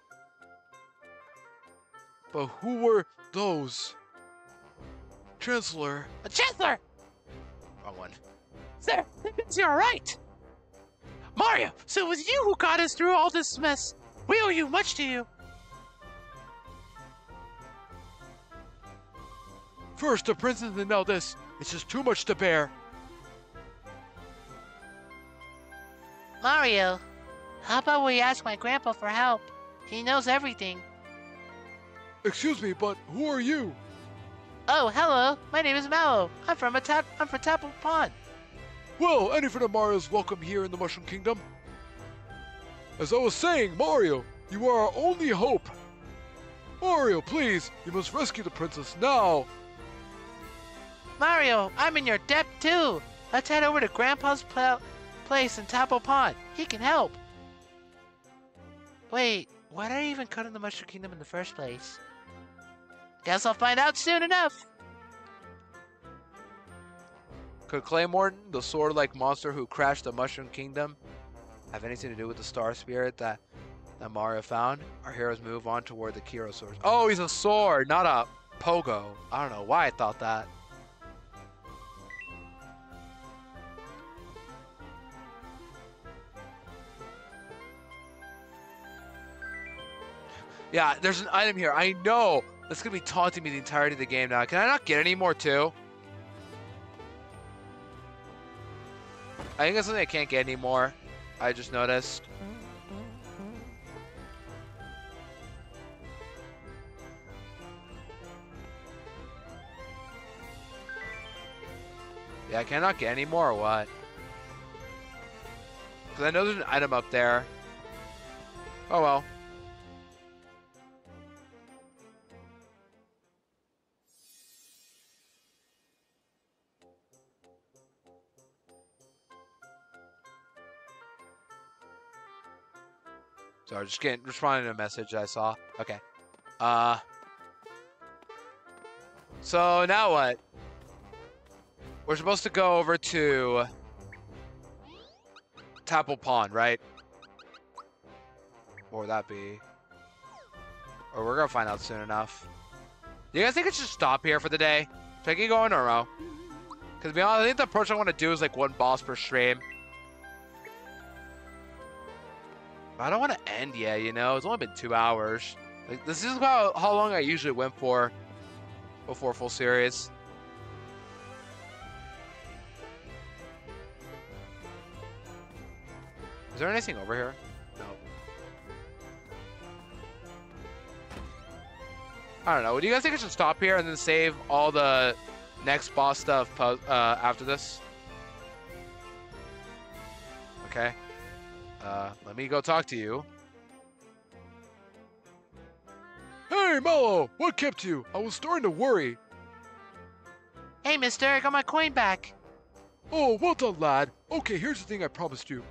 C: But who were those? Chancellor.
B: Uh, Chancellor!
A: Wrong one.
B: Sir, that means you're right. Mario, so it was you who got us through all this mess. We owe you much to you.
C: First, the princess, and now this. It's just too much to bear.
B: Mario, how about we ask my grandpa for help? He knows everything.
C: Excuse me, but who are you?
B: Oh, hello. My name is Mallow. I'm from a tap. I'm from Tadpole Pond.
C: Well, any friend of Mario's welcome here in the Mushroom Kingdom. As I was saying, Mario, you are our only hope. Mario, please, you must rescue the princess now.
B: Mario, I'm in your debt too. Let's head over to Grandpa's pl- place in Tadpole Pond. He can help. Wait, why did I even come to the Mushroom Kingdom in the first place? Guess I'll find out soon enough.
A: Could Claymore, the sword-like monster who crashed the Mushroom Kingdom, have anything to do with the Star Spirit that, that Mario found? Our heroes move on toward the Kero sword. Oh, he's a sword, not a pogo. I don't know why I thought that. Yeah, there's an item here. I know. That's gonna be taunting me the entirety of the game now. Can I not get any more too? I think that's something I can't get anymore. I just noticed. Yeah, I cannot get any more or what? Because I know there's an item up there. Oh well. Sorry, just getting responding to a message I saw. Okay. Uh. So now what? We're supposed to go over to Tadpole Pond, right? What would that be? Or we're gonna find out soon enough. Do you guys think it should stop here for the day? Should I keep going or no? Because to be honest, I think the approach I want to do is like one boss per stream. I don't want to end yet, you know? It's only been two hours. Like, this is about how long I usually went for before full series. Is there anything over here? No. I don't know. Do you guys think I should stop here and then save all the next boss stuff uh, after this? Okay. Uh, let me go talk to you.
C: Hey, Mallow, what kept you? I was starting to worry.
B: Hey, mister, I got my coin back.
C: Oh, well done, lad. Okay, here's the thing I promised you.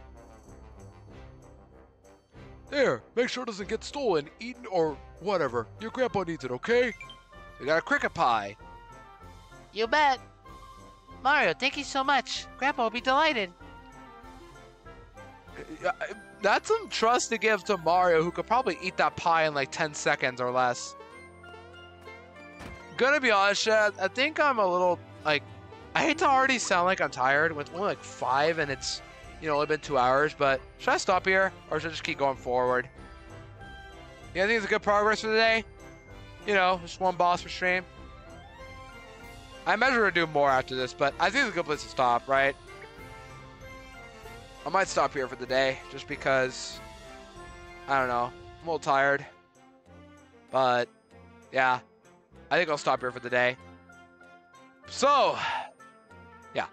C: There, make sure it doesn't get stolen, eaten, or whatever. Your grandpa needs it, okay?
A: We got a cricket pie.
B: You bet. Mario, thank you so much. Grandpa will be delighted.
A: That's some trust to give to Mario, who could probably eat that pie in like 10 seconds or less. Gonna be honest, Chad, I think I'm a little, like, I hate to already sound like I'm tired with only like five and it's, you know, only been two hours, but should I stop here or should I just keep going forward? Yeah, I think it's a good progress for the day. You know, just one boss per stream. I measure to do more after this, but I think it's a good place to stop, right? I might stop here for the day, just because, I don't know, I'm a little tired. But, yeah, I think I'll stop here for the day. So, yeah.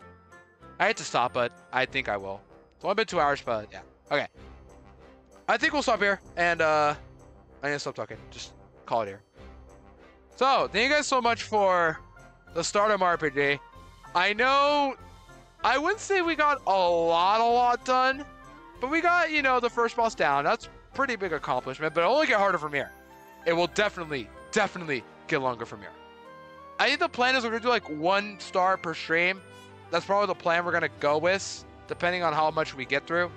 A: I hate to stop, but I think I will. It's only been two hours, but yeah. Okay. I think we'll stop here, and uh, I need to stop talking. Just call it here. So, thank you guys so much for the start of RPG. I know I wouldn't say we got a lot, a lot done, but we got, you know, the first boss down. That's pretty big accomplishment, but it'll only get harder from here. It will definitely, definitely get longer from here. I think the plan is we're gonna do like one star per stream. That's probably the plan we're gonna go with, depending on how much we get through.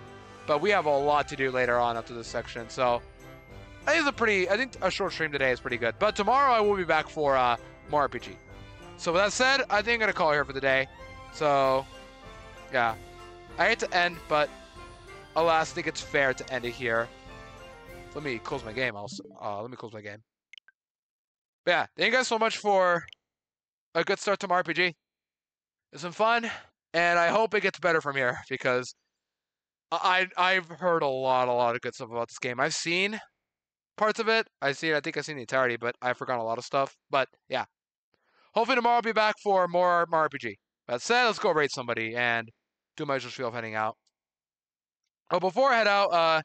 A: But we have a lot to do later on after this section, so I think it's a pretty. I think a short stream today is pretty good. But tomorrow I will be back for uh, more RPG. So with that said, I think I'm gonna call here for the day. So yeah. I hate to end, but alas, I think it's fair to end it here. Let me close my game. I'll, uh, let me close my game. But yeah, thank you guys so much for a good start to my RPG. It's been fun, and I hope it gets better from here because I I've heard a lot, a lot of good stuff about this game. I've seen parts of it. I see. I think I've seen the entirety, but I've forgotten a lot of stuff. But yeah, hopefully tomorrow I'll be back for more, more RPG. That said, let's go raid somebody and do my usual spiel of heading out. Oh, before I head out, uh,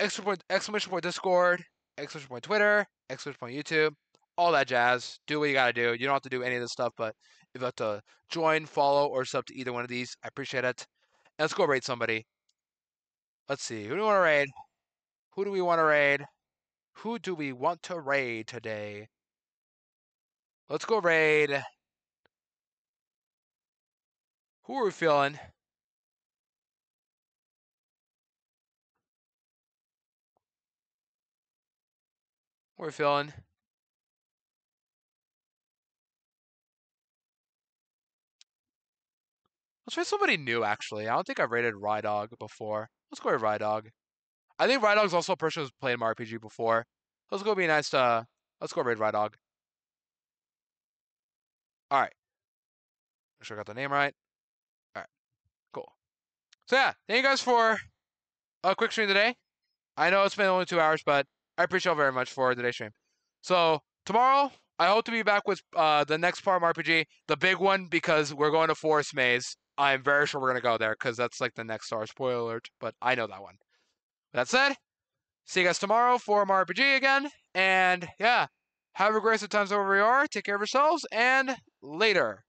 A: exclamation point, exclamation point Discord, exclamation point Twitter, exclamation point YouTube, all that jazz. Do what you gotta do. You don't have to do any of this stuff, but if you have to join, follow, or sub to either one of these, I appreciate it. And let's go raid somebody. Let's see. Who do we want to raid? Who do we want to raid? Who do we want to raid today? Let's go raid. Who are we feeling? Who are we feeling? Let's try somebody new, actually. I don't think I've rated Rydog before. Let's go with Rydog. I think Rydog's also a person who's played an RPG before. Let's go be nice to... Let's go raid Rydog. Alright. Make sure I got the name right. Alright. Cool. So yeah, thank you guys for a quick stream today. I know it's been only two hours, but I appreciate you very much for today's stream. So tomorrow, I hope to be back with uh, the next part of RPG, the big one, because we're going to Forest Maze. I'm very sure we're going to go there because that's like the next star. Spoiler alert, but I know that one. That said, see you guys tomorrow for more RPG again. And yeah, have a great of times over we are. Take care of yourselves and later.